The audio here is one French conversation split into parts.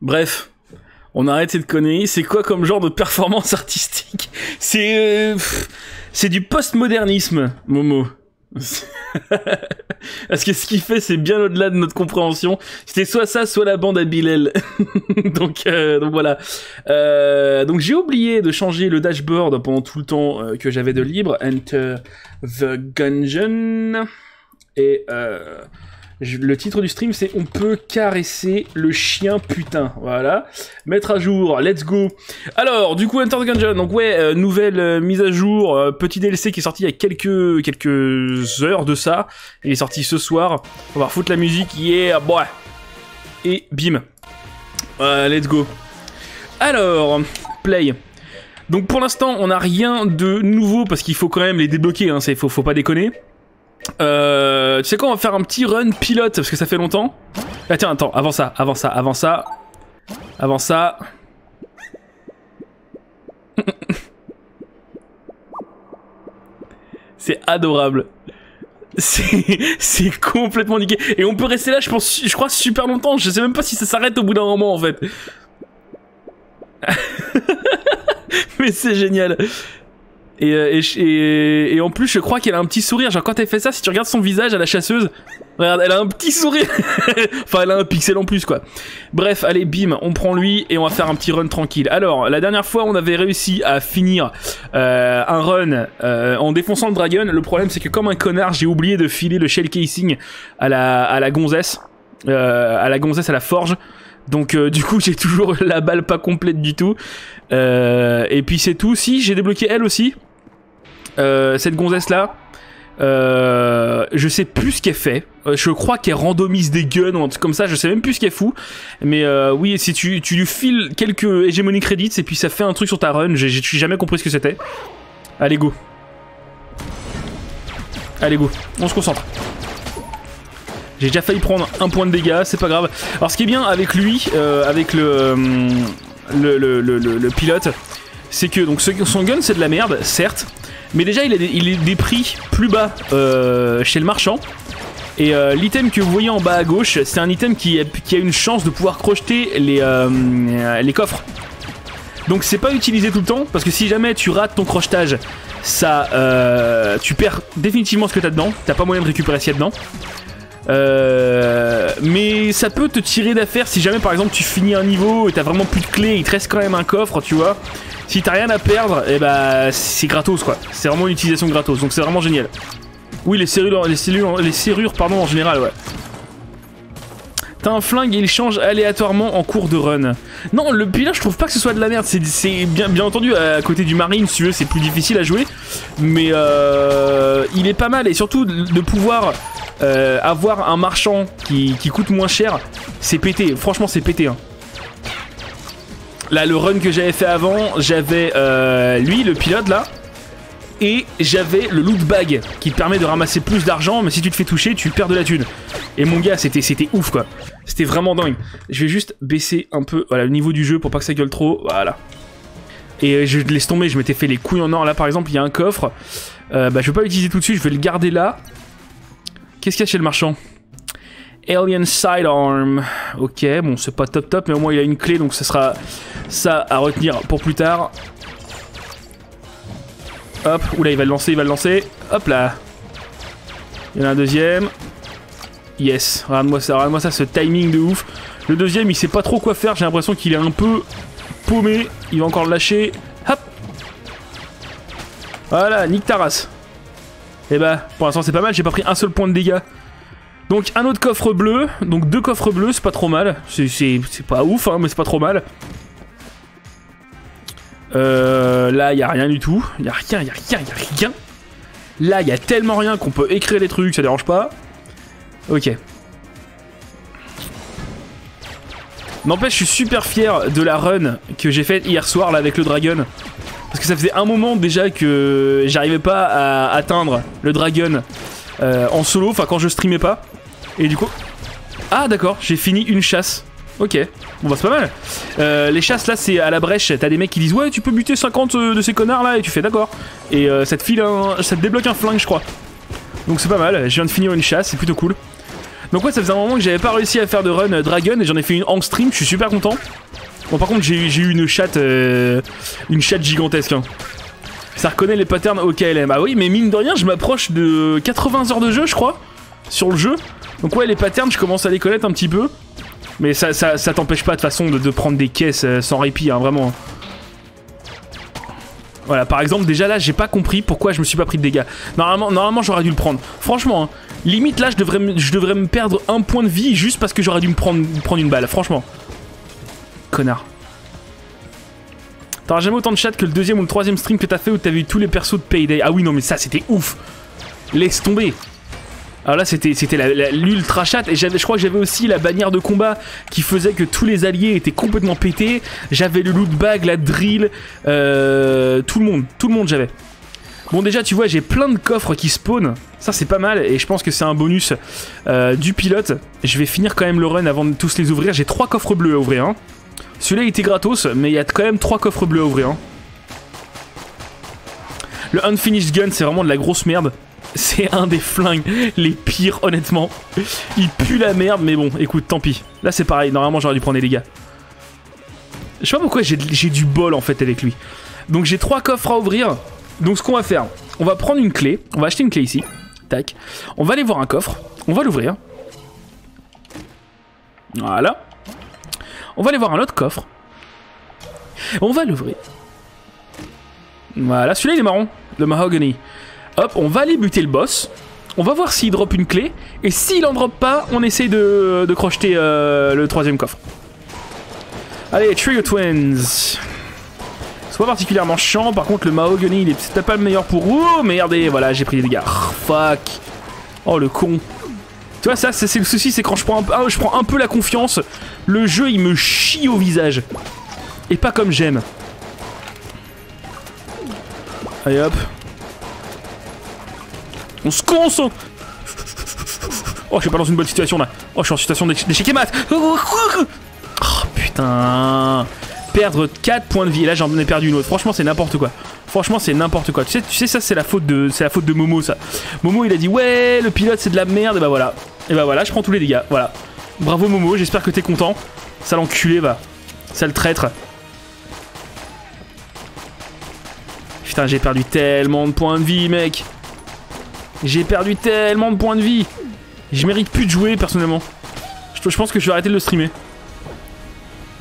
Bref, on arrête cette connerie. C'est quoi comme genre de performance artistique C'est euh, c'est du postmodernisme, Momo. Parce que ce qu'il fait, c'est bien au-delà de notre compréhension. C'était soit ça, soit la bande à Bilal. donc, euh, donc voilà. Euh, donc j'ai oublié de changer le dashboard pendant tout le temps euh, que j'avais de libre. Enter the Gungeon. Et euh, le titre du stream, c'est On peut caresser le chien putain. Voilà. Mettre à jour. Let's go. Alors, du coup, Enter the Gungeon. Donc ouais, euh, nouvelle euh, mise à jour, euh, petit DLC qui est sorti il y a quelques quelques heures de ça. Il est sorti ce soir. On va foutre la musique. Yeah, boy. Et bim. Let's go. Alors, play. Donc pour l'instant, on n'a rien de nouveau parce qu'il faut quand même les débloquer. Hein, faut faut pas déconner. Euh, tu sais quoi, on va faire un petit run pilote parce que ça fait longtemps. Ah tiens, attends, avant ça, avant ça, avant ça, avant ça. C'est adorable. C'est complètement niqué. Et on peut rester là, je pense, je crois super longtemps. Je sais même pas si ça s'arrête au bout d'un moment en fait. Mais c'est génial. Et, euh, et, et, et en plus, je crois qu'elle a un petit sourire. Genre, quand elle fait ça, si tu regardes son visage à la chasseuse, regarde, elle a un petit sourire. enfin, elle a un pixel en plus, quoi. Bref, allez, bim, on prend lui et on va faire un petit run tranquille. Alors, la dernière fois, on avait réussi à finir euh, un run euh, en défonçant le dragon. Le problème, c'est que comme un connard, j'ai oublié de filer le shell casing à la, à la gonzesse. Euh, à la gonzesse à la forge. Donc euh, du coup j'ai toujours la balle pas complète du tout. Euh, et puis c'est tout. Si j'ai débloqué elle aussi. Euh, cette gonzesse là. Euh, je sais plus ce qu'elle fait. Euh, je crois qu'elle randomise des guns ou un truc comme ça. Je sais même plus ce qu'elle fout. Mais oui, si tu, lui files quelques hégémonies credits et puis ça fait un truc sur ta run, j'ai jamais compris ce que c'était. Allez go. Allez go. On se concentre. J'ai déjà failli prendre un point de dégâts, c'est pas grave. Alors ce qui est bien avec lui, avec le, le, pilote, c'est que donc son gun c'est de la merde, certes, mais déjà il a des, il est des prix plus bas euh, chez le marchand. Et euh, l'item que vous voyez en bas à gauche, c'est un item qui a, une chance de pouvoir crocheter les, euh, les coffres. Donc c'est pas utilisé tout le temps, parce que si jamais tu rates ton crochetage, ça, tu perds définitivement ce que t'as dedans. T'as pas moyen de récupérer ce qu'il y a dedans. Mais ça peut te tirer d'affaire si jamais par exemple tu finis un niveau et t'as vraiment plus de clés, il te reste quand même un coffre, tu vois. Si t'as rien à perdre, bah c'est gratos quoi. C'est vraiment une utilisation gratos, donc c'est vraiment génial. Oui, les serrures, les serrures, les serrures pardon, en général, ouais. T'as un flingue il change aléatoirement en cours de run. Non, le pilote, je trouve pas que ce soit de la merde. C'est bien, entendu, à côté du marine, si tu veux, c'est plus difficile à jouer. Mais euh, il est pas mal. Et surtout, de pouvoir euh, avoir un marchand qui, qui coûte moins cher, c'est pété. Franchement, c'est pété. hein. Là, le run que j'avais fait avant, j'avais euh, lui, le pilote là. Et j'avais le loot bag qui te permet de ramasser plus d'argent, mais si tu te fais toucher, tu perds de la thune. Et mon gars, c'était ouf quoi. C'était vraiment dingue. Je vais juste baisser un peu le niveau du jeu pour pas que ça gueule trop. Voilà. Et euh, je laisse tomber, je m'étais fait les couilles en or. Là par exemple, il y a un coffre. Euh, bah, je vais pas l'utiliser tout de suite, je vais le garder là. Qu'est-ce qu'il y a chez le marchand? Alien Sidearm. Ok, bon, c'est pas top top, mais au moins il a une clé, donc ça sera ça à retenir pour plus tard. Hop, oula, il va le lancer, il va le lancer. Hop là. Il y en a un deuxième. Yes, regarde-moi ça, regarde-moi ça, ce timing de ouf. Le deuxième, il sait pas trop quoi faire, j'ai l'impression qu'il est un peu paumé. Il va encore le lâcher. Hop Voilà, nique ta race. Et bah, pour l'instant, c'est pas mal, j'ai pas pris un seul point de dégâts. Donc, un autre coffre bleu. Donc, deux coffres bleus, c'est pas trop mal. C'est- pas ouf, hein, mais c'est pas trop mal. Euh, là, y a rien du tout. Y a rien, y a rien, y a rien. Là, y a tellement rien qu'on peut écrire des trucs, ça dérange pas. Ok. N'empêche, je suis super fier de la run que j'ai faite hier soir là avec le dragon. Parce que ça faisait un moment déjà que j'arrivais pas à atteindre le dragon euh, en solo, enfin quand je streamais pas. Et du coup. Ah d'accord, j'ai fini une chasse. Ok, bon bah c'est pas mal. Euh, les chasses là c'est à la brèche, t'as des mecs qui disent ouais tu peux buter 50 de ces connards là et tu fais d'accord. Et euh, ça te file un. ça te débloque un flingue je crois. Donc c'est pas mal, je viens de finir une chasse, c'est plutôt cool. Donc ouais, ça faisait un moment que j'avais pas réussi à faire de run euh, Dragon et j'en ai fait une en stream, je suis super content. Bon par contre j'ai eu une chatte euh, une chatte gigantesque. Hein. Ça reconnaît les patterns au KLM. Ah oui, mais mine de rien, je m'approche de 80 heures de jeu, je crois, sur le jeu. Donc ouais, les patterns, je commence à les connaître un petit peu. Mais ça, ça, t'empêche pas de façon de, prendre des caisses euh, sans répit, hein, vraiment. Voilà, par exemple, déjà là, j'ai pas compris pourquoi je me suis pas pris de dégâts. Normalement, normalement j'aurais dû le prendre. Franchement, hein, limite là, je devrais, je devrais me perdre un point de vie juste parce que j'aurais dû me prendre, prendre une balle. Franchement. Connard. T'auras jamais autant de chat que le deuxième ou le troisième stream que t'as fait où t'as vu tous les persos de Payday. Ah oui, non, mais ça, c'était ouf. Laisse tomber. Alors là, c'était l'ultra chat. Et je crois que j'avais aussi la bannière de combat qui faisait que tous les alliés étaient complètement pétés. J'avais le loot bag, la drill, euh, tout le monde. Tout le monde, j'avais. Bon, déjà, tu vois, j'ai plein de coffres qui spawnent. Ça, c'est pas mal. Et je pense que c'est un bonus euh, du pilote. Je vais finir quand même le run avant de tous les ouvrir. J'ai trois coffres bleus à ouvrir. Hein. Celui-là, il était gratos, mais il y a quand même trois coffres bleus à ouvrir. Hein. Le Unfinished Gun, c'est vraiment de la grosse merde. C'est un des flingues les pires, honnêtement. Il pue la merde, mais bon, écoute, tant pis. Là, c'est pareil. Normalement, j'aurais dû prendre des dégâts. Je sais pas pourquoi j'ai du bol, en fait, avec lui. Donc, j'ai trois coffres à ouvrir. Donc, ce qu'on va faire, on va prendre une clé. On va acheter une clé ici. Tac. On va aller voir un coffre. On va l'ouvrir. Voilà. On va aller voir un autre coffre. On va l'ouvrir. Voilà, celui-là il est marron. Le mahogany. Hop, on va aller buter le boss. On va voir s'il drop une clé. Et s'il en drop pas, on essaie de, crocheter euh, le troisième coffre. Allez, Trio Twins. C'est pas particulièrement chiant. Par contre, le Mahogany, il est peut-être pas le meilleur pour... Oh, merde, voilà, j'ai pris des dégâts. fuck. Oh, le con. Tu vois, ça, c'est le souci, c'est quand je prends, un, ah, je prends un peu la confiance, le jeu, il me chie au visage. Et pas comme j'aime. Allez, hop. On se conce Oh, je suis pas dans une bonne situation, là. Oh, je suis en situation d'échec mat. Oh, putain. Perdre 4 points de vie. Et là, j'en ai perdu une autre. Franchement, c'est n'importe quoi. Franchement, c'est n'importe quoi. Tu sais, tu sais ça, c'est la faute de, la faute de Momo, ça. Momo, il a dit ouais, le pilote, c'est de la merde. Et bah voilà. Et bah voilà, je prends tous les dégâts. Voilà. Bravo Momo. J'espère que t'es content. Ça l'enculé, va. Sale traître. Putain, j'ai perdu tellement de points de vie, mec. J'ai perdu tellement de points de vie. Je mérite plus de jouer, personnellement. Je, pense que je vais arrêter de le streamer.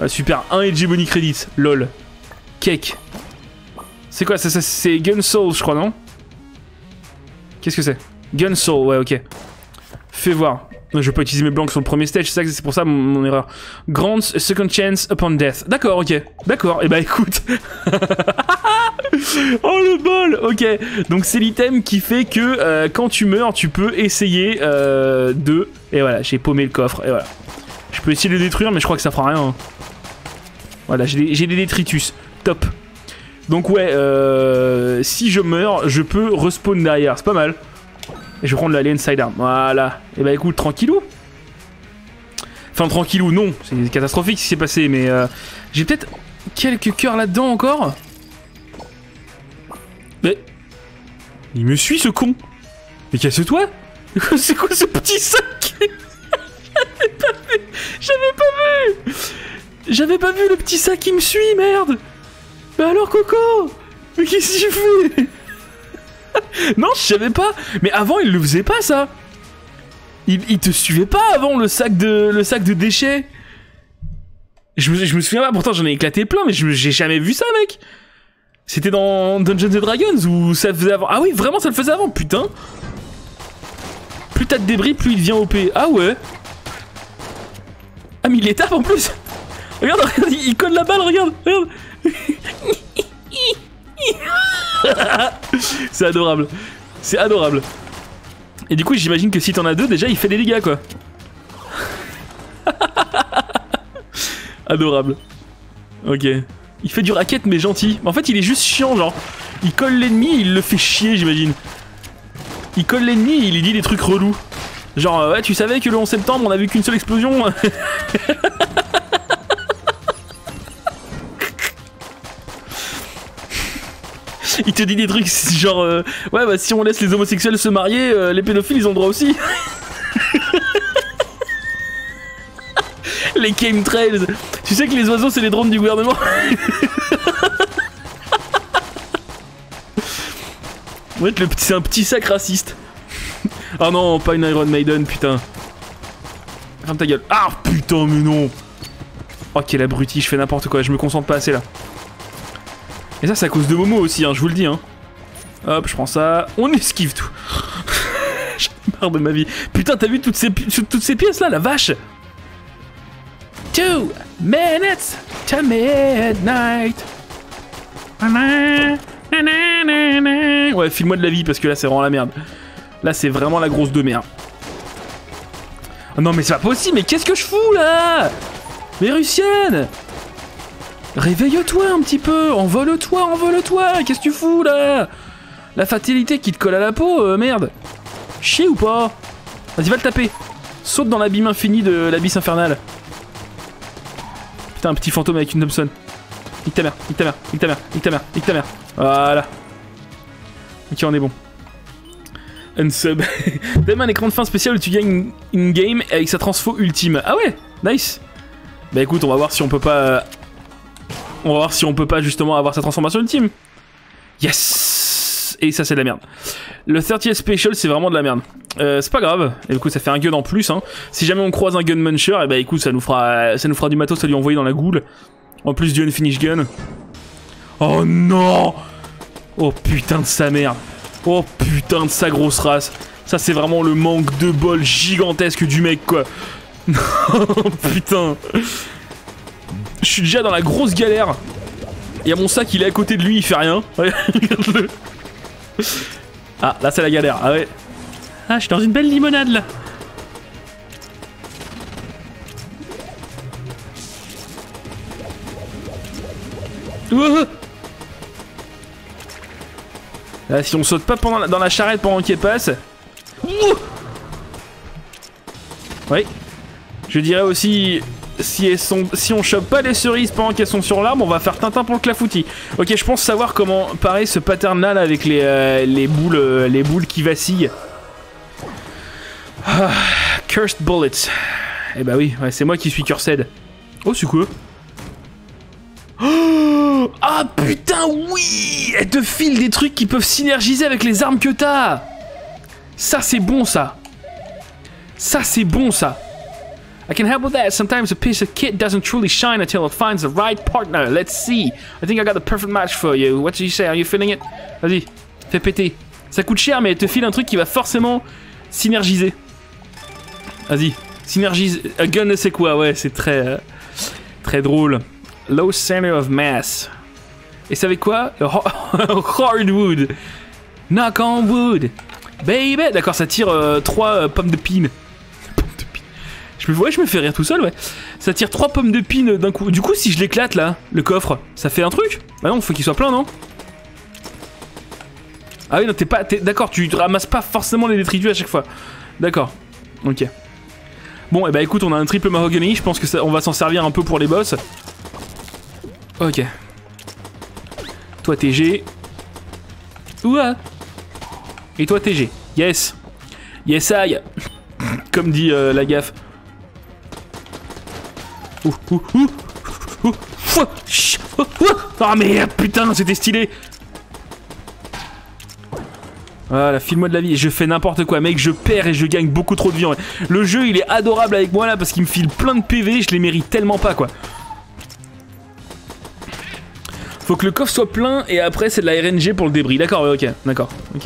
super, 1 et Bonnie Credits, lol. Cake. C'est quoi ça, C'est Gun Soul, je crois, non? Qu'est-ce que c'est? Gun Soul, ouais, ok. Fais voir. Je vais pas utiliser mes blancs sur le premier stage, c'est pour ça mon, erreur. Grants second chance upon death. D'accord, ok. D'accord, et bah ben, écoute. oh le bol Ok, donc c'est l'item qui fait que euh, quand tu meurs, tu peux essayer euh, de... Et voilà, j'ai paumé le coffre, et voilà. Je peux essayer de le détruire, mais je crois que ça fera rien. Hein. Voilà, j'ai des, détritus. Top. Donc ouais, euh, si je meurs, je peux respawn derrière, c'est pas mal. Et je vais prendre l'alien sidearm, voilà. Et bah écoute, tranquillou. Enfin tranquillou, non, c'est catastrophique ce qui s'est passé, mais j'ai peut-être quelques cœurs là-dedans encore. Mais... Il me suit ce con. Mais casse-toi. C'est quoi ce petit sac? J'avais pas vu. J'avais pas vu. J'avais pas vu le petit sac qui me suit, merde. Mais alors Coco? Mais qu'est-ce que tu fais? Non, je savais pas Mais avant, il le faisait pas, ça il, te suivait pas avant, le sac de, déchets je me, souviens pas, pourtant j'en ai éclaté plein, mais j'ai jamais vu ça, mec c'était dans Dungeons and Dragons où ça faisait avant. Ah oui, vraiment, ça le faisait avant, putain. Plus t'as de débris, plus il devient OP. Ah ouais. Ah, mais il les tape en plus. Regarde, regarde, il colle la balle, regarde, regarde. C'est adorable. C'est adorable. Et du coup, j'imagine que si t'en as deux, déjà, il fait des dégâts, quoi. adorable. Ok. Il fait du racket mais gentil. En fait il est juste chiant genre. Il colle l'ennemi il le fait chier j'imagine. Il colle l'ennemi il lui dit des trucs relous. Genre euh, ouais tu savais que le 11 septembre on a vu qu'une seule explosion Il te dit des trucs genre euh, ouais bah si on laisse les homosexuels se marier, euh, les pédophiles ils ont droit aussi. les chemtrails. Tu sais que les oiseaux, c'est les drones du gouvernement? Ouais, le c'est un petit sac raciste. Ah non, pas une Iron Maiden, putain. Ferme ta gueule. Ah putain, mais non. Oh, quel abruti, je fais n'importe quoi, je me concentre pas assez là. Et ça, c'est à cause de Momo aussi, hein, je vous le dis. Hein. Hop, je prends ça. On esquive tout. J'en ai marre de ma vie. Putain, t'as vu toutes ces, toutes ces pièces là, la vache? Two minutes to midnight. Ouais, file-moi de la vie parce que là, c'est vraiment la merde. Là, c'est vraiment la grosse de merde. Oh non, mais c'est pas possible, mais qu'est-ce que je fous là? Mais Russienne Réveille-toi un petit peu, envole-toi, envole-toi, qu'est-ce que tu fous là? La fatalité qui te colle à la peau, euh, merde. Chier ou pas? Vas-y, va le taper. Saute dans l'abîme infini de l'abysse infernale. Putain, un petit fantôme avec une Thompson. Nique ta mère, nique ta mère, nique ta mère, nique ta mère, nique ta mère. Voilà. Ok, on est bon. Unsub. Donne un écran de fin spécial où tu gagnes in-game avec sa transfo ultime. Ah ouais, nice. Bah écoute, on va voir si on peut pas... On va voir si on peut pas justement avoir sa transformation ultime. Yes Et ça c'est de la merde. Le 30th Special c'est vraiment de la merde. Euh, c'est pas grave, et du coup ça fait un gun en plus. Hein. Si jamais on croise un gun muncher, et bah écoute ça nous fera, du matos à lui envoyer dans la goule. En plus du unfinish gun. Oh non Oh putain de sa mère Oh putain de sa grosse race Ça c'est vraiment le manque de bol gigantesque du mec quoi Oh putain Je suis déjà dans la grosse galère. Il y a mon sac il est à côté de lui il fait rien. Ah là c'est la galère. Ah ouais. Ah je suis dans une belle limonade là. Là, si on saute pas pendant dans la charrette pendant qu'elle passe. Ouh. Oui. Je dirais aussi, si, elles sont, si on chope pas les cerises pendant qu'elles sont sur l'arbre, on va faire Tintin pour le clafoutis. Ok, je pense savoir comment paraît ce pattern là, avec les, euh, les, boules, euh, les boules qui vacillent. Ah, cursed bullets. Eh bah oui, c'est moi qui suis cursed. Oh, c'est quoi Oh Ah putain oui Elle te file des trucs qui peuvent synergiser avec les armes que t'as Ça c'est bon ça Ça c'est bon ça I can help with that. Sometimes a piece of kit doesn't truly shine until it finds the right partner. Let's see. I think I got the perfect match for you. What do you say? Are you feeling it? Vas-y, fais péter. Ça coûte cher, mais elle te file un truc qui va forcément synergiser. Vas-y, synergise. A gun, c'est quoi Ouais, c'est très, euh, très drôle. Low center of mass. Et savez quoi? Hardwood. Knock on wood. Baby. D'accord, ça tire 3 pommes de pin. Je me, ouais, je me fais rire tout seul, ouais. Ça tire 3 pommes de pin d'un coup. Du coup, si je l'éclate là, le coffre, ça fait un truc? Bah non, faut qu'il soit plein, non? Ah oui, non, t'es pas. D'accord, tu ramasses pas forcément les détritus à chaque fois. D'accord. Ok. Bon, et bah écoute, on a un triple mahogany. Je pense que ça, on va s'en servir un peu pour les boss. Ok. Toi TG. Ouah. Et toi TG. Yes. Yes I. Comme dit euh, la gaffe. Ouh. Ah merde, putain, c'était stylé. Voilà, file-moi de la vie. Je fais n'importe quoi, mec. Je perds et je gagne beaucoup trop de vie. en vrai. Le jeu, il est adorable avec moi là parce qu'il me file plein de PV. Je les mérite tellement pas, quoi. Faut que le coffre soit plein et après c'est de la RNG pour le débris. D'accord, ok, d'accord, ok.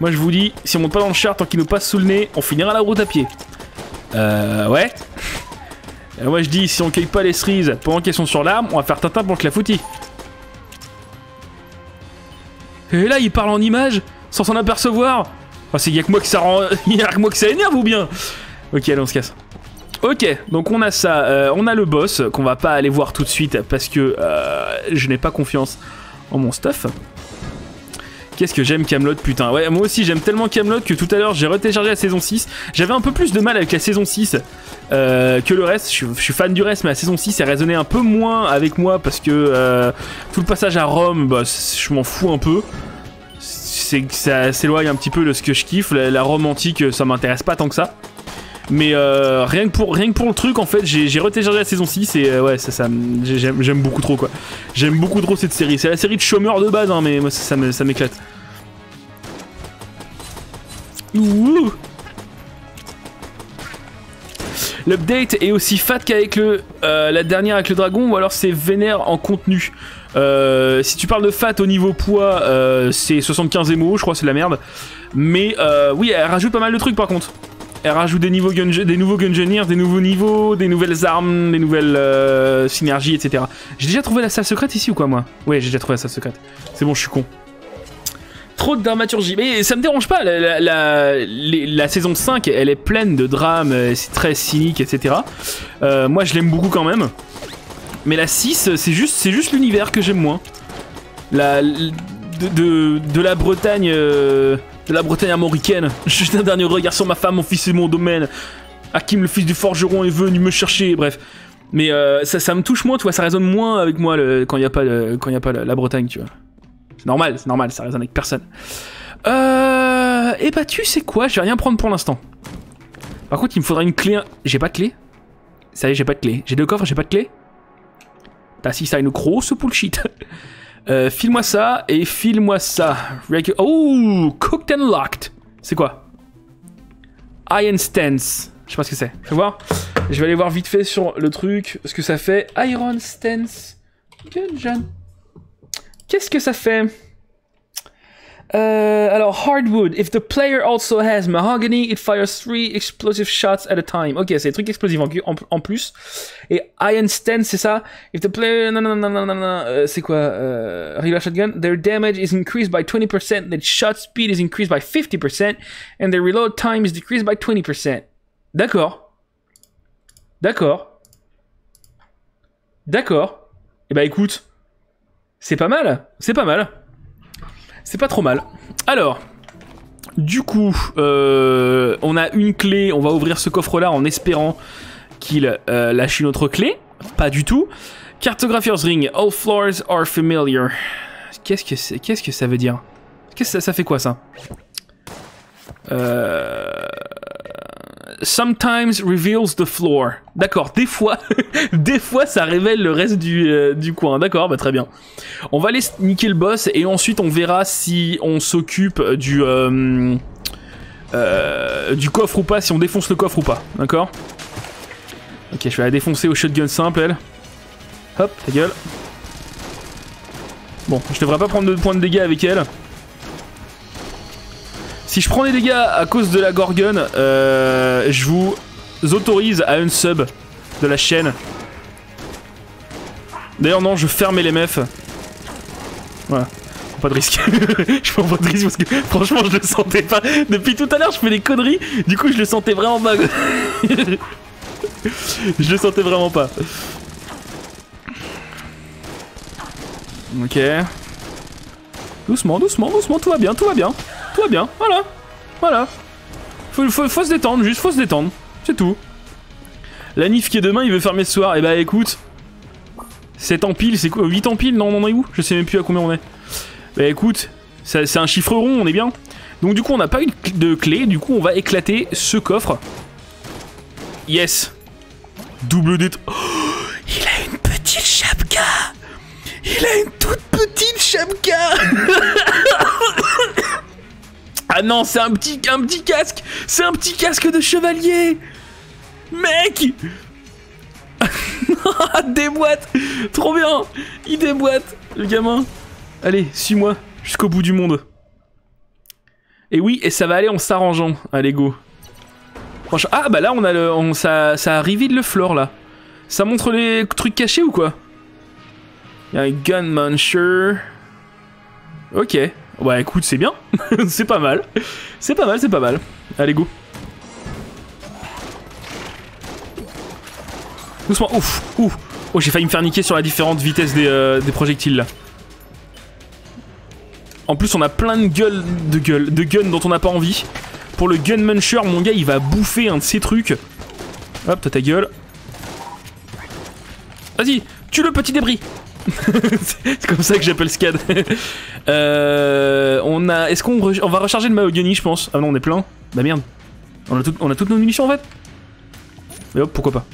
Moi je vous dis, si on monte pas dans le char tant qu'il nous passe sous le nez, on finira la route à pied. Euh, ouais. Et moi je dis, si on cueille pas les cerises pendant qu'elles sont sur l'arbre, on va faire Tintin pour le clafoutis. Et là il parle en image, sans s'en apercevoir. Oh, c'est y'a que moi que ça rend. y'a que moi que ça énerve ou bien? Ok, allez, on se casse. Ok, donc on a ça, euh, on a le boss qu'on va pas aller voir tout de suite parce que euh, je n'ai pas confiance en mon stuff. Qu'est-ce que j'aime Camelot, putain. Ouais, moi aussi j'aime tellement Camelot que tout à l'heure j'ai retéléchargé la saison 6. J'avais un peu plus de mal avec la saison 6 euh, que le reste. Je suis, fan du reste, mais la saison 6 elle résonnait un peu moins avec moi parce que euh, tout le passage à Rome, bah, je m'en fous un peu. C'est ça s'éloigne un petit peu de ce que je kiffe. La, la Rome antique, ça m'intéresse pas tant que ça. Mais euh, rien, que pour, rien que pour le truc, en fait, j'ai retéléchargé la saison 6 et euh, ouais, ça, j'aime beaucoup trop quoi. J'aime beaucoup trop cette série. C'est la série de chômeurs de base, hein, mais moi ça, ça m'éclate. L'update est aussi fat qu'avec le euh, la dernière avec le dragon ou alors c'est vénère en contenu. si tu parles de fat au niveau poids, c'est 75 émo, je crois c'est la merde. Mais oui, elle rajoute pas mal de trucs par contre. Elle rajoute des, niveaux des nouveaux Gungeoneers, des nouveaux niveaux, des nouvelles armes, des nouvelles euh, synergies, etc. J'ai déjà trouvé la salle secrète ici ou quoi, moi? Ouais, j'ai déjà trouvé la salle secrète. C'est bon, je suis con. Trop de dramaturgie. Mais ça me dérange pas. La, saison 5, elle est pleine de drames, euh, c'est très cynique, etc. Euh, moi, je l'aime beaucoup quand même. Mais la 6, c'est juste, juste l'univers que j'aime moins. La, de, la Bretagne de la Bretagne américaine. Juste un dernier regard sur ma femme, mon fils et mon domaine. Hakim, le fils du forgeron, est venu me chercher, bref. Mais euh, ça, me touche moins, tu vois, ça résonne moins avec moi quand il n'y a pas, y a pas la, Bretagne, tu vois. C'est normal, c'est normal, ça résonne avec personne. Euh... Et bah tu sais quoi, je vais rien prendre pour l'instant. Par contre, il me faudra une clé... J'ai pas de clé Ça y est, j'ai pas de clé. J'ai deux coffres, j'ai pas de clé T'as si ça une grosse bullshit. Euh, file-moi ça et file-moi ça. oh, cooked and locked. C'est quoi? Iron stance. Je sais pas ce que c'est. Je vais voir. Je vais aller voir vite fait sur le truc ce que ça fait. Iron stance. Gungeon. Qu'est-ce que ça fait? Euh, alors, hardwood. If the player also has mahogany, it fires three explosive shots at a time. Ok, c'est des trucs explosifs en, en, plus. Et iron stand, c'est ça. If the player, non, non, non, non, non, non, euh, c'est quoi? Euh, regular shotgun? Their damage is increased by 20%. Their shot speed is increased by 50%. And their reload time is decreased by 20%. D'accord. D'accord. D'accord. Eh bah écoute, c'est pas mal. C'est pas mal. C'est pas trop mal. Alors, du coup, euh, on a une clé. On va ouvrir ce coffre-là en espérant qu'il euh, lâche une autre clé. Pas du tout. Cartographier's ring. All floors are familiar. Qu'est-ce que c'est Qu'est-ce que ça veut dire? Qu'est-ce que ça, ça fait quoi ça? Euh sometimes reveals the floor. D'accord, des fois, des fois ça révèle le reste du, euh, du coin. D'accord, bah très bien. On va aller niquer le boss et ensuite on verra si on s'occupe du euh, euh, du coffre ou pas, si on défonce le coffre ou pas. D'accord? Ok, je vais la défoncer au shotgun simple, elle. Hop, ta gueule. Bon, je devrais pas prendre de points de dégâts avec elle. Si je prends des dégâts à cause de la Gorgon, euh, je vous autorise à un sub de la chaîne. D'ailleurs non, je ferme les MF. Voilà. Pas de risque. je prends pas de risque parce que franchement je le sentais pas. Depuis tout à l'heure je fais des conneries, du coup je le sentais vraiment pas. je le sentais vraiment pas. Ok. Doucement, doucement, doucement, tout va bien, tout va bien. Tout bien, voilà. Voilà. Faut, faut, se détendre, juste faut se détendre. C'est tout. La Nif qui est demain, il veut fermer ce soir. Et eh bah écoute. 7 en c'est quoi 8 en Non, on en est où? Je sais même plus à combien on est. Bah écoute, c'est un chiffre rond, on est bien. Donc du coup, on n'a pas eu de clé. Du coup, on va éclater ce coffre. Yes. Double dé... Oh, il a une petite chapka Il a une toute petite chapka Ah non, c'est un petit, un petit casque C'est un petit casque de chevalier Mec Déboîte Trop bien Il déboîte, le gamin Allez, suis-moi, jusqu'au bout du monde. Et oui, et ça va aller en s'arrangeant. Allez, go. Ah bah là, on a le, on, ça, ça reveal le floor, là. Ça montre les trucs cachés ou quoi? Il y a un gun muncher. Ok. Bah écoute, c'est bien. c'est pas mal. C'est pas mal, c'est pas mal. Allez, go. Doucement. Ouf, ouf. Oh, j'ai failli me faire niquer sur la différente vitesse des, euh, des projectiles là. En plus, on a plein de gueules, de gueules, de guns dont on n'a pas envie. Pour le gun muncher, mon gars, il va bouffer un de ces trucs. Hop, t'as ta gueule. Vas-y, tue le petit débris. C'est comme ça que j'appelle SCAD. euh, on. Est-ce qu'on on va recharger le mahogany, je pense Ah non, on est plein. Bah merde. On a, on a toutes nos munitions en fait Mais hop, pourquoi pas.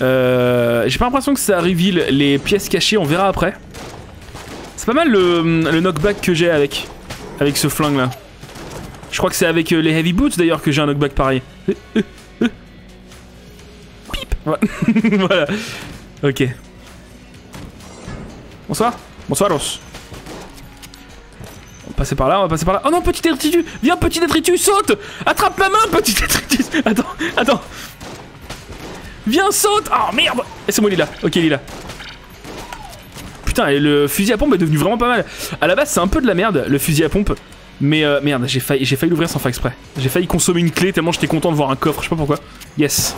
Euh, J'ai pas l'impression que ça reveal les pièces cachées, on verra après. C'est pas mal le, le knockback que j'ai avec, avec ce flingue là. Je crois que c'est avec euh, les heavy boots d'ailleurs que j'ai un knockback pareil. Pip Voilà. Ok. Bonsoir. Bonsoir Ross. On va passer par là, on va passer par là. Oh non, petit détritus Viens, petit détritus, saute Attrape ma main, petit détritus Attends, attends Viens, saute Oh merde Et c'est moi, là. Ok, il est là. Putain, le fusil à pompe est devenu vraiment pas mal. À la base, c'est un peu de la merde, le fusil à pompe. Mais euh, merde, j'ai failli, j'ai failli l'ouvrir sans faire exprès. J'ai failli consommer une clé tellement j'étais content de voir un coffre, je sais pas pourquoi. Yes.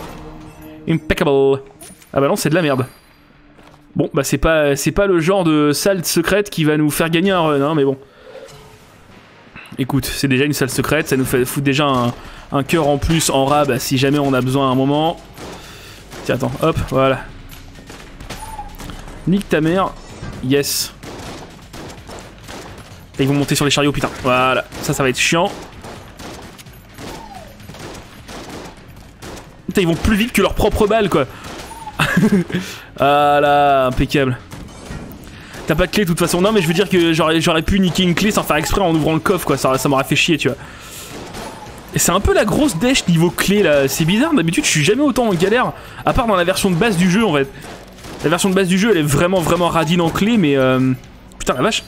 Impeccable. Ah bah non, c'est de la merde. Bon, bah c'est pas, c'est pas le genre de salle secrète qui va nous faire gagner un run, hein, mais bon. Écoute, c'est déjà une salle secrète, ça nous fait foutre déjà un, un cœur en plus en rab si jamais on a besoin à un moment. Tiens, attends, hop, voilà. Nique ta mère. Yes. Ils vont monter sur les chariots, putain. Voilà, ça, ça va être chiant. Putain, ils vont plus vite que leur propre balle, quoi. ah là, impeccable. T'as pas de clé de toute façon. Non, mais je veux dire que j'aurais pu niquer une clé sans faire exprès en ouvrant le coffre, quoi. Ça, ça m'aurait fait chier, tu vois. Et c'est un peu la grosse dèche niveau clé, là. C'est bizarre, d'habitude, je suis jamais autant en galère. À part dans la version de base du jeu, en fait. La version de base du jeu, elle est vraiment, vraiment radine en clé, mais... Euh... Putain, la vache.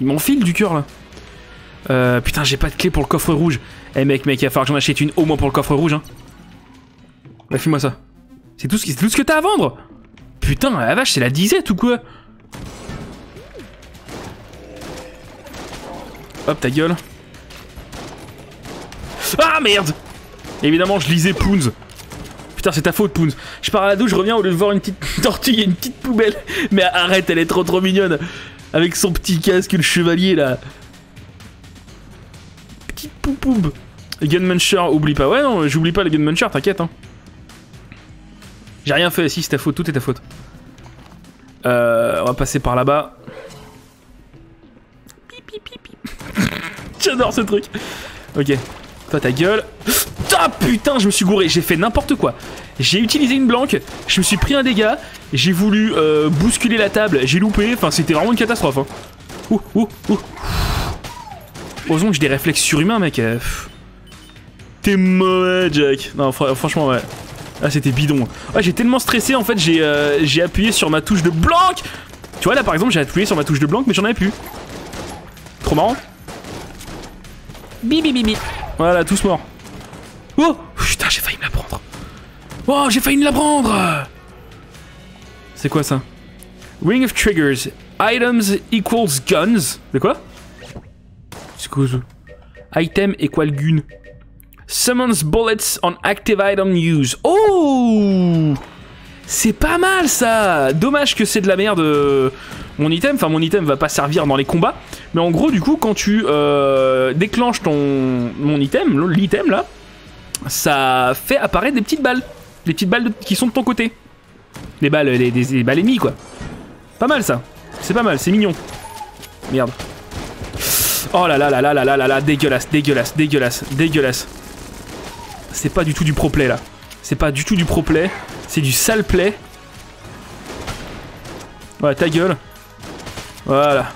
Il m'enfile du cœur, là. Euh, putain, j'ai pas de clé pour le coffre rouge. Eh mec, mec, il va falloir que j'en achète une au moins pour le coffre rouge, hein. Bah, file-moi ça. C'est tout ce, que t'as à vendre Putain, la vache, c'est la disette ou quoi Hop, ta gueule. Ah, merde Évidemment, je lisais Poons. Putain, c'est ta faute, Poons. Je pars à la douche, je reviens au lieu de voir une petite tortue et une petite poubelle. Mais arrête, elle est trop trop mignonne. Avec son petit casque, le chevalier, là. Petite poupoube. Gunmuncher, oublie pas. Ouais, non, j'oublie pas le Gunmuncher, t'inquiète, hein. J'ai rien fait, si c'est ta faute, tout est ta faute. Euh, on va passer par là-bas. J'adore ce truc. Ok. Toi ta gueule. Ah putain, je me suis gouré, j'ai fait n'importe quoi. J'ai utilisé une blanque, je me suis pris un dégât, j'ai voulu euh, bousculer la table, j'ai loupé, enfin c'était vraiment une catastrophe. Hein. Ouh, ouh, ouh. Heureusement que j'ai des réflexes surhumains, mec. Euh, T'es mauvais, Jack. Non, franchement, ouais. Ah, c'était bidon. Ouais, j'ai tellement stressé, en fait, j'ai euh, appuyé sur ma touche de blanc. Tu vois, là, par exemple, j'ai appuyé sur ma touche de blanc, mais j'en avais plus. Trop marrant. Bibi bibi. Voilà, tous morts. Oh Putain, j'ai failli me la prendre. Oh, j'ai failli me la prendre C'est quoi ça? Ring of Triggers. Items equals guns. De quoi? C'est quoi ça? Item equal gun. Summons bullets on active item use. Oh C'est pas mal ça Dommage que c'est de la merde euh, mon item. Enfin, mon item va pas servir dans les combats. Mais en gros, du coup, quand tu euh, déclenches ton mon item, l'item là, ça fait apparaître des petites balles. Des petites balles qui sont de ton côté. Des balles, des, des, balles ennemies quoi. Pas mal ça. C'est pas mal, c'est mignon. Merde. Oh là là là là là là là là, dégueulasse, dégueulasse, dégueulasse, dégueulasse. C'est pas du tout du pro play là. C'est pas du tout du pro play. C'est du sale play. Ouais, ta gueule. Voilà.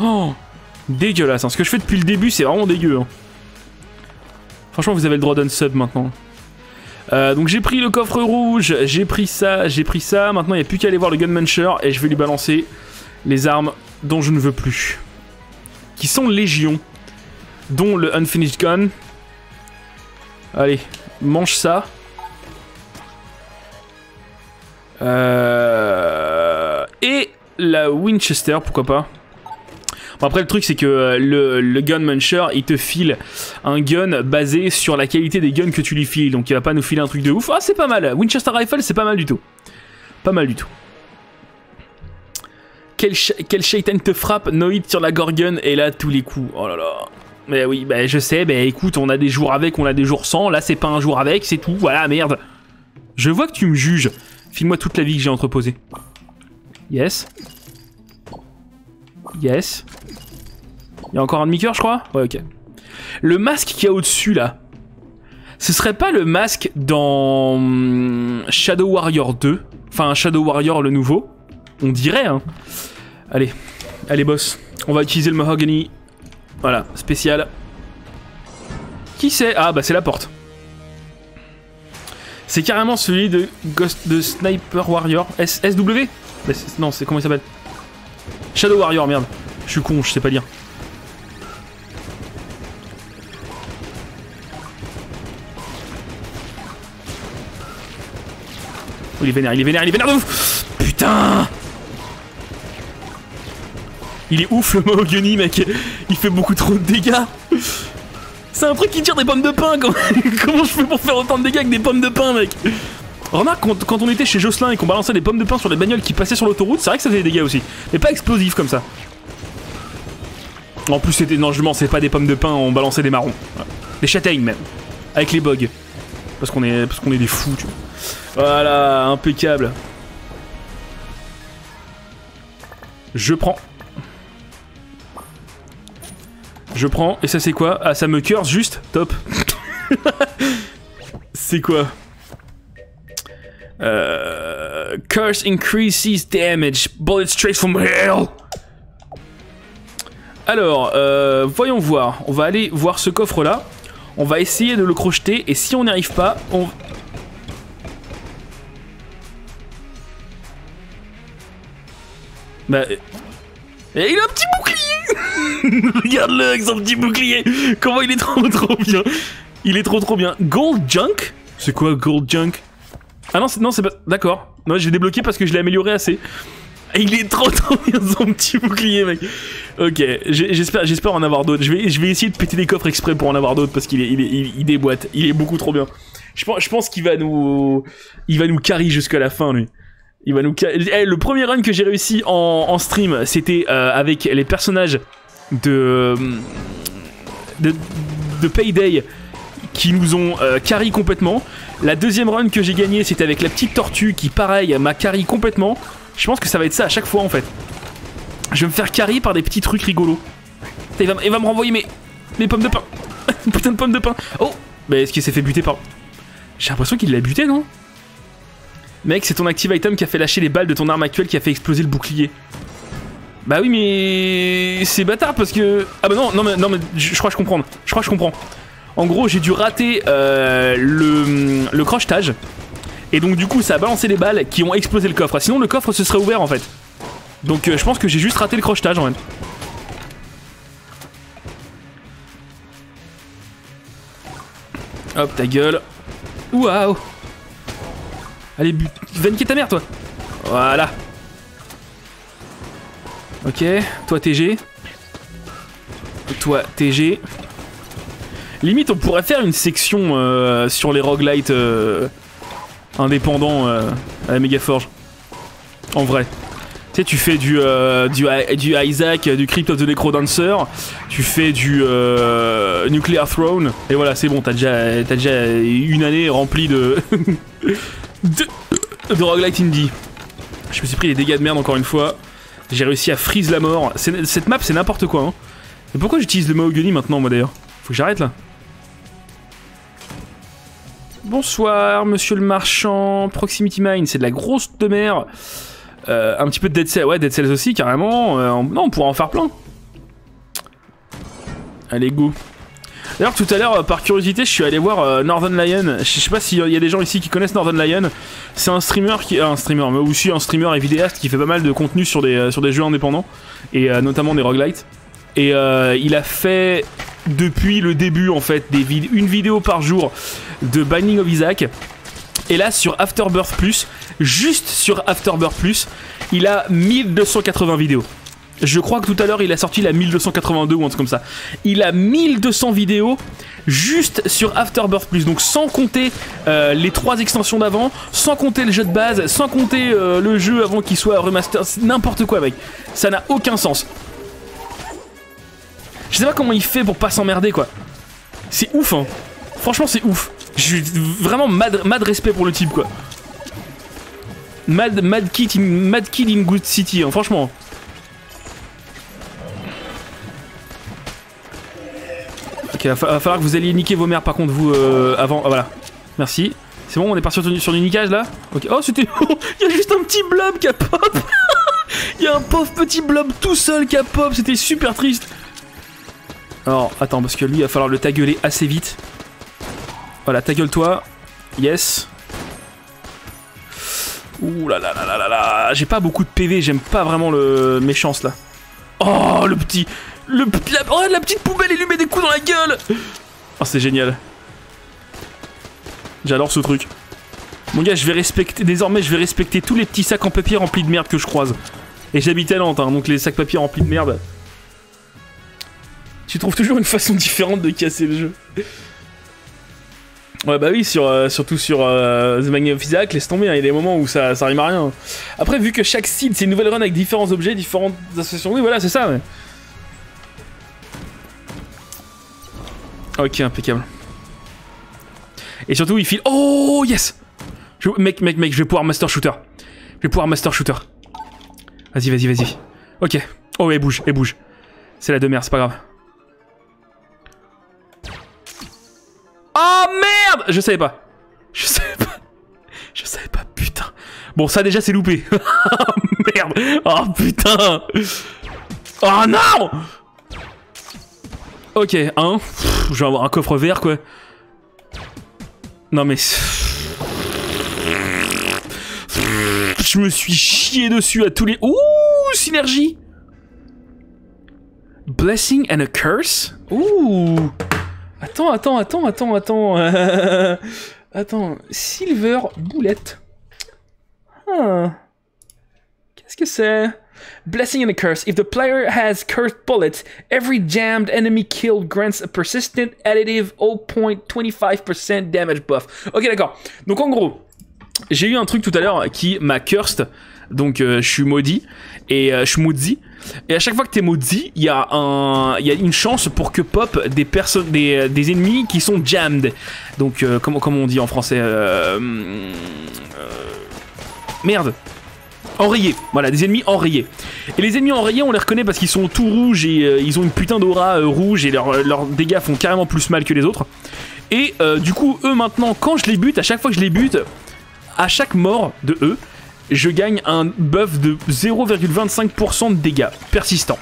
Oh Dégueulasse. Hein. Ce que je fais depuis le début, c'est vraiment dégueu. Hein. Franchement, vous avez le droit d'un sub maintenant. Euh, donc j'ai pris le coffre rouge, j'ai pris ça, j'ai pris ça. Maintenant, il n'y a plus qu'à aller voir le Gunmuncher et je vais lui balancer les armes dont je ne veux plus. Qui sont légion. Dont le Unfinished Gun. Allez, mange ça. Euh... Et la Winchester, pourquoi pas. Bon, après, le truc, c'est que euh, le, gun muncher, il te file un gun basé sur la qualité des guns que tu lui files. Donc, il va pas nous filer un truc de ouf. Ah, c'est pas mal. Winchester Rifle, c'est pas mal du tout. Pas mal du tout. Quel, quel shaitan te frappe Noid sur la Gorgon et là, tous les coups. Oh là là. Mais oui, bah je sais, bah écoute, on a des jours avec, on a des jours sans. Là, c'est pas un jour avec, c'est tout. Voilà, merde. Je vois que tu me juges. File-moi toute la vie que j'ai entreposée. Yes. Yes. Il y a encore un demi-cœur, je crois? Ouais, ok. Le masque qu'il y a au-dessus, là. Ce serait pas le masque dans hum, Shadow Warrior 2 Enfin, Shadow Warrior le nouveau? On dirait, hein. Allez, allez boss. On va utiliser le Mahogany. Voilà, spécial. Qui c'est? Ah, bah c'est la porte. C'est carrément celui de Ghost de Sniper Warrior. S SW Non, c'est comment il s'appelle? Shadow Warrior, merde. Je suis con, je sais pas lire. il est vénère, il est vénère, il est vénère de ouf Putain Il est ouf le Mahogany, mec Il fait beaucoup trop de dégâts C'est un truc qui tire des pommes de pain Comment je fais pour faire autant de dégâts avec des pommes de pain, mec? Remarque, quand, on était chez Jocelyn et qu'on balançait des pommes de pain sur les bagnoles qui passaient sur l'autoroute, c'est vrai que ça faisait des dégâts aussi. Mais pas explosifs comme ça. En plus, c'était. Non, je mens, c'est pas des pommes de pain, on balançait des marrons. Des châtaignes même. Avec les bugs. Parce qu'on est, parce qu'on est des fous, tu vois. Voilà, impeccable. Je prends. Je prends. Et ça, c'est quoi? Ah, ça me curse juste? Top. c'est quoi? Euh, Curse increases damage. Bullet straight from hell. Alors, euh, voyons voir. On va aller voir ce coffre-là. On va essayer de le crocheter. Et si on n'y arrive pas, on... Bah... Et il a un petit bouclier Regarde-le avec son petit bouclier Comment il est trop trop bien Il est trop trop bien. Gold Junk? C'est quoi Gold Junk? Ah non, non c'est pas... D'accord. Non, j'ai débloqué parce que je l'ai amélioré assez. Il est trop trop bien son petit bouclier, mec. Ok, j'espère, en avoir d'autres. Je vais, je vais essayer de péter des coffres exprès pour en avoir d'autres parce qu'il est, il, est, il, déboîte. Il est beaucoup trop bien. Je pense, je pense qu'il va nous, il va nous carry jusqu'à la fin, lui. Il va nous. Eh, le premier run que j'ai réussi en, en stream, c'était euh, avec les personnages de, de, de Payday qui nous ont euh, carry complètement. La deuxième run que j'ai gagné, c'était avec la petite tortue qui, pareil, m'a carry complètement. Je pense que ça va être ça à chaque fois en fait. Je vais me faire carry par des petits trucs rigolos. Il va, il va me renvoyer mes, mes pommes de pain. Putain de pommes de pain. Oh Mais est-ce qu'il s'est fait buter par... J'ai l'impression qu'il l'a buté, non? Mec, c'est ton active item qui a fait lâcher les balles de ton arme actuelle qui a fait exploser le bouclier. Bah oui, mais c'est bâtard parce que... Ah bah non, non mais, non, mais je, crois que je comprends. Je crois que je comprends. En gros, j'ai dû rater euh, le, crochetage. Et donc du coup ça a balancé les balles qui ont explosé le coffre. Sinon le coffre se serait ouvert en fait. Donc euh, je pense que j'ai juste raté le crochetage en fait. Hop ta gueule. Waouh Allez, va niquer ta mère toi Voilà Ok, toi TG. Toi TG. Limite on pourrait faire une section euh, sur les roguelites euh, indépendant euh, à la Megaforge. En vrai. Tu sais, tu fais du, du, du, Isaac, du Crypt of the Necrodancer, tu fais du Nuclear Throne, et voilà, c'est bon, t'as déjà, déjà une année remplie de, de, de roguelite indie. Je me suis pris les dégâts de merde encore une fois. J'ai réussi à freeze la mort. Cette map, c'est n'importe quoi. Hein. Mais pourquoi j'utilise le Mahogany maintenant, moi d'ailleurs? Faut que j'arrête là. Bonsoir, monsieur le marchand. Proximity Mine, c'est de la grosse de mer. Euh, un petit peu de Dead Cells. Ouais, Dead Cells aussi, carrément. Euh, non, on pourra en faire plein. Allez, go. D'ailleurs, tout à l'heure, par curiosité, je suis allé voir euh, Northern Lion. Je sais pas s'il y a des gens ici qui connaissent Northern Lion. C'est un streamer qui. un streamer, mais aussi un streamer et vidéaste qui fait pas mal de contenu sur des, sur des jeux indépendants. Et notamment des roguelites. Et il a fait depuis le début en fait des une vidéo par jour de Binding of Isaac. Et là sur Afterbirth Plus, juste sur Afterbirth Plus, il a 1280 vidéos. Je crois que tout à l'heure il a sorti la 1282 ou un truc comme ça. Il a 1200 vidéos juste sur Afterbirth Plus. Donc sans compter euh, les trois extensions d'avant, sans compter le jeu de base, sans compter euh, le jeu avant qu'il soit remaster, n'importe quoi mec. Ça n'a aucun sens. Je sais pas comment il fait pour pas s'emmerder quoi. C'est ouf hein. Franchement c'est ouf. Je vraiment mad, mad respect pour le type quoi. Mad, mad, kid, in, mad kid in good city, hein, franchement. Ok, va, falloir que vous alliez niquer vos mères par contre, vous, euh, avant. Ah, voilà. Merci. C'est bon, on est parti sur, sur du niquage là? Ok. Oh, c'était. Il y a juste un petit blob qui a pop Il y a un pauvre petit blob tout seul qui a pop, c'était super triste. Alors, attends, parce que lui, il va falloir le tagueuler assez vite. Voilà, tagueule-toi. Yes. Ouh là là là là là là. J'ai pas beaucoup de PV, j'aime pas vraiment le méchance là. Oh, le petit. Le, la, oh, la petite poubelle, il lui met des coups dans la gueule. Oh, c'est génial. J'adore ce truc. Mon gars, je vais respecter. Désormais, je vais respecter tous les petits sacs en papier remplis de merde que je croise. Et j'habite à Nantes, hein, donc les sacs papier remplis de merde. Tu trouves toujours une façon différente de casser le jeu. Ouais, bah oui, sur, euh, surtout sur euh, The Magnum of laisse tomber, hein, il y a des moments où ça, ça rime à rien. Après, vu que chaque seed, c'est une nouvelle run avec différents objets, différentes associations, oui, voilà, c'est ça. Ok, impeccable. Et surtout, il file. Oh, yes! Mec, mec, mec, je vais pouvoir Master Shooter. Je vais pouvoir Master Shooter. Vas-y, vas-y, vas-y. Ok. Oh, elle bouge, elle bouge. C'est la de merde, c'est pas grave. Oh merde Je savais pas. Je savais pas. Je savais pas, putain. Bon, ça déjà c'est loupé. oh merde. Oh putain. Oh non Ok. Pff, Je vais avoir un coffre vert quoi. Non mais... Je me suis chié dessus à tous les... Ouh, synergie Blessing and a curse Ouh Attends, attends, attends, attends, attends. attends, Silver Boulette. Ah. Qu'est-ce que c'est? Blessing and a curse. If the player has cursed bullets, every jammed enemy killed grants a persistent additive 0.25% damage buff. Ok, d'accord. Donc en gros, j'ai eu un truc tout à l'heure qui m'a cursed. Donc euh, je suis maudit et euh, je suis maudit. Et à chaque fois que t'es maudit, il y a un, y a une chance pour que pop des personnes, des, des ennemis qui sont jammed. Donc euh, comment, comment on dit en français euh, euh, Merde. Enrayés, voilà, des ennemis enrayés. Et les ennemis enrayés, on les reconnaît parce qu'ils sont tout rouges et ils ont une putain d'aura rouge et leurs dégâts font carrément plus mal que les autres. Et du coup, eux maintenant, quand je les bute, à chaque fois que je les bute, à chaque mort de eux, je gagne un buff de 0,25% de dégâts persistants.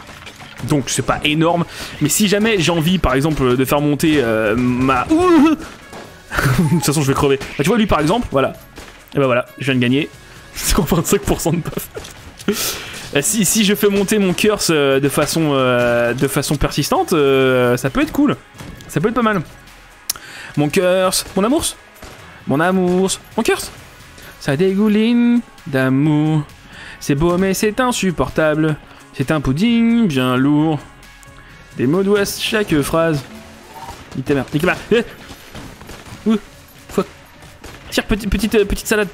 Donc c'est pas énorme, mais si jamais j'ai envie, par exemple, de faire monter euh, ma... De toute façon, je vais crever. Bah, tu vois, lui, par exemple, voilà. Et bah voilà, je viens de gagner 0,25% de buff. Euh, Si, si je fais monter mon curse euh, de façon, de façon persistante, ça peut être cool. Ça peut être pas mal. Mon curse, mon amours, mon amours, mon curse. Ça dégouline d'amour. C'est beau mais c'est insupportable. C'est un pudding bien lourd. Des mots d'ouest chaque phrase. Nique ta mère, nique ta mère. Ouh. Tire, petite, petite, euh, petite salade.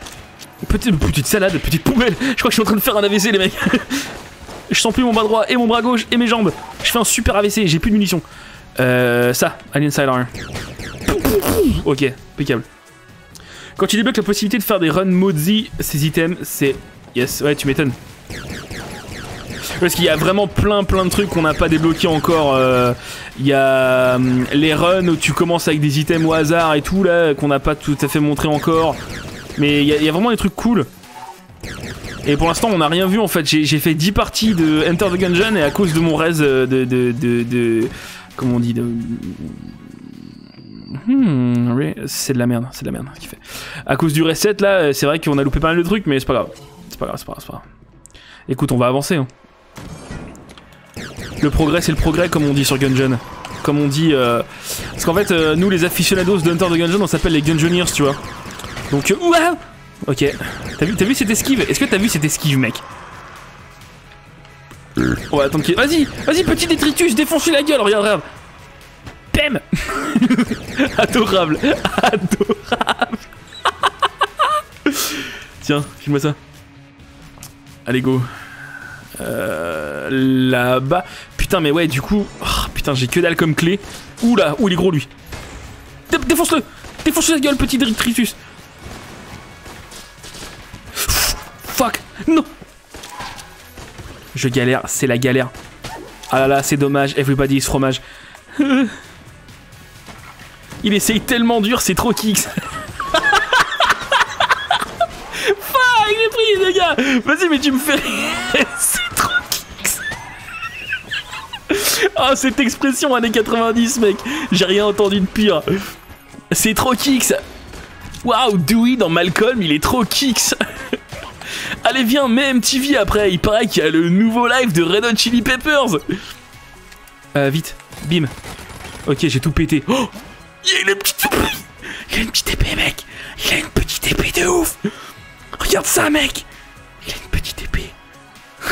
Petite, petite salade, petite poubelle. Je crois que je suis en train de faire un AVC, les mecs. je sens plus mon bras droit et mon bras gauche et mes jambes. Je fais un super AVC, j'ai plus de munitions. Euh, ça, Alien Siler. Ok, impeccable. Quand tu débloques la possibilité de faire des runs maudits, ces items, c'est... Yes, ouais, tu m'étonnes. Parce qu'il y a vraiment plein plein de trucs qu'on n'a pas débloqués encore. euh, Il y a hum, les runs où tu commences avec des items au hasard et tout là, qu'on n'a pas tout à fait montré encore. Mais il y, a- vraiment des trucs cool. Et pour l'instant, on n'a rien vu en fait. J'ai fait 10 parties de Enter the Gungeon et à cause de mon res euh, de. de, comment on dit. Hmm, c'est de la merde, c'est de la merde ce qu'il fait. À cause du reset là, euh, c'est vrai qu'on a loupé pas mal de trucs, mais c'est pas grave. C'est pas grave, c'est pas grave, c'est pas grave. Écoute, on va avancer. hein. Le progrès, c'est le progrès, comme on dit sur Gungeon. Comme on dit. euh, Parce qu'en fait, euh, nous, les aficionados de Hunter the Gungeon, on s'appelle les Gungeoneers, tu vois. Donc, euh, ouah Ok. T'as vu, vu cette esquive? Est-ce que t'as vu cette esquive, mec? On va attendre qu'il. Vas-y Vas-y, petit détritus, défonce-lui la gueule, regarde, regarde Pem Adorable Adorable Tiens, filme-moi ça. Allez, go. Euh, Là-bas. Putain, mais ouais, du coup. oh, putain, j'ai que dalle comme clé. Ouh là, ouh, il est gros lui? Dé- Défonce-le Défonce la gueule, petit détritus Fuck Non Je galère, c'est la galère. Ah là là, c'est dommage, everybody is fromage. Il essaye tellement dur, c'est trop kicks. Fuck, j'ai pris les gars. Vas-y, mais tu me fais. C'est trop kicks. Ah, cette expression années 90, mec. J'ai rien entendu de pire. C'est trop kicks. Waouh, Dewey dans Malcolm, il est trop kicks. Allez, viens, mets MTV après. Il paraît qu'il y a le nouveau live de Red Hot Chili Peppers. Euh, vite, bim. Ok, j'ai tout pété. Oh Il a une petite Il a une petite épée, mec. Il a une petite épée de ouf. Regarde ça, mec. Il a une petite épée.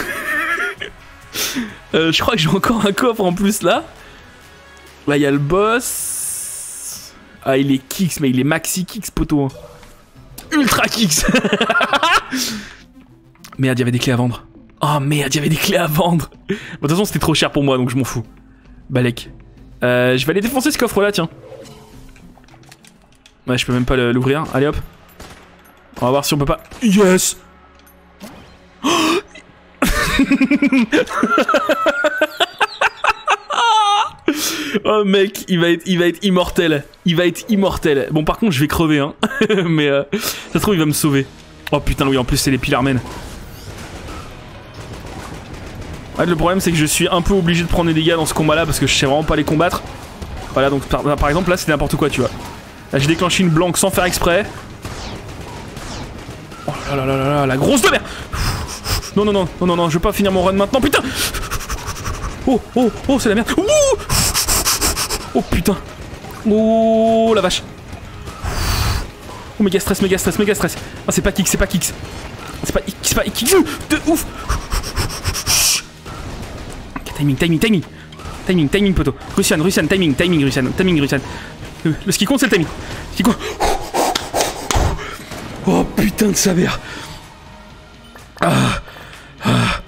euh, je crois que j'ai encore un coffre en plus là. Là, il y a le boss. Ah, il est kicks, mais il est maxi kicks, poteau. Ultra kicks. merde, il y avait des clés à vendre. Oh merde, il y avait des clés à vendre. Bon, de toute façon, c'était trop cher pour moi, donc je m'en fous. Balek. Euh, je vais aller défoncer ce coffre là, tiens. Ouais, je peux même pas l'ouvrir. Allez hop. On va voir si on peut pas. Yes Oh mec, il va être, il va être immortel. Il va être immortel. Bon par contre je vais crever hein. Mais euh, ça se trouve il va me sauver. Oh putain oui en plus c'est les pilarmen. Ouais, le problème c'est que je suis un peu obligé de prendre des dégâts dans ce combat là parce que je sais vraiment pas les combattre. Voilà donc par, par exemple là c'est n'importe quoi tu vois. J'ai déclenché une blanque sans faire exprès. Oh là là là là là la grosse de merde. Non non non non non non je veux pas finir mon run maintenant putain. Oh oh oh c'est la merde. Oh putain. Oh la vache. Oh méga stress méga stress méga stress. Ah c'est pas kick c'est pas kick C'est pas c'est pas kick de ouf. Timing, timing, timing. Timing, timing, poteau. Russian, Russian, timing, timing, Russian, timing, Russian. Le, ce qui compte, c'est le timing. Ce qui compte. Oh putain de sa mère. Ah, ah,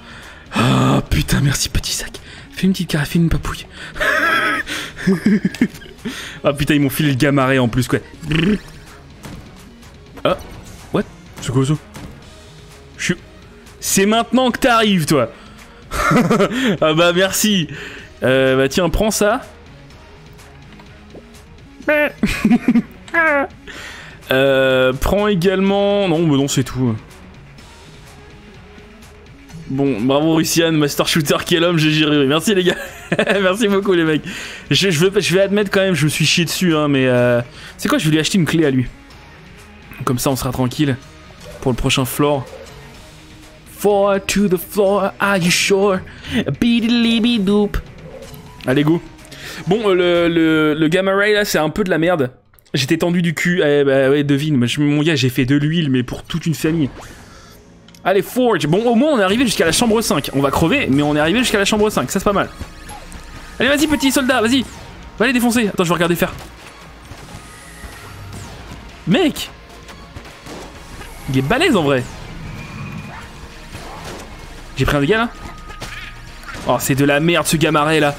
ah, putain, merci petit sac. Fais une petite carafine, une papouille. ah putain, ils m'ont filé le gamaré en plus, quoi. Ah, what? C'est quoi ça? Je suis... C'est maintenant que t'arrives, toi ah bah merci. Euh, bah tiens, prends ça. euh, prends également... Non, bah non, c'est tout. Bon, bravo Russian, Master Shooter, quel homme, j'ai géré. Merci les gars. Merci beaucoup les mecs. Je, veux, je, vais admettre quand même, je me suis chié dessus, hein, mais... Euh... C'est quoi, je vais lui acheter une clé à lui. Comme ça, on sera tranquille pour le prochain floor. Four to the floor, are you sure? doop. Allez, go. Bon, euh, le, le, le Gamma Ray là, c'est un peu de la merde. J'étais tendu du cul. Eh, bah, ouais, devine. Mon gars, j'ai fait de l'huile, mais pour toute une famille. Allez, Forge. Bon, au moins, on est arrivé jusqu'à la chambre 5. On va crever, mais on est arrivé jusqu'à la chambre 5. Ça, c'est pas mal. Allez, vas-y, petit soldat, vas-y. Va aller défoncer. Attends, je vais regarder faire. Mec Il est balèze en vrai. J'ai pris un dégât là Oh, c'est de la merde ce gamaré là.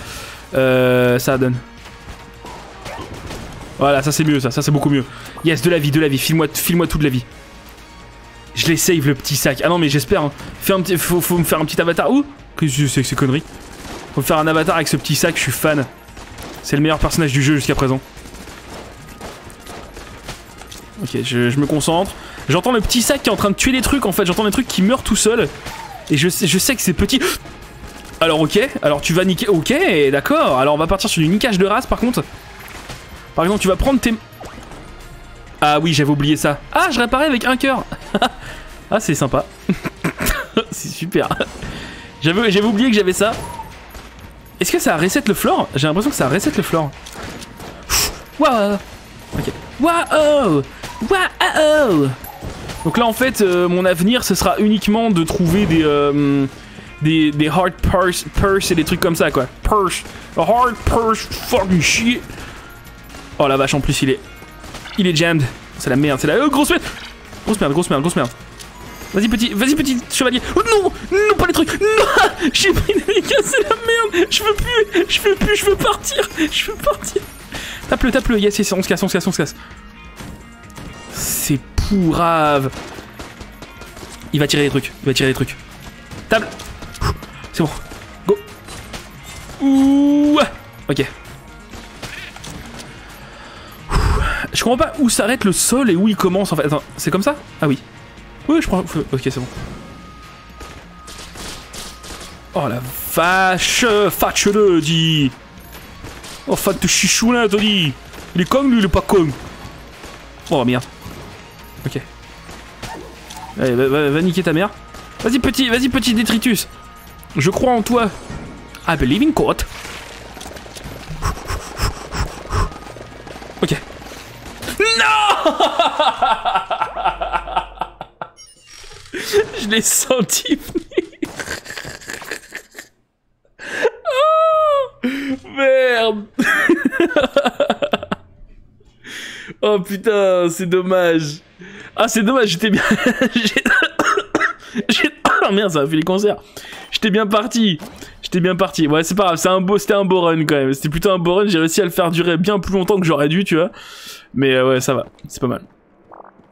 Euh, ça donne. Voilà, ça c'est mieux, ça, ça c'est beaucoup mieux. Yes, de la vie, de la vie, file-moi file toute la vie. Je les save le petit sac. Ah non, mais j'espère. Hein. un petit, faut, me faire un petit avatar. Ouh Qu'est-ce que c'est que ces conneries? Faut me faire un avatar avec ce petit sac, je suis fan. C'est le meilleur personnage du jeu jusqu'à présent. Ok, je, je me concentre. J'entends le petit sac qui est en train de tuer des trucs en fait. J'entends des trucs qui meurent tout seul. Et je sais, je sais que c'est petit. Alors ok, alors tu vas niquer... Ok, d'accord. Alors on va partir sur du niquage de race par contre. Par exemple, tu vas prendre tes... Ah oui, j'avais oublié ça. Ah, je réparais avec un cœur. ah, c'est sympa. c'est super. J'avais oublié que j'avais ça. Est-ce que ça reset le floor? J'ai l'impression que ça reset le floor. Waouh Ok. Waouh Waouh donc là en fait euh, mon avenir ce sera uniquement de trouver des euh, des, hard purse, purse et des trucs comme ça quoi. Purse. hard purse fucking shit. Oh la vache en plus il est il est jammed. C'est la merde, c'est la oh, grosse merde. Grosse merde, grosse merde, grosse merde. Vas-y petit, vas-y petit chevalier. Oh non, non pas les trucs. Non, j'ai pris des dégâts, c'est la merde. Je veux plus, je veux plus, je veux partir, je veux partir. Tape-le, tape-le. Yes, yes, on se casse, on se casse, on se casse. C'est pourrave. Il va tirer des trucs. Il va tirer des trucs. Table. C'est bon. Go. Ouh. Ok. Je comprends pas où s'arrête le sol et où il commence en fait. Attends, c'est comme ça? Ah oui. Oui, je crois. Ok, c'est bon. Oh la vache Fâche-le, dit Oh, fan de chichoulin, dit Il est con, lui, il est pas con Oh, merde. Ok. Allez, va, va- va niquer ta mère. Vas-y, petit, vas-y, petit détritus. Je crois en toi. I believe in God. Ok. Non Je l'ai senti venir. Oh Merde Oh putain, c'est dommage. Ah, c'est dommage, j'étais bien. Ah merde, ça a fait les concerts. J'étais bien parti. J'étais bien parti. Ouais, c'est pas grave, c'était un beau run quand même. C'était plutôt un beau run. J'ai réussi à le faire durer bien plus longtemps que j'aurais dû, tu vois. Mais euh, ouais, ça va. C'est pas mal.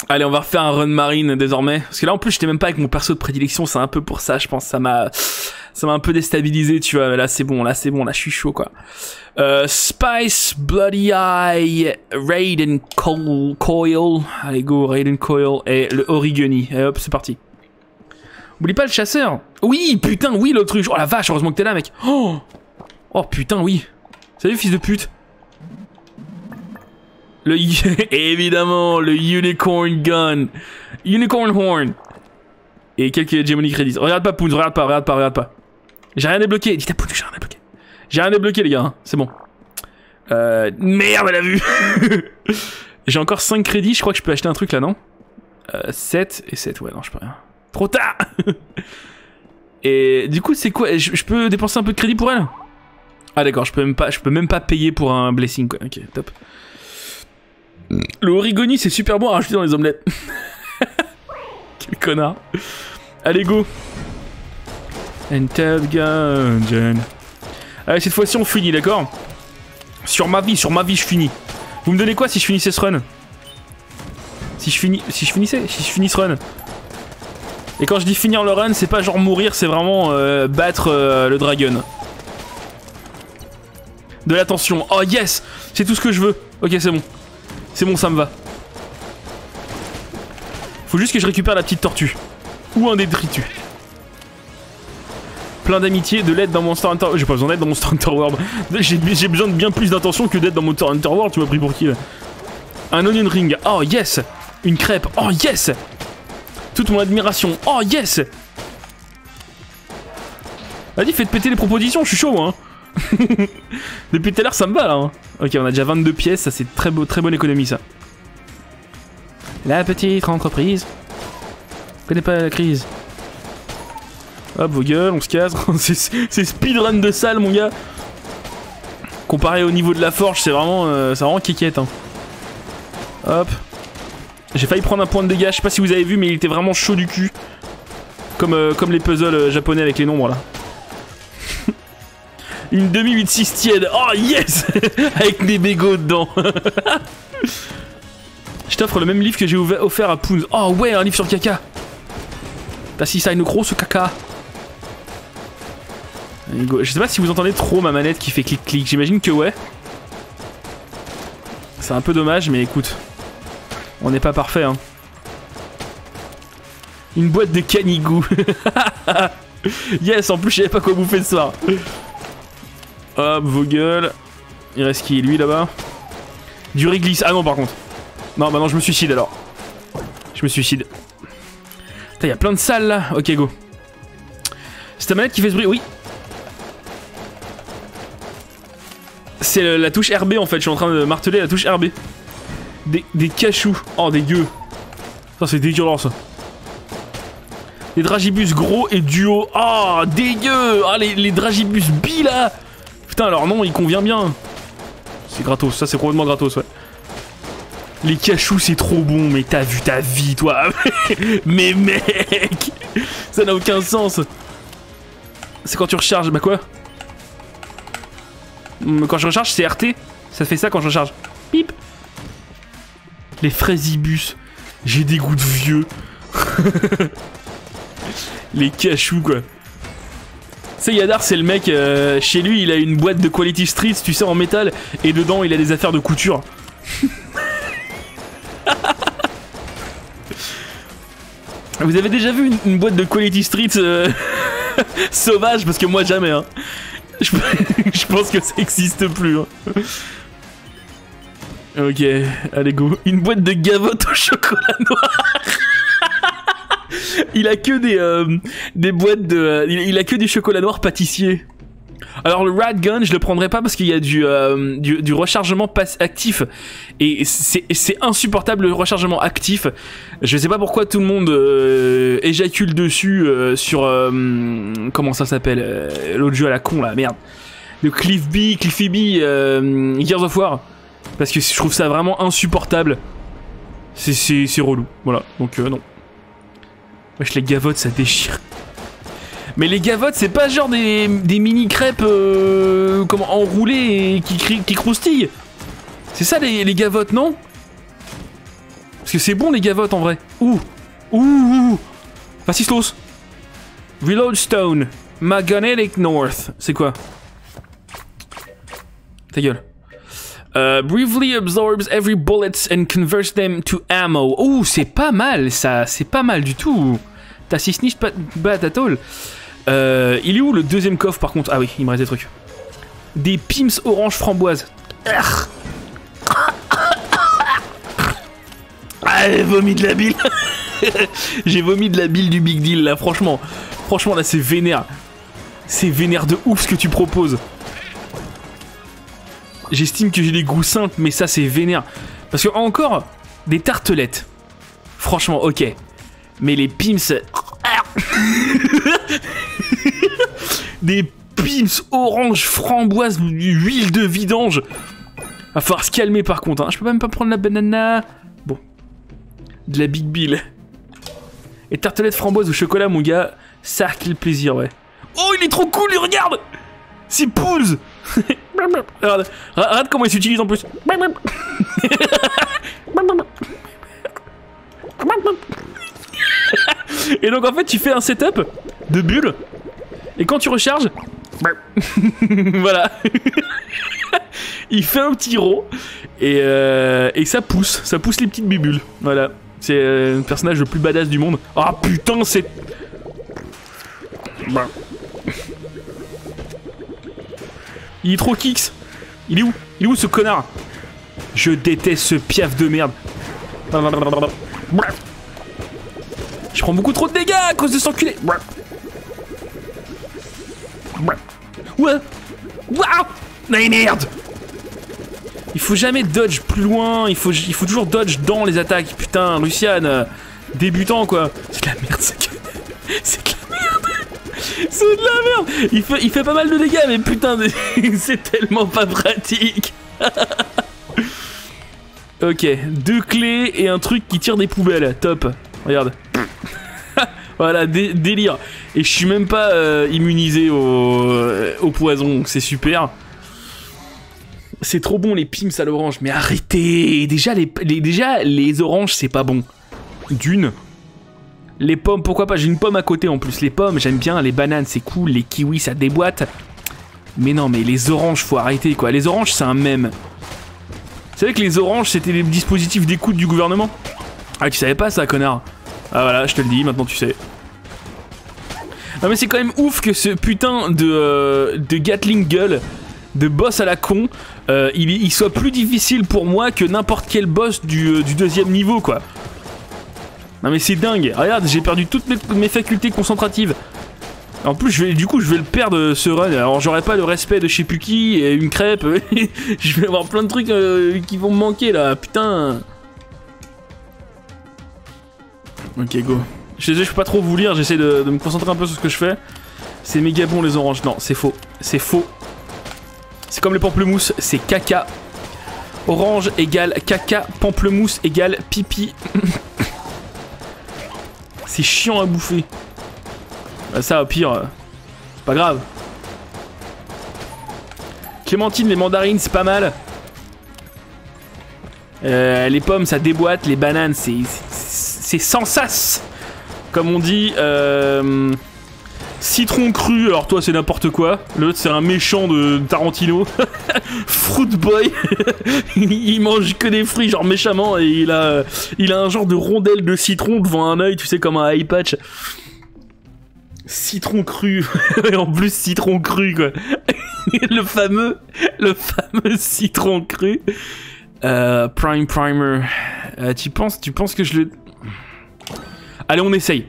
Allez, on va refaire un run marine désormais. Parce que là, en plus, j'étais même pas avec mon perso de prédilection. C'est un peu pour ça, je pense. Ça m'a, ça m'a un peu déstabilisé, tu vois. Mais là, c'est bon. Là, c'est bon. Là, je suis chaud, quoi. Euh, Spice, Bloody Eye, Raiden Coil. Allez, go, Raiden Coil. Et le Origami. Et hop, c'est parti. Oublie pas le chasseur. Oui, putain, oui, l'autruche. Oh la vache, heureusement que t'es là, mec. Oh, oh putain, oui. Salut, fils de pute. Le évidemment le unicorn gun, unicorn horn et quelques hegemony credits. Regarde pas Poons, regarde pas, regarde pas, regarde pas. J'ai rien débloqué. Dis à Poons j'ai rien débloqué. J'ai rien débloqué les gars, hein. c'est bon. Euh, merde, elle a vu. j'ai encore 5 crédits, je crois que je peux acheter un truc là, non? Euh, 7 et 7, ouais, non, je peux rien. Trop tard. et du coup, c'est quoi? Je, peux dépenser un peu de crédit pour elle? Ah d'accord, je peux même pas, je peux même pas payer pour un blessing. Ok, top. Le origoni, c'est super bon à rajouter dans les omelettes. Quel connard. Allez, go. Gungeon. Allez, cette fois-ci, on finit, d'accord? Sur ma vie, sur ma vie, je finis. Vous me donnez quoi si je finissais ce run? Si je finis, si je finissais, si je finis ce run? Et quand je dis finir le run, c'est pas genre mourir, c'est vraiment euh, battre euh, le dragon. De l'attention. Oh yes C'est tout ce que je veux. Ok, c'est bon. C'est bon, ça me va. Faut juste que je récupère la petite tortue. Ou un détritus. Plein d'amitié, de l'aide dans Monster Hunter... J'ai pas besoin d'aide dans Monster Hunter World. J'ai besoin de bien plus d'attention que d'aide dans Monster Hunter World. Tu m'as pris pour qui, Un onion ring. Oh, yes Une crêpe. Oh, yes Toute mon admiration. Oh, yes Vas-y, faites péter les propositions, je suis chaud, hein. Depuis tout à l'heure, ça me va, là. hein. Ok, on a déjà 22 pièces, ça c'est très, très bonne économie, ça. La petite entreprise. Connais pas la crise. Hop, vos gueules, on se casse. c'est speedrun de salle, mon gars. Comparé au niveau de la forge, c'est vraiment, euh, vraiment kékette. Hein. Hop. J'ai failli prendre un point de dégâts, je sais pas si vous avez vu, mais il était vraiment chaud du cul. Comme, euh, comme les puzzles euh, japonais avec les nombres, là. Une demi 8-6 tiède. Oh yes Avec des bégots dedans. Je t'offre le même livre que j'ai offert à Poons. Oh ouais, un livre sur le caca. T'as si ça une grosse caca. Je sais pas si vous entendez trop ma manette qui fait clic-clic. J'imagine que ouais. C'est un peu dommage, mais écoute. On n'est pas parfait, hein. Une boîte de canigou. yes, en plus, je savais pas quoi bouffer ce soir. Hop, vos gueules. Il reste qui Lui là-bas? Du réglisse. Ah non, par contre. Non, bah je me suicide alors. Je me suicide. Putain, y a plein de salles là. Ok, go. C'est ta manette qui fait ce bruit? Oui. C'est la touche RB en fait. Je suis en train de marteler la touche RB. Des, des cachous. Oh, des gueux. Ça, c'est dégueulasse. Des dragibus gros et duo. Ah, dégueu Ah, les, les dragibus bi là Putain, alors non, il convient bien. C'est gratos, ça c'est complètement gratos, ouais. Les cachous, c'est trop bon, mais t'as vu ta vie, toi Mais mec Ça n'a aucun sens C'est quand tu recharges, bah quoi? Quand je recharge, c'est RT. Ça fait ça quand je recharge. Pip les fraisibus. J'ai des goûts de vieux. les cachous, quoi. C'est Yadar, c'est le mec, euh, chez lui, il a une boîte de Quality Streets, tu sais, en métal, et dedans, il a des affaires de couture. Vous avez déjà vu une, boîte de Quality Streets euh, sauvage? Parce que moi, jamais. Hein. Je, pense que ça existe plus. Hein. Ok, allez go. Une boîte de gavotte au chocolat noir. il a que des, euh, des boîtes de... euh, il, a que du chocolat noir pâtissier. Alors le Rad Gun, je le prendrai pas parce qu'il y a du, euh, du, rechargement pass actif et c'est insupportable le rechargement actif. Je sais pas pourquoi tout le monde éjacule dessus sur comment ça s'appelle l'autre jeu à la con là, merde. Le Cliff B, Cliffy B, Gears of War parce que je trouve ça vraiment insupportable. C'est relou, voilà. Donc euh, non. Wesh les gavottes ça déchire. Mais les gavottes, c'est pas genre des, des mini crêpes euh, comment, enroulées et qui, cri- qui croustillent. C'est ça les, les gavottes, non? Parce que c'est bon les gavottes en vrai. Ouh Ouh Ouh Fascislos Reload Stone Magnetic North. C'est quoi? Ta gueule. Euh, briefly absorbs every bullets and converts them to ammo. Ouh, c'est pas mal ça, c'est pas mal du tout. T'as 6 niches pas batatol. Euh, il est où le deuxième coffre par contre? Ah oui, il me reste des trucs. Des Pims orange framboise. Ah, j'ai vomi de la bile. j'ai vomi de la bile du big deal là, franchement. Franchement là, c'est vénère. C'est vénère de ouf ce que tu proposes. J'estime que j'ai des goûts simples, mais ça c'est vénère. Parce que encore, des tartelettes. Franchement, ok. Mais les Pims. des Pims orange framboise, huile de vidange. Va falloir se calmer par contre. hein. Je peux même pas prendre la banana. Bon. De la Big Bill. Et tartelette framboise au chocolat, mon gars. Ça, quel plaisir, ouais. Oh, il est trop cool, regarde C'est Pools regarde, comment il s'utilise en plus. Et donc en fait tu fais un setup de bulles et quand tu recharges, voilà, il fait un petit row et, euh, et ça pousse, ça pousse les petites bibules. Voilà, c'est euh, le personnage le plus badass du monde. Ah putain c'est... Il est trop kicks. Il est où? Il est où ce connard? Je déteste ce piaf de merde. Je prends beaucoup trop de dégâts à cause de cet enculé. Ouais. Waouh Mais merde Il faut jamais dodge plus loin, il faut, il faut toujours dodge dans les attaques. Putain, Luciane, euh, débutant quoi. C'est de la merde, c'est que... C'est de la merde C'est de la merde il fait, pas mal de dégâts, mais putain, c'est tellement pas pratique Ok, deux clés et un truc qui tire des poubelles. Top. Regarde. voilà, dé- délire. Et je suis même pas euh, immunisé au, euh, poison, c'est super. C'est trop bon les pims à l'orange, mais arrêtez déjà, les oranges, c'est pas bon. D'une. Les pommes, pourquoi pas? J'ai une pomme à côté en plus. Les pommes, j'aime bien. Les bananes, c'est cool. Les kiwis, ça déboîte. Mais non, mais les oranges, faut arrêter quoi. Les oranges, c'est un mème. Vous savez que les oranges, c'était les dispositifs d'écoute du gouvernement? Ah, tu savais pas ça, connard? Ah voilà, je te le dis, maintenant tu sais. Non mais c'est quand même ouf que ce putain de, euh, de Gatling Gun, de boss à la con, euh, il, soit plus difficile pour moi que n'importe quel boss du, euh, du deuxième niveau, quoi. Non mais c'est dingue. Regarde, j'ai perdu toutes mes, mes facultés concentratives. En plus, je vais, du coup, je vais le perdre ce run. Alors, j'aurai pas le respect de je sais plus qui et une crêpe. je vais avoir plein de trucs euh, qui vont me manquer là. Putain. Ok, go. Je je peux pas trop vous lire. J'essaie de, de me concentrer un peu sur ce que je fais. C'est méga bon les oranges. Non, c'est faux. C'est faux. C'est comme les pamplemousses. C'est caca. Orange égale caca. Pamplemousse égale pipi. c'est chiant à bouffer. Bah ça, au pire, euh, c'est pas grave. Clémentine, les mandarines, c'est pas mal. Euh, les pommes, ça déboîte. Les bananes, c'est c'est sans sas. Comme on dit. Euh, Citron cru, alors toi c'est n'importe quoi. L'autre c'est un méchant de Tarantino. Fruit Boy, il mange que des fruits genre méchamment et il a, a un genre de rondelle de citron devant un œil, tu sais comme un eye patch. Citron cru, et en plus citron cru quoi. le fameux, le fameux citron cru. Euh, Prime Primer. Euh, tu penses, tu penses que je le. Allez, on essaye.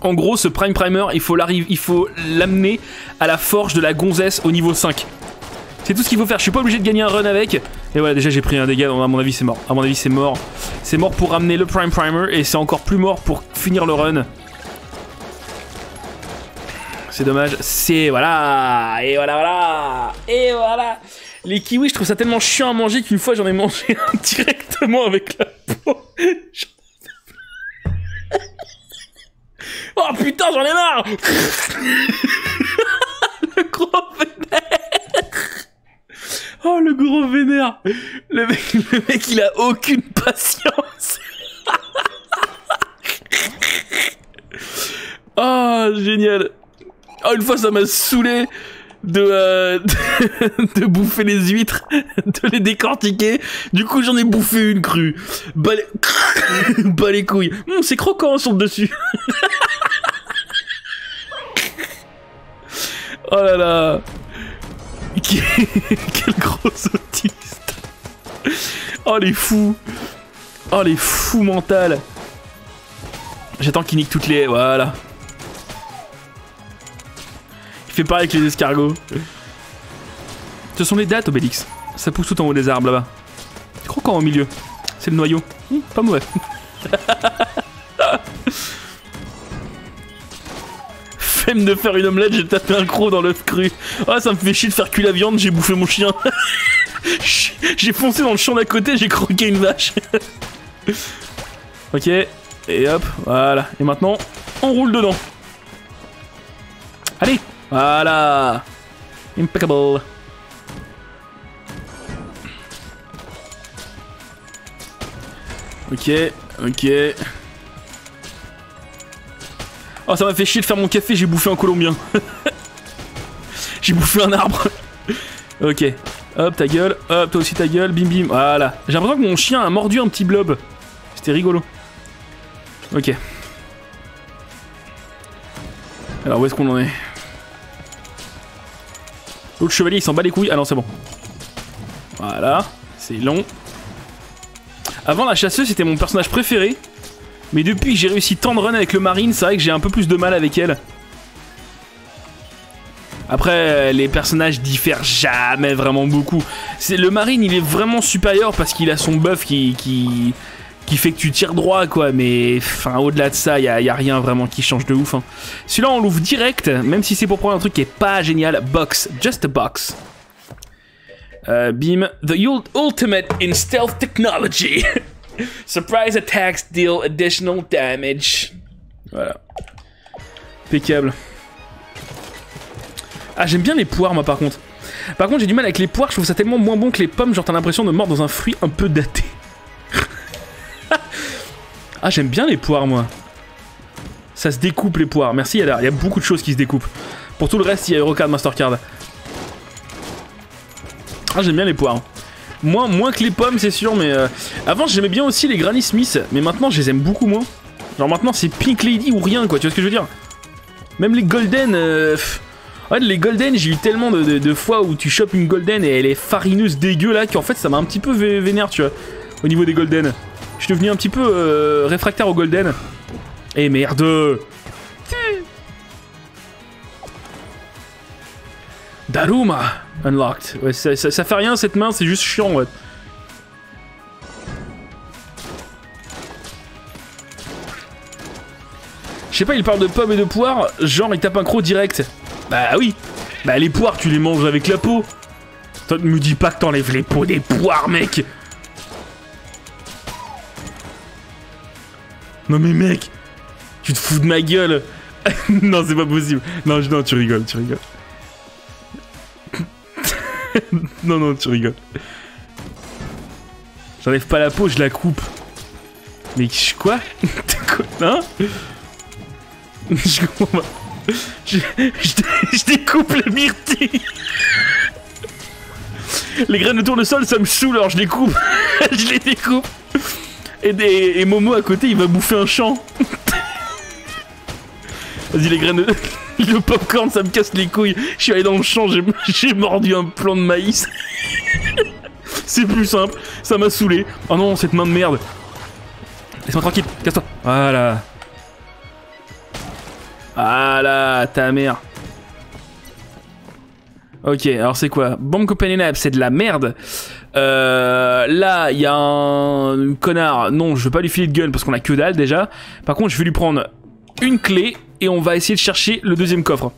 En gros, ce Prime Primer, il faut il faut l'amener à la forge de la gonzesse au niveau 5. C'est tout ce qu'il faut faire. Je suis pas obligé de gagner un run avec. Et voilà, déjà j'ai pris un dégât. À mon avis, c'est mort. À mon avis, c'est mort. C'est mort pour ramener le Prime Primer et c'est encore plus mort pour finir le run. C'est dommage. C'est voilà. Et voilà, voilà. Et voilà. Les kiwis, je trouve ça tellement chiant à manger qu'une fois j'en ai mangé un directement avec la peau. oh putain, j'en ai marre. Le gros vénère. Oh, le gros vénère. Le mec, le mec, il a aucune patience. Oh, génial. Oh, une fois, ça m'a saoulé de, euh, de, bouffer les huîtres, de les décortiquer. Du coup, j'en ai bouffé une crue. Bah les, les couilles. Hum, c'est croquant sur le dessus. oh là là. Quel gros autiste. Oh les fous. Oh les fous mentales. J'attends qu'il nique toutes les... Voilà. Il fait pareil avec les escargots. Ce sont les dates, Obélix. Ça pousse tout en haut des arbres là-bas. Croquant au milieu. C'est le noyau. Hum, pas mauvais. Femme de faire une omelette, j'ai tapé un croc dans l'œuf cru. Ah, ça me fait chier de faire cuire la viande, j'ai bouffé mon chien. j'ai foncé dans le champ d'à côté, j'ai croqué une vache. ok, et hop, voilà. Et maintenant, on roule dedans. Allez voilà Impeccable Ok, ok. Oh, ça m'a fait chier de faire mon café, j'ai bouffé un colombien. j'ai bouffé un arbre. ok. Hop, ta gueule. Hop, toi aussi ta gueule. Bim, bim. Voilà. J'ai l'impression que mon chien a mordu un petit blob. C'était rigolo. Ok. Alors, où est-ce qu'on en est? L'autre chevalier, il s'en bat les couilles. Ah non, c'est bon. Voilà. C'est long. Avant, la chasseuse, c'était mon personnage préféré. Mais depuis que j'ai réussi tant de run avec le marine, c'est vrai que j'ai un peu plus de mal avec elle. Après, les personnages diffèrent jamais vraiment beaucoup. Le marine, il est vraiment supérieur parce qu'il a son buff qui, qui fait que tu tires droit, quoi. Mais enfin, au-delà de ça, il a, rien vraiment qui change de ouf. Hein. Celui-là, on l'ouvre direct, même si c'est pour prendre un truc qui est pas génial. Box, just a box. Euh, beam, the ultimate in stealth technology. Surprise attacks deal additional damage. Voilà. Impeccable. Ah, j'aime bien les poires, moi, par contre. Par contre, j'ai du mal avec les poires, je trouve ça tellement moins bon que les pommes, genre t'as l'impression de mordre dans un fruit un peu daté. Ah, j'aime bien les poires, moi. Ça se découpe, les poires. Merci. Il y a beaucoup de choses qui se découpent. Pour tout le reste, il y a Eurocard, Mastercard. Ah, j'aime bien les poires. Moins, moins que les pommes, c'est sûr, mais... Euh, avant, j'aimais bien aussi les Granny Smith, mais maintenant, je les aime beaucoup moins. Genre, maintenant, c'est Pink Lady ou rien, quoi. Tu vois ce que je veux dire? Même les Golden... Euh... Ouais, les Golden, j'ai eu tellement de, fois où tu chopes une Golden et elle est farineuse dégueu, là, qu'en fait, ça m'a un petit peu vénère, tu vois. Au niveau des Golden. Je suis devenu un petit peu euh, réfractaire au golden. Eh merde Daruma Unlocked. Ouais, ça, fait rien cette main, c'est juste chiant, ouais. Je sais pas, il parle de pommes et de poires, genre il tape un croc direct. Bah oui Bah les poires, tu les manges avec la peau Toi, ne me dis pas que t'enlèves les peaux des poires, mec Non mais mec, tu te fous de ma gueule. non, c'est pas possible. Non, non, tu rigoles, tu rigoles. non, non, tu rigoles. J'enlève pas la peau, je la coupe. Mais quoi? Hein? Je comprends pas. je, je découpe les myrtilles. Les graines de tournesol, ça me saoule, alors je les coupe. je les découpe. Et, et Momo à côté, il va bouffer un champ. Vas-y, les graines. Le popcorn, ça me casse les couilles. Je suis allé dans le champ, j'ai mordu un plant de maïs. C'est plus simple, ça m'a saoulé. Oh non, cette main de merde. Laisse-moi tranquille, casse-toi. Voilà. Voilà, ta mère. Ok, alors c'est quoi? Companion App, c'est de la merde. Euh, là, il y a un connard. Non, je veux pas lui filer de gun parce qu'on a que dalle déjà. Par contre, je vais lui prendre une clé et on va essayer de chercher le deuxième coffre.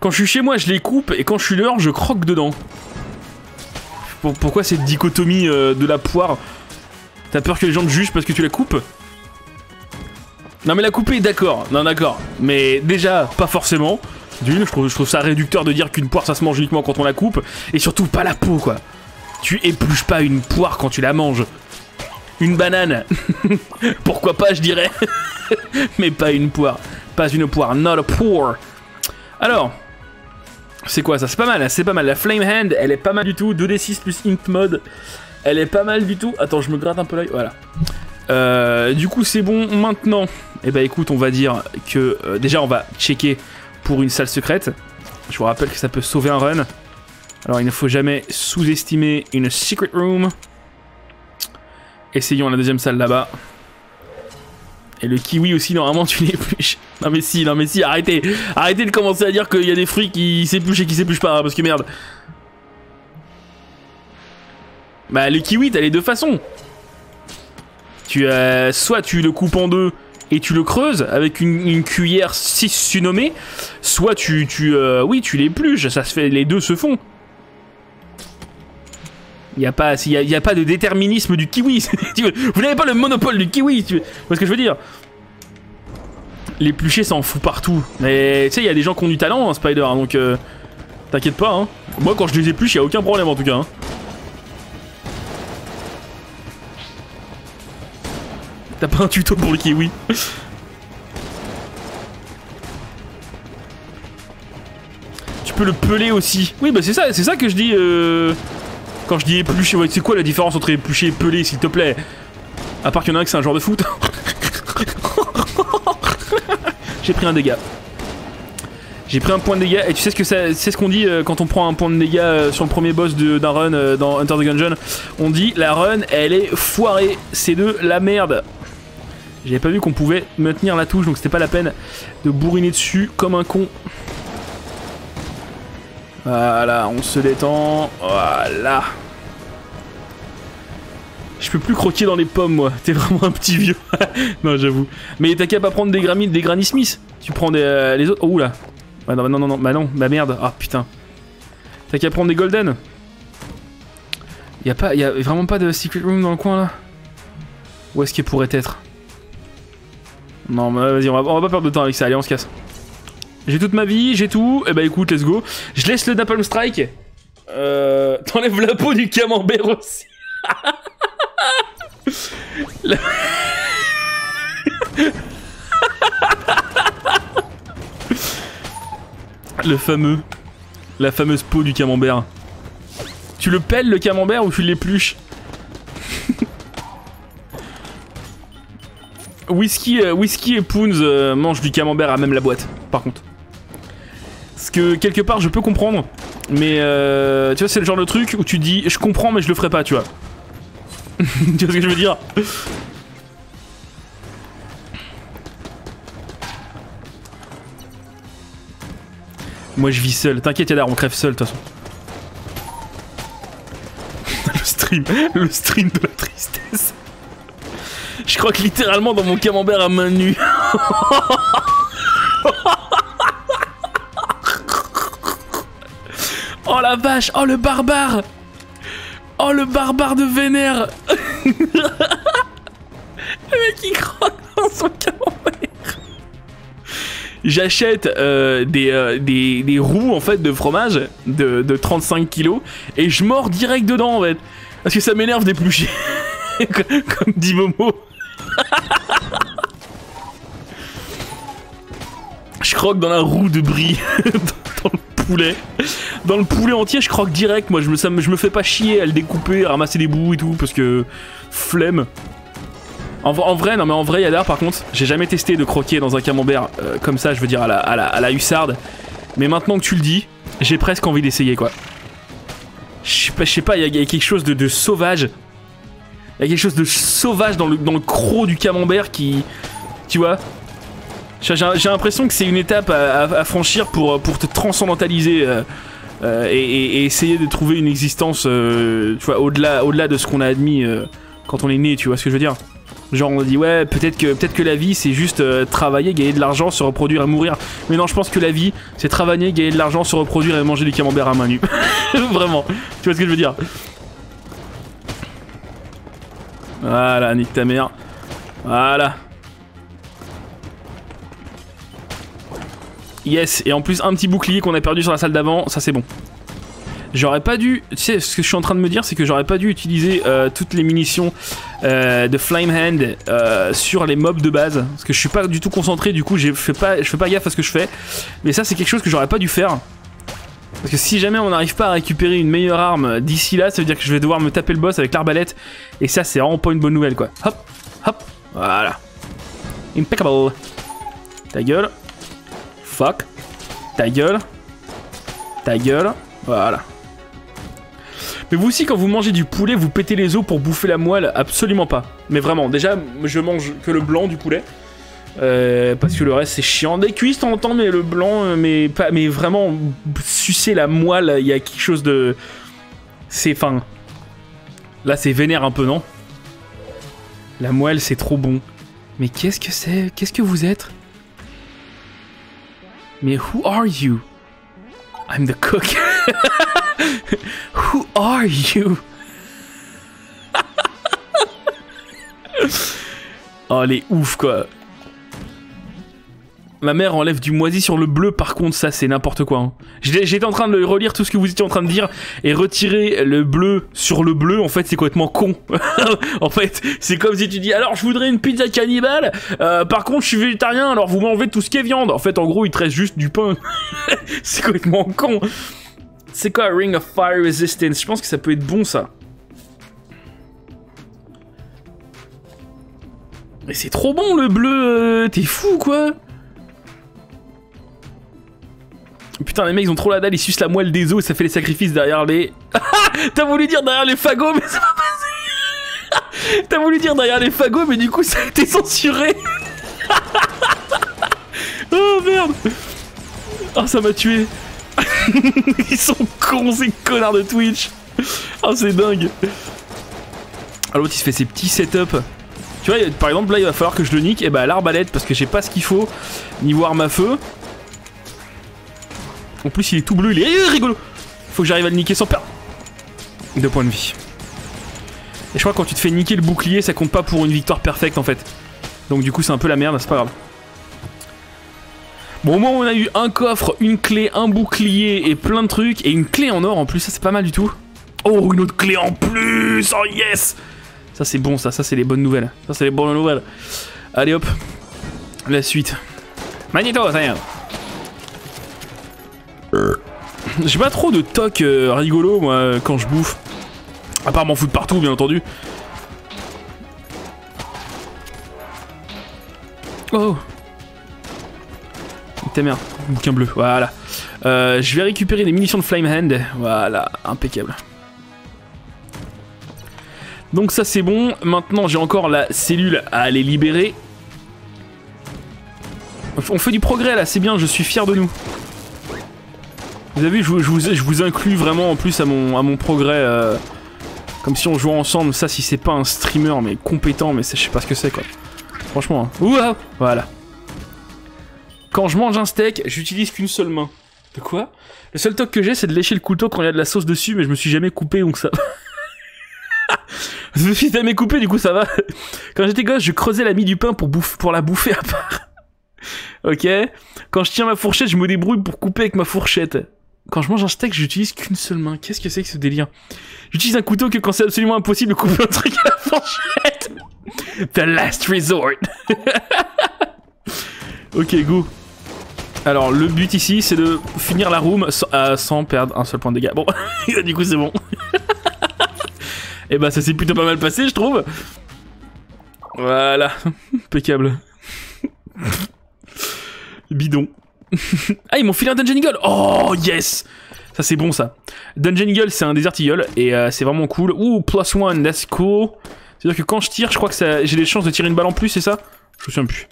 Quand je suis chez moi, je les coupe et quand je suis dehors, je croque dedans. Pourquoi cette dichotomie euh, de la poire? T'as peur que les gens te jugent parce que tu la coupes? Non mais la couper, d'accord, non d'accord. Mais déjà, pas forcément. Je trouve, ça réducteur de dire qu'une poire ça se mange uniquement quand on la coupe. Et surtout pas la peau quoi. Tu épluches pas une poire quand tu la manges. Une banane. Pourquoi pas je dirais. Mais pas une poire. Pas une poire, not a poor. Alors, c'est quoi ça? C'est pas mal, c'est pas mal. La Flame Hand, elle est pas mal du tout. 2d6 plus Int Mode. Elle est pas mal du tout. Attends, je me gratte un peu l'œil. Voilà. Euh, du coup, c'est bon. Maintenant, eh ben écoute, on va dire que euh, déjà, on va checker pour une salle secrète. Je vous rappelle que ça peut sauver un run. Alors, il ne faut jamais sous-estimer une secret room. Essayons la deuxième salle là-bas. Et le kiwi aussi, normalement, tu l'épluches. Non mais si, non mais si, arrêtez Arrêtez de commencer à dire qu'il y a des fruits qui s'épluchent et qui s'épluchent pas, hein, parce que merde. Bah le kiwi, t'as les deux façons. Tu as... Soit tu le coupes en deux et tu le creuses avec une, cuillère 6 sunommée, soit tu... tu euh, oui, tu l'épluches, ça se fait... Les deux se font. Il n'y a, pas, y a, pas de déterminisme du kiwi. Vous n'avez pas le monopole du kiwi. Tu vois ce que je veux dire? L'éplucher, ça en fout partout. Mais tu sais, il y a des gens qui ont du talent, hein, Spider, hein, donc euh, t'inquiète pas. Hein. Moi, quand je les épluche, il a aucun problème en tout cas. Hein. T'as pas un tuto pour le kiwi Tu peux le peler aussi. Oui, bah c'est ça, c'est ça que je dis. Euh... Quand je dis éplucher, c'est quoi la différence entre éplucher et peler, s'il te plaît? À part qu'il y en a un qui c'est un joueur de foot. J'ai pris un dégât. J'ai pris un point de dégâts et tu sais ce que c'est ce qu'on dit euh, quand on prend un point de dégâts euh, sur le premier boss d'un run euh, dans Hunter the Gungeon? On dit la run elle est foirée, c'est de la merde. J'avais pas vu qu'on pouvait maintenir la touche donc c'était pas la peine de bourriner dessus comme un con. Voilà, on se détend. Voilà. Je peux plus croquer dans les pommes, moi. T'es vraiment un petit vieux. non, j'avoue. Mais t'as qu'à pas prendre des, grammy, des Granny Smith. Tu prends des, euh, les autres. Oh là. Bah non, non, non, non, bah non, bah merde. Ah putain. T'as qu'à prendre des Golden. Y'a pas, y a vraiment pas de Secret Room dans le coin là? Où est-ce qu'il pourrait être? Non, mais vas-y, on va, pas perdre de temps avec ça. Allez, on se casse. J'ai toute ma vie, j'ai tout. Et eh bah écoute, let's go. Je laisse le Napalm Strike. Euh, T'enlèves la peau du camembert aussi. le fameux. La fameuse peau du camembert. Tu le pelles le camembert ou tu l'épluches? Whisky, euh, whisky et Poons euh, mangent du camembert à même la boîte, par contre. Parce que quelque part je peux comprendre, mais euh, tu vois c'est le genre de truc où tu dis je comprends mais je le ferai pas, tu vois. tu vois ce que je veux dire? Moi je vis seul, t'inquiète Yadar, on crève seul de toute façon. le stream, le stream de la tristesse. Je crois que littéralement dans mon camembert à main nue. Oh la vache Oh le barbare Oh le barbare de vénère Le mec il croque dans son camembert J'achète euh, euh, des, des, roues en fait de fromage de, de 35 kilos et je mords direct dedans en fait. Parce que ça m'énerve d'éplucher. comme dit Momo. je croque dans la roue de brie. dans le poulet. Dans le poulet entier, je croque direct. Moi, je me, je me fais pas chier à le découper, à ramasser des bouts et tout, parce que flemme. En, vrai, non mais en vrai, Yadar, par contre, j'ai jamais testé de croquer dans un camembert euh, comme ça, je veux dire à la, à hussarde. Mais maintenant que tu le dis, j'ai presque envie d'essayer quoi. Je sais pas, il y, a- quelque chose de sauvage. Il y a quelque chose de sauvage dans le, dans le croc du camembert qui. Tu vois J'ai l'impression que c'est une étape à, franchir pour, pour te transcendantaliser euh, euh, et, essayer de trouver une existence euh, au-delà au -delà de ce qu'on a admis quand on est né, tu vois ce que je veux dire Genre on dit ouais peut-être que peut-être que la vie c'est juste travailler, gagner de l'argent, se reproduire et mourir. Mais non je pense que la vie c'est travailler, gagner de l'argent, se reproduire et manger du camembert à main nue. Vraiment. Tu vois ce que je veux dire? Voilà, nique ta mère. Voilà. Yes, et en plus un petit bouclier qu'on a perdu sur la salle d'avant, ça c'est bon. J'aurais pas dû, tu sais, ce que je suis en train de me dire, c'est que j'aurais pas dû utiliser euh, toutes les munitions euh, de Flame Hand euh, sur les mobs de base, parce que je suis pas du tout concentré, du coup, je fais pas, je fais pas gaffe à ce que je fais. Mais ça, c'est quelque chose que j'aurais pas dû faire. Parce que si jamais on n'arrive pas à récupérer une meilleure arme d'ici là, ça veut dire que je vais devoir me taper le boss avec l'arbalète. Et ça, c'est vraiment pas une bonne nouvelle, quoi. Hop, hop, voilà. Impeccable. Ta gueule. Fuck. Ta gueule. Ta gueule. Voilà. Mais vous aussi, quand vous mangez du poulet, vous pétez les os pour bouffer la moelle Absolument pas. Mais vraiment, déjà, je mange que le blanc du poulet. Euh, parce que le reste c'est chiant. Des cuisses, t'entends, mais le blanc, euh, mais vraiment sucer la moelle, il y a quelque chose de, c'est fin. Là, c'est vénère un peu, non? La moelle, c'est trop bon. Mais qu'est-ce que c'est? Qu'est-ce que vous êtes? Mais who are you? I'm the cook. who are you? Oh, elle ouf, quoi. Ma mère enlève du moisi sur le bleu, par contre, ça c'est n'importe quoi. hein. J'étais en train de relire tout ce que vous étiez en train de dire et retirer le bleu sur le bleu, en fait, c'est complètement con. en fait, c'est comme si tu dis alors je voudrais une pizza cannibale, euh, par contre je suis végétarien, alors vous m'enlevez tout ce qui est viande. En fait, en gros, il te reste juste du pain. c'est complètement con. C'est quoi Ring of Fire Resistance? Je pense que ça peut être bon ça. Mais c'est trop bon le bleu, euh, t'es fou quoi Putain, les mecs ils ont trop la dalle, ils sucent la moelle des os et ça fait les sacrifices derrière les. T'as voulu dire derrière les fagots, mais c'est pas passé T'as voulu dire derrière les fagots, mais du coup ça a été censuré Oh merde Oh ça m'a tué Ils sont cons ces connards de Twitch Oh c'est dingue Ah l'autre il se fait ses petits setups tu vois, par exemple, là, il va falloir que je le nique. Et bah, à l'arbalète, parce que j'ai pas ce qu'il faut niveau arme à feu. En plus, il est tout bleu, il est rigolo. Faut que j'arrive à le niquer sans perdre. Deux points de vie. Et je crois que quand tu te fais niquer le bouclier, ça compte pas pour une victoire parfaite en fait. Donc, du coup, c'est un peu la merde, c'est pas grave. Bon, au moins, on a eu un coffre, une clé, un bouclier et plein de trucs. Et une clé en or en plus, ça c'est pas mal du tout. Oh, une autre clé en plus Oh yes ça c'est bon, ça, ça c'est les bonnes nouvelles. Ça c'est les bonnes nouvelles. Allez hop, la suite. Magneto, ça y est. J'ai pas trop de toc euh, rigolo moi quand je bouffe. À part m'en foutre partout bien entendu. Oh Ta merde, bouquin bleu, voilà. Euh, je vais récupérer des munitions de Flame Hand. Voilà, impeccable. Donc ça c'est bon. Maintenant j'ai encore la cellule à aller libérer. On fait du progrès là, c'est bien, je suis fier de nous. Vous avez vu, je, vous- je inclus vraiment en plus à mon, progrès. euh, comme si on jouait ensemble. Ça, si c'est pas un streamer mais compétent, mais je sais pas ce que c'est quoi. Franchement. hein. Ouah Voilà. Quand je mange un steak, j'utilise qu'une seule main. De quoi? Le seul toc que j'ai, c'est de lécher le couteau quand il y a de la sauce dessus, mais je me suis jamais coupé donc ça. Je me suis jamais coupé, du coup ça va. Quand j'étais gosse, je creusais la mie du pain pour, pour la bouffer à part. ok Quand je tiens ma fourchette, je me débrouille pour couper avec ma fourchette. Quand je mange un steak, j'utilise qu'une seule main. Qu'est-ce que c'est que ce délire? J'utilise un couteau que quand c'est absolument impossible de couper un truc à la fourchette. The last resort. ok, go. Alors, le but ici, c'est de finir la room sans, euh, perdre un seul point de dégâts. Bon, du coup, c'est bon. Et bah, ça s'est plutôt pas mal passé, je trouve. Voilà, impeccable. Bidon. ah, ils m'ont filé un Dungeon Eagle Oh, yes Ça, c'est bon, ça. Dungeon Eagle, c'est un Desert Eagle, et euh, c'est vraiment cool. Ouh, plus one, that's cool. C'est-à-dire que quand je tire, je crois que j'ai des chances de tirer une balle en plus, c'est ça? Je me souviens plus.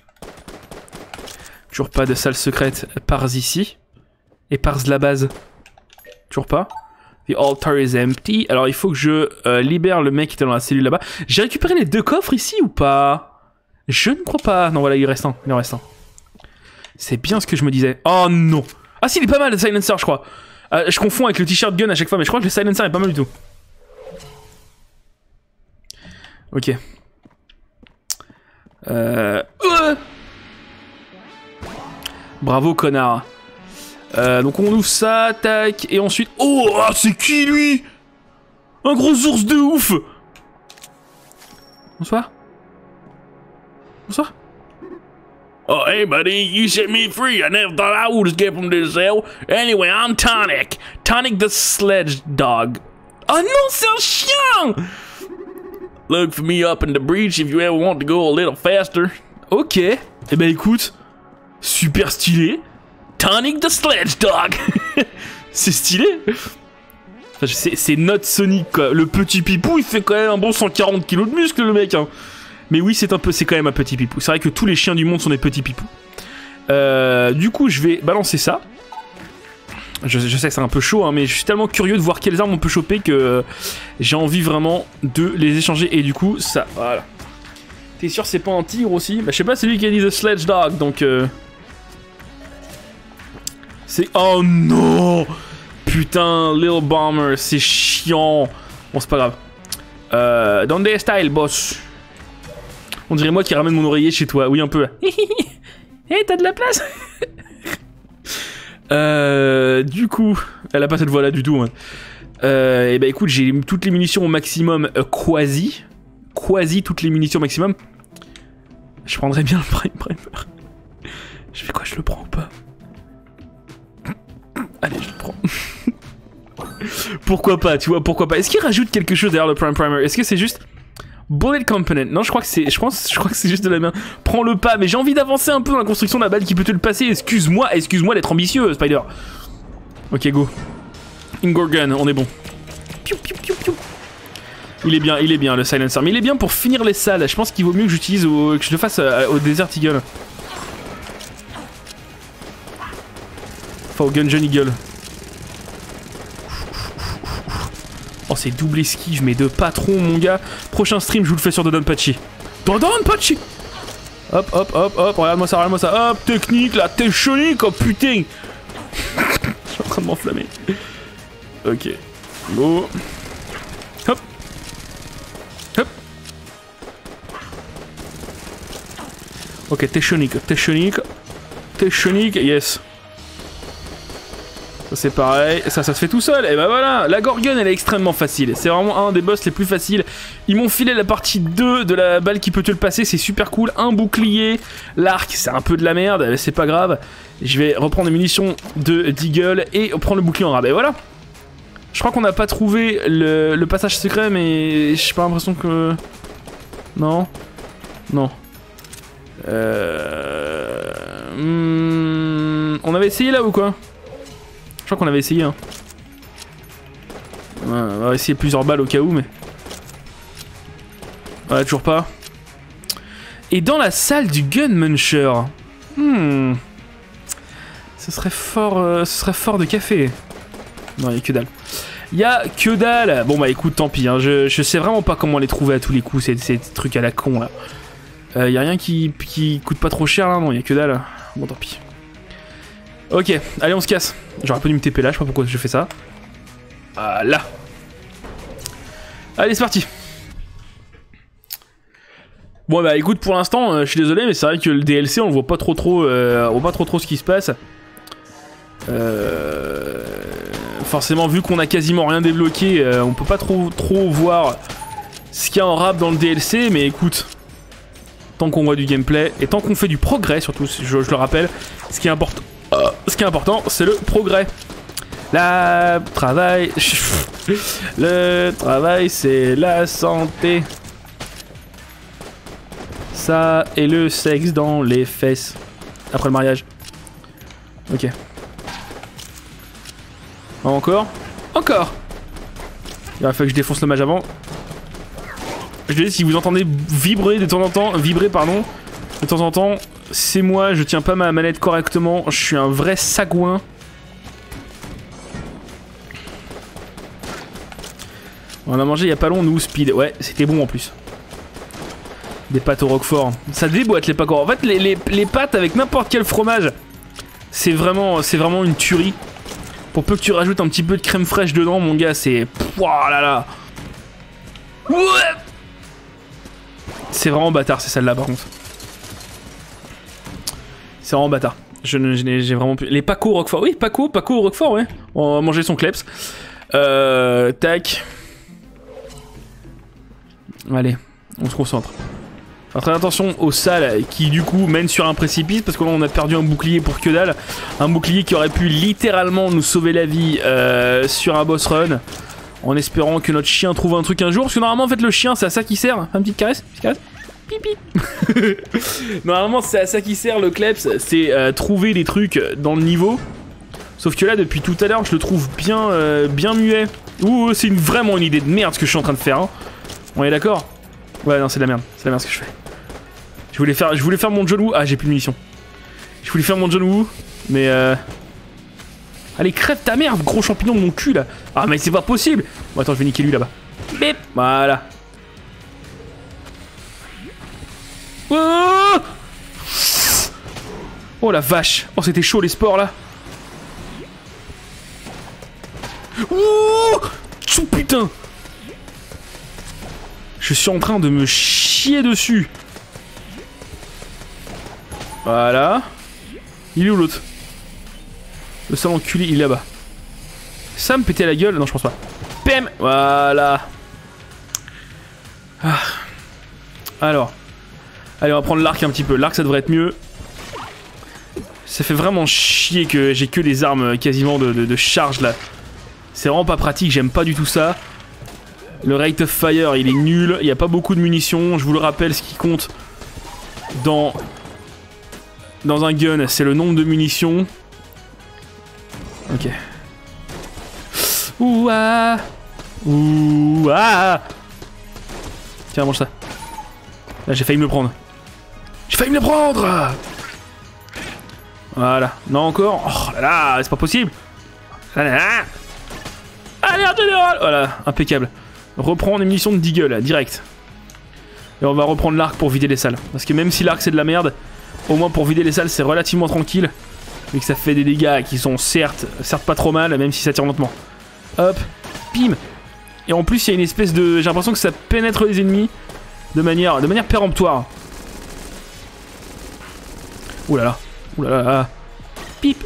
Toujours pas de salle secrète par ici. Et par la base. Toujours pas. The altar is empty. Alors il faut que je euh, libère le mec qui était dans la cellule là-bas. J'ai récupéré les deux coffres ici ou pas? Je ne crois pas. Non voilà, il reste un. Il en reste un. C'est bien ce que je me disais. Oh non Ah si, il est pas mal le silencer, je crois. Euh, je confonds avec le t-shirt gun à chaque fois, mais je crois que le silencer est pas mal du tout. Ok. Euh... Bravo, connard. Euh, donc on ouvre ça, tac, et ensuite... Oh, ah, c'est qui, lui? Un gros ours de ouf Bonsoir Bonsoir Oh, hey, buddy, you set me free. I never thought I would escape from this cell. Anyway, I'm Tonic. Tonic the Sledge Dog. Oh non, c'est un chien Look for me up in the breach if you ever want to go a little faster. Ok. Eh ben écoute, super stylé. Tonic the Sledge Dog. c'est stylé. C'est notre Sonic quoi. Le petit pipou, il fait quand même un bon 140 kg de muscle le mec. Hein. Mais oui, c'est un peu, c'est quand même un petit pipou. C'est vrai que tous les chiens du monde sont des petits pipous. Euh, du coup, je vais balancer ça. Je, sais que c'est un peu chaud, hein, mais je suis tellement curieux de voir quelles armes on peut choper que j'ai envie vraiment de les échanger. Et du coup, ça, voilà. T'es sûr c'est pas un tigre aussi? Bah je sais pas, c'est lui qui a dit The Sledge Dog, donc... Euh... C'est... Oh non Putain, Little Bomber, c'est chiant. Bon, c'est pas grave. Euh, des boss. On dirait moi qui ramène mon oreiller chez toi. Oui, un peu. Hé, hey, t'as de la place? Euh, Du coup, elle a pas cette voix-là du tout. Hein. Euh, et bah écoute, j'ai toutes les munitions au maximum euh, quasi. Quasi toutes les munitions au maximum. Je prendrais bien le Prime Primer. Je fais quoi, je le prends ou pas? Allez, je le prends. pourquoi pas, tu vois, pourquoi pas? Est-ce qu'il rajoute quelque chose derrière le Prime Primer? Est-ce que c'est juste Bullet Component. Non, je crois que c'est, juste de la main. Prends le pas, mais j'ai envie d'avancer un peu dans la construction de la balle qui peut te le passer. Excuse-moi, excuse-moi d'être ambitieux, Spider. Ok, go. Ingorgun, on est bon. Il est bien, il est bien le silencer. Mais il est bien pour finir les salles. Je pense qu'il vaut mieux que j'utilise que je le fasse euh, au Desert Eagle. Enfin au Gungeon Eagle. C'est double esquive, mais de patron, mon gars. Prochain stream, je vous le fais sur Dodonpachi. Dodonpachi Hop, hop, hop, hop, regarde-moi ça, regarde-moi ça. Hop, technique, la technique, oh putain Je suis en train de m'enflammer. Ok. Go. Hop. Hop. Ok, technique, technique. Technique, yes. C'est pareil, ça ça se fait tout seul, et bah voilà, la Gorgon elle est extrêmement facile, c'est vraiment un des boss les plus faciles. Ils m'ont filé la partie 2 de la balle qui peut te le passer, c'est super cool, un bouclier, l'arc c'est un peu de la merde, mais c'est pas grave. Je vais reprendre les munitions de Deagle et prendre le bouclier en rabais, voilà. Je crois qu'on n'a pas trouvé le, passage secret, mais j'ai pas l'impression que... Non Non. Euh... Hmm, on avait essayé là ou quoi? Je crois qu'on avait essayé. Hein. on va essayer plusieurs balles au cas où, mais... Ouais, toujours pas. Et dans la salle du Gun Muncher. Hmm. Ce serait fort, euh, ce serait fort de café. Non, il y a que dalle. Il y a que dalle. Bon bah écoute, tant pis. Hein. Je, je, sais vraiment pas comment les trouver à tous les coups, ces, ces trucs à la con là. Euh, y a rien qui, qui coûte pas trop cher là, non, il y a que dalle. Bon tant pis. Ok, allez on se casse. J'aurais pas dû me TP là, je sais pas pourquoi je fais ça. Voilà. Allez c'est parti. Bon bah écoute pour l'instant, euh, je suis désolé mais c'est vrai que le DLC on voit pas trop trop, euh, voit pas trop trop ce qui se passe. Euh, forcément vu qu'on a quasiment rien débloqué, on peut pas trop trop voir ce qu'il y a en rap dans le DLC mais écoute, tant qu'on voit du gameplay et tant qu'on fait du progrès surtout, je, je le rappelle, ce qui est important ce qui est important, c'est le progrès. La travail. Le travail, c'est la santé. Ça et le sexe dans les fesses. Après le mariage. Ok. Encore Encore Il va falloir que je défonce le mage avant. Je dis si vous entendez vibrer de temps en temps, vibrer pardon, de temps en temps, c'est moi, je tiens pas ma manette correctement, je suis un vrai sagouin. On a mangé il y a pas long, nous, speed. Ouais, c'était bon en plus. Des pâtes au roquefort. Ça déboîte les pâtes. En fait, les, pâtes avec n'importe quel fromage, c'est vraiment, vraiment une tuerie. Pour peu que tu rajoutes un petit peu de crème fraîche dedans, mon gars, c'est... Pouah là là C'est vraiment bâtard, c'est celle-là, par contre. C'est vraiment bâtard. J'ai vraiment plus... Les Paco Roquefort. Oui, Paco, Paco Roquefort, ouais. On va manger son kleps. Euh... Tac. Allez, on se concentre. Très attention aux salles qui du coup mènent sur un précipice parce que là a perdu un bouclier pour que dalle. Un bouclier qui aurait pu littéralement nous sauver la vie euh, sur un boss run. En espérant que notre chien trouve un truc un jour. Parce que normalement en fait le chien c'est à ça qui sert. Un petite petite caresse. Normalement c'est à ça qui sert le kleps. C'est euh, trouver des trucs dans le niveau. Sauf que là depuis tout à l'heure je le trouve bien, euh, bien muet. Ouh c'est vraiment une idée de merde ce que je suis en train de faire. Hein. On est d'accord? Ouais non c'est de la merde. C'est la merde ce que je fais. Je voulais faire, je voulais faire mon John Woo. Ah, j'ai plus de munitions. Je voulais faire mon John mais euh... Allez, crève ta merde, gros champignon de mon cul là. Ah, mais c'est pas possible. Bon, attends, je vais niquer lui là-bas. Bip, voilà. Oh, la vache. Oh, c'était chaud les sports là. Oh, putain. Je suis en train de me chier dessus. Voilà. Il est où l'autre? Le sale enculé, il est là-bas. Ça me pétait la gueule Non, je pense pas. Pem Voilà. Ah. Alors. Allez, on va prendre l'arc un petit peu. L'arc, ça devrait être mieux. Ça fait vraiment chier que j'ai que des armes quasiment de, charge là. C'est vraiment pas pratique, j'aime pas du tout ça. Le rate of fire, il est nul. Il n'y a pas beaucoup de munitions. Je vous le rappelle, ce qui compte dans dans un gun, c'est le nombre de munitions. Ok. Ouah Ouah Tiens, mange ça. Là, j'ai failli me prendre. J'ai failli me le prendre Voilà. Non, encore Oh là là, c'est pas possible Allez, général Voilà, impeccable. Reprends les munitions de Deagle, direct. Et on va reprendre l'arc pour vider les salles. Parce que même si l'arc c'est de la merde, au moins pour vider les salles, c'est relativement tranquille. Mais que ça fait des dégâts qui sont certes, certes pas trop mal, même si ça tire lentement. Hop, pim Et en plus, il y a une espèce de... J'ai l'impression que ça pénètre les ennemis de manière, de manière péremptoire. Ouh là là, ouh pip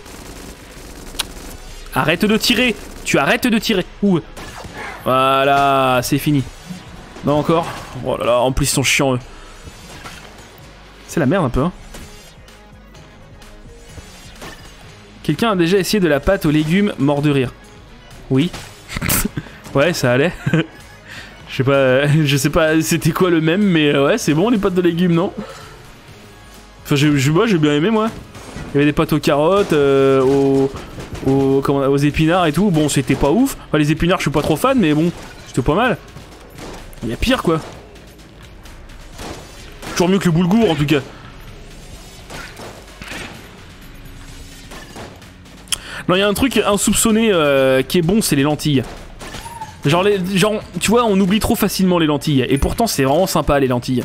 Arrête de tirer Tu arrêtes de tirer Ouh Voilà, c'est fini. Non encore Oh là là, en plus ils sont chiants eux. C'est la merde un peu hein. Quelqu'un a déjà essayé de la pâte aux légumes mort de rire Oui. ouais, ça allait. je sais pas, je sais pas c'était quoi le même, mais euh, ouais, c'est bon les pâtes de légumes, non? Enfin, je, moi j'ai bien aimé moi. Il y avait des pâtes aux carottes, euh, aux, aux épinards et tout. Bon, c'était pas ouf. Enfin, les épinards, je suis pas trop fan, mais bon, c'était pas mal. Il y a pire quoi. Toujours mieux que le boulgour en tout cas. Non, il y a un truc insoupçonné euh, qui est bon, c'est les lentilles. Genre, les, genre, tu vois, on oublie trop facilement les lentilles. Et pourtant, c'est vraiment sympa, les lentilles.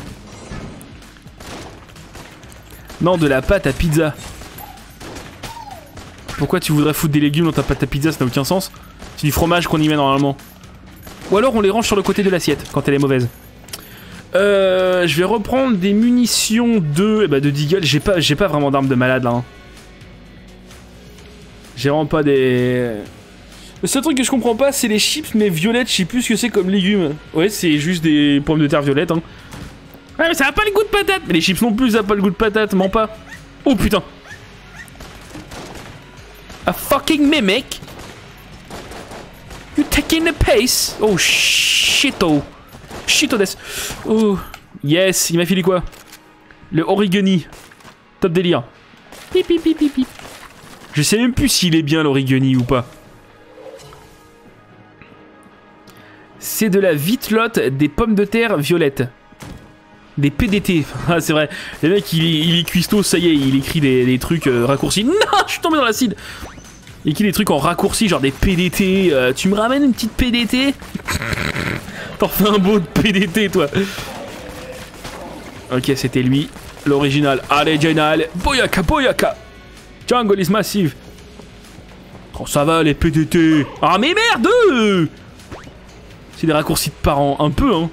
Non, de la pâte à pizza. Pourquoi tu voudrais foutre des légumes dans ta pâte à pizza Ça n'a aucun sens. C'est du fromage qu'on y met normalement. Ou alors on les range sur le côté de l'assiette quand elle est mauvaise. Euh, je vais reprendre des munitions de, eh ben, de Deagle. J'ai pas, pas vraiment d'armes de malade là. Hein. J'ai vraiment pas des... Le seul truc que je comprends pas, c'est les chips, mais violettes, je sais plus ce que c'est comme légumes. Ouais, c'est juste des pommes de terre violettes, hein. Ouais, mais ça a pas le goût de patate Mais les chips non plus, ça a pas le goût de patate, ment pas. Oh putain A fucking mimic You taking the pace Oh shito Shito des Oh Yes, il m'a filé quoi? Le origami. Top délire. Pip pip pip pip. Je sais même plus s'il est bien l'origami ou pas. C'est de la vitelotte des pommes de terre violettes. Des PDT. Ah, c'est vrai. Le mec, il, est cuistot, ça y est, il écrit des, trucs euh, raccourcis. Non, je suis tombé dans l'acide. Il écrit des trucs en raccourci, genre des PDT. Euh, tu me ramènes une petite PDT T'en fais un beau de PDT, toi. Ok, c'était lui. L'original. Allez, Jainal. Boyaka, boyaka. Jungle is massive. Oh, ça va, les PDT. Ah, mais merde C'est des raccourcis de parents. Un peu, hein.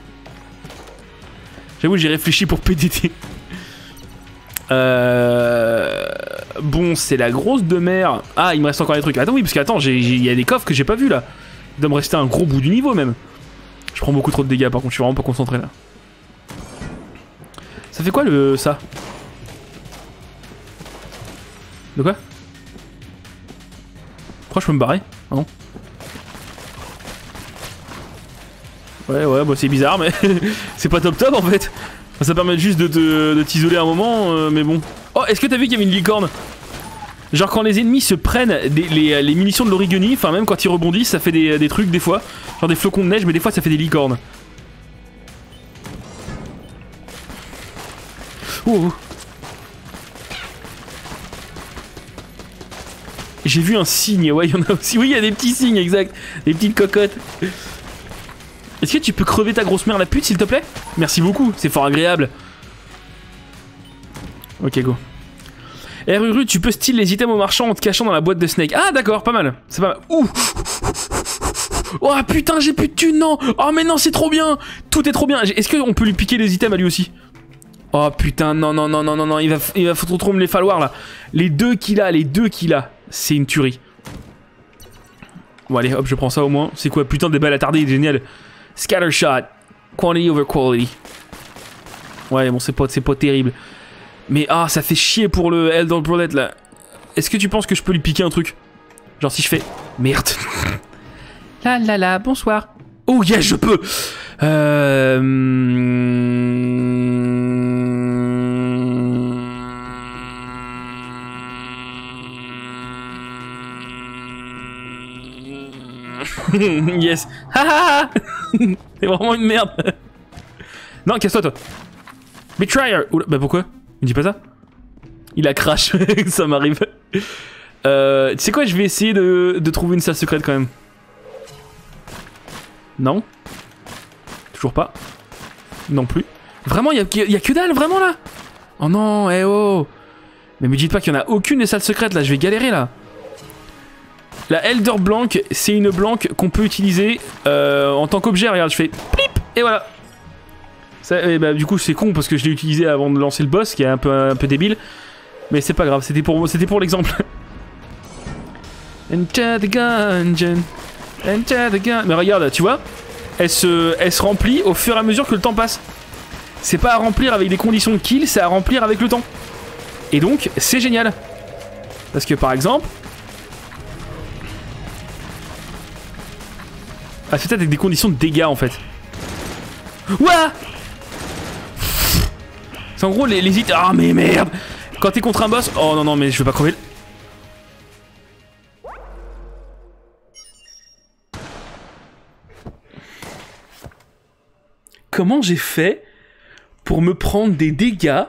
J'avoue, j'ai réfléchi pour PDT. Euh... Bon, c'est la grosse de mer. Ah, il me reste encore des trucs. Attends, oui, parce que attends, il y a des coffres que j'ai pas vu là. Il doit me rester un gros bout du niveau même. Je prends beaucoup trop de dégâts, par contre, je suis vraiment pas concentré là. Ça fait quoi le ça? De quoi? Pourquoi je peux me barrer? Ah non Ouais ouais bah c'est bizarre mais c'est pas top top en fait Ça permet juste de t'isoler un moment euh, mais bon Oh est-ce que t'as vu qu'il y avait une licorne? Genre quand les ennemis se prennent les, munitions de l'origami, enfin même quand ils rebondissent ça fait des, des trucs des fois Genre des flocons de neige mais des fois ça fait des licornes J'ai vu un signe, ouais, il y en a aussi. Oui, il y a des petits signes, exact. Des petites cocottes. Est-ce que tu peux crever ta grosse mère la pute, s'il te plaît? Merci beaucoup, c'est fort agréable. Ok, go. Ruru, tu peux style les items au marchand en te cachant dans la boîte de Snake. Ah d'accord, pas mal. C'est pas mal. Ouh Oh putain, j'ai plus de thunes, non Oh mais non, c'est trop bien Tout est trop bien. Est-ce qu'on peut lui piquer les items à lui aussi? Oh putain, non, non, non, non, non, non, il va, il va trop me les falloir là. Les deux qu'il a, les deux qu'il a, c'est une tuerie. Bon allez, hop, je prends ça au moins. C'est quoi, putain, des balles attardées, génial. Scatter shot, quantity over quality. Ouais, bon, c'est pas, c'est pas terrible. Mais ah, ça fait chier pour le L dans le là. Est-ce que tu penses que je peux lui piquer un truc? Genre si je fais... Merde. La la la, bonsoir. Oh yes, je peux euh... yes. C'est vraiment une merde. non, casse-toi, toi. Betrayer. Bah pourquoi? Il dit pas ça? Il a crash. ça m'arrive. Euh, tu sais quoi, je vais essayer de, de trouver une salle secrète quand même. Non? Toujours pas. Non plus. Vraiment, il y, a, que dalle, vraiment là? Oh non, eh oh Mais me dites pas qu'il y en a aucune des salles secrètes là, je vais galérer là. La Elder Blanc, c'est une blanque qu'on peut utiliser euh, en tant qu'objet. Regarde, je fais plip et voilà. Bah, du coup, c'est con parce que je l'ai utilisé avant de lancer le boss, qui est un peu, un peu débile. Mais c'est pas grave, c'était pour, pour l'exemple. Mais regarde, tu vois, elle se, elle se remplit au fur et à mesure que le temps passe. C'est pas à remplir avec des conditions de kill, c'est à remplir avec le temps. Et donc, c'est génial. Parce que par exemple, Ah, c'est peut-être avec des conditions de dégâts en fait. Ouah C'est en gros les, les hits. Ah, mais merde Quand t'es contre un boss. Oh non, non, mais je veux pas crever. Comment j'ai fait pour me prendre des dégâts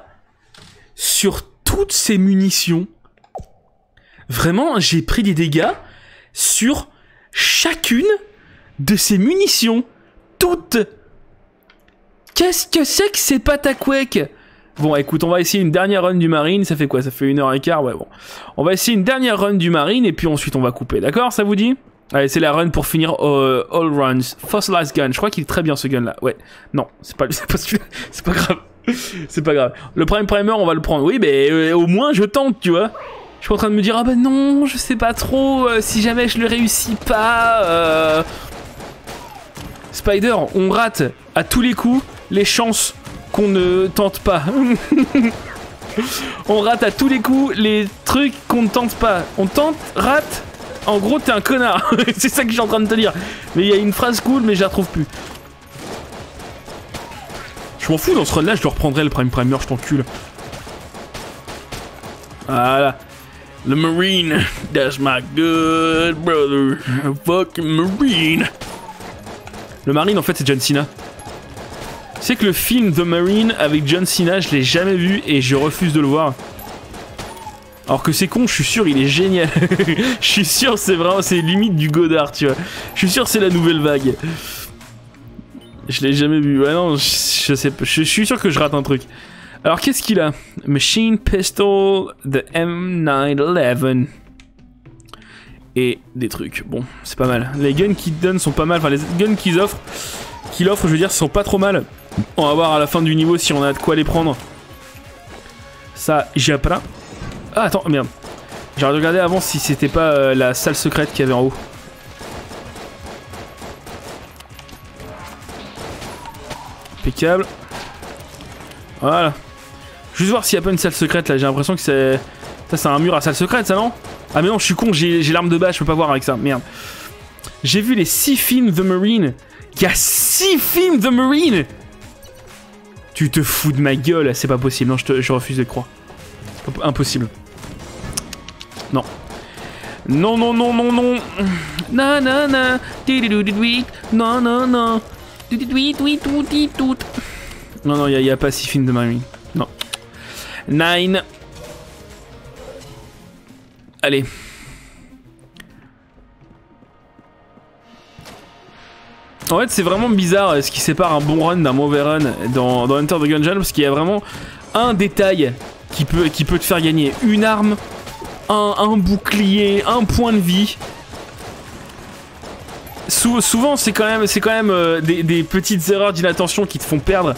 sur toutes ces munitions? Vraiment, j'ai pris des dégâts sur chacune de ces munitions. Toutes Qu'est-ce que c'est que ces patacouèques Bon, écoute, on va essayer une dernière run du marine. Ça fait quoi? Ça fait une heure et quart? Ouais, bon. On va essayer une dernière run du marine et puis ensuite on va couper. D'accord? Ça vous dit? Allez, c'est la run pour finir euh, All Runs. Fossilized Gun. Je crois qu'il est très bien ce gun là. Ouais. Non, c'est pas. C'est pas grave. c'est pas grave. Le Prime Primer, on va le prendre. Oui, mais euh, au moins je tente, tu vois. Je suis en train de me dire, ah bah non, je sais pas trop. Euh, si jamais je le réussis pas. Spider, on rate à tous les coups les chances qu'on ne tente pas. On rate à tous les coups les trucs qu'on ne tente pas. On tente, rate. En gros, t'es un connard. c'est ça que je suis en train de te dire. Mais il y a une phrase cool, mais je la retrouve plus. Je m'en fous, dans ce run là, je le reprendrai le Prime Primer, je t'encule. Voilà. Le Marine, that's my good brother. Fucking Marine. Le Marine, en fait, c'est John Cena. C'est que le film The Marine avec John Cena, je l'ai jamais vu et je refuse de le voir. Alors que c'est con, je suis sûr, il est génial. je suis sûr, c'est vraiment, c'est limite du Godard, tu vois. Je suis sûr, c'est la nouvelle vague. Je l'ai jamais vu. Ouais, non, je, sais pas. Je, suis sûr que je rate un truc. Alors, qu'est-ce qu'il a? Machine Pistol, the M911. Des trucs. Bon, c'est pas mal. Les guns qu'ils donnent sont pas mal. Enfin, les guns qu'ils offrent, qu'il offre, je veux dire, sont pas trop mal. On va voir à la fin du niveau si on a de quoi les prendre. Ça, j'ai pas. Ah, attends, merde. J'ai regardé avant si c'était pas euh, la salle secrète qu'il y avait en haut. Impeccable. Voilà. Juste voir s'il n'y a pas une salle secrète là. J'ai l'impression que c'est. Ça, c'est un mur à salle secrète, ça non? Ah, mais non, je suis con, j'ai l'arme de base, je peux pas voir avec ça. Merde. J'ai vu les 6 films The Marine. Il y a 6 films The Marine Tu te fous de ma gueule, c'est pas possible. Non, je, je refuse de croire. Impossible. Non. Non, non, non, non, non. Non, non, non. Non, non, non. Non, non, il n'y a, pas six films de Marine. Non. Nine. Allez. En fait, c'est vraiment bizarre euh, ce qui sépare un bon run d'un mauvais run dans, dans Enter the Gungeon parce qu'il y a vraiment un détail qui peut, te faire gagner une arme, un, bouclier, un point de vie. souvent, c'est quand même, euh, des, petites erreurs d'inattention qui te font perdre.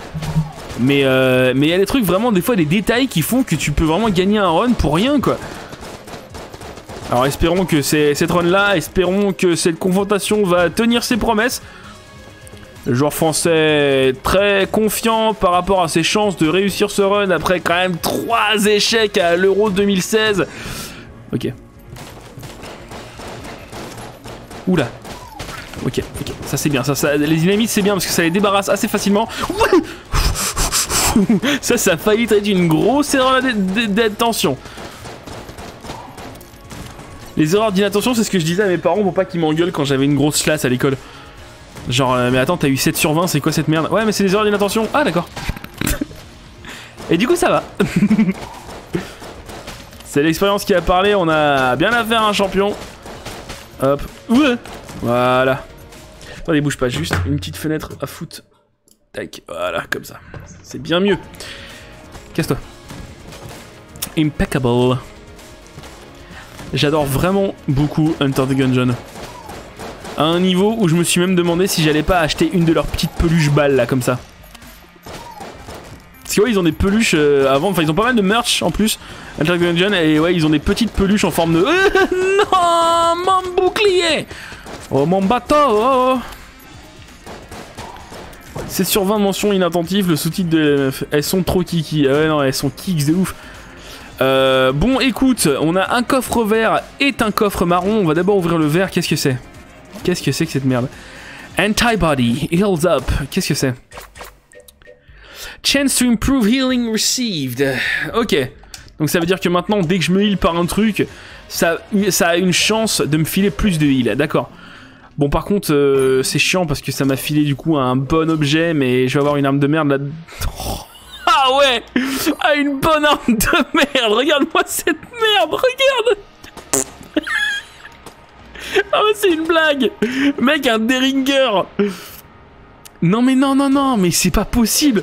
Mais euh, mais il y a des trucs vraiment, des fois, des détails qui font que tu peux vraiment gagner un run pour rien, quoi. Alors espérons que cette run là, espérons que cette confrontation va tenir ses promesses. Le joueur français très confiant par rapport à ses chances de réussir ce run après quand même 3 échecs à l'Euro 2016. Ok. Oula. Ok, ok. Ça c'est bien. Ça, les dynamites c'est bien parce que ça les débarrasse assez facilement. ça, ça a failli être une grosse erreur d'attention. Les erreurs d'inattention, c'est ce que je disais à mes parents pour pas qu'ils m'engueulent quand j'avais une grosse classe à l'école. Genre, euh, mais attends, t'as eu 7 sur 20, c'est quoi cette merde? Ouais, mais c'est des erreurs d'inattention. Ah, d'accord. Et du coup, ça va. c'est l'expérience qui a parlé, on a bien à faire un champion. Hop. Ouais. Voilà. Attendez, bouge pas, juste une petite fenêtre à foot. Tac, voilà, comme ça. C'est bien mieux. Casse-toi. Impeccable. J'adore vraiment beaucoup Hunter the Gungeon à un niveau où je me suis même demandé si j'allais pas acheter une de leurs petites peluches balles là comme ça. Parce que ouais, ils ont des peluches euh, avant, enfin ils ont pas mal de merch en plus, Dungeon, et ouais, ils ont des petites peluches en forme de... non Mon bouclier Oh mon bateau oh. C'est sur 20 mentions inattentives, le sous-titre de Elles sont trop kiki. Ah ouais, non, elles sont kicks de ouf. Euh, bon, écoute, on a un coffre vert et un coffre marron. On va d'abord ouvrir le vert. Qu'est-ce que c'est? Qu'est-ce que c'est que cette merde? Antibody, heals up. Qu'est-ce que c'est? Chance to improve healing received. Ok. Donc ça veut dire que maintenant, dès que je me heal par un truc, ça, a une chance de me filer plus de heal. D'accord. Bon, par contre, euh, c'est chiant parce que ça m'a filé du coup un bon objet, mais je vais avoir une arme de merde là. Ah ouais Ah, une bonne arme de merde. Regarde-moi cette merde Regarde. Ah mais c'est une blague. Mec, un Deringer. Non mais non, non, non, mais c'est pas possible.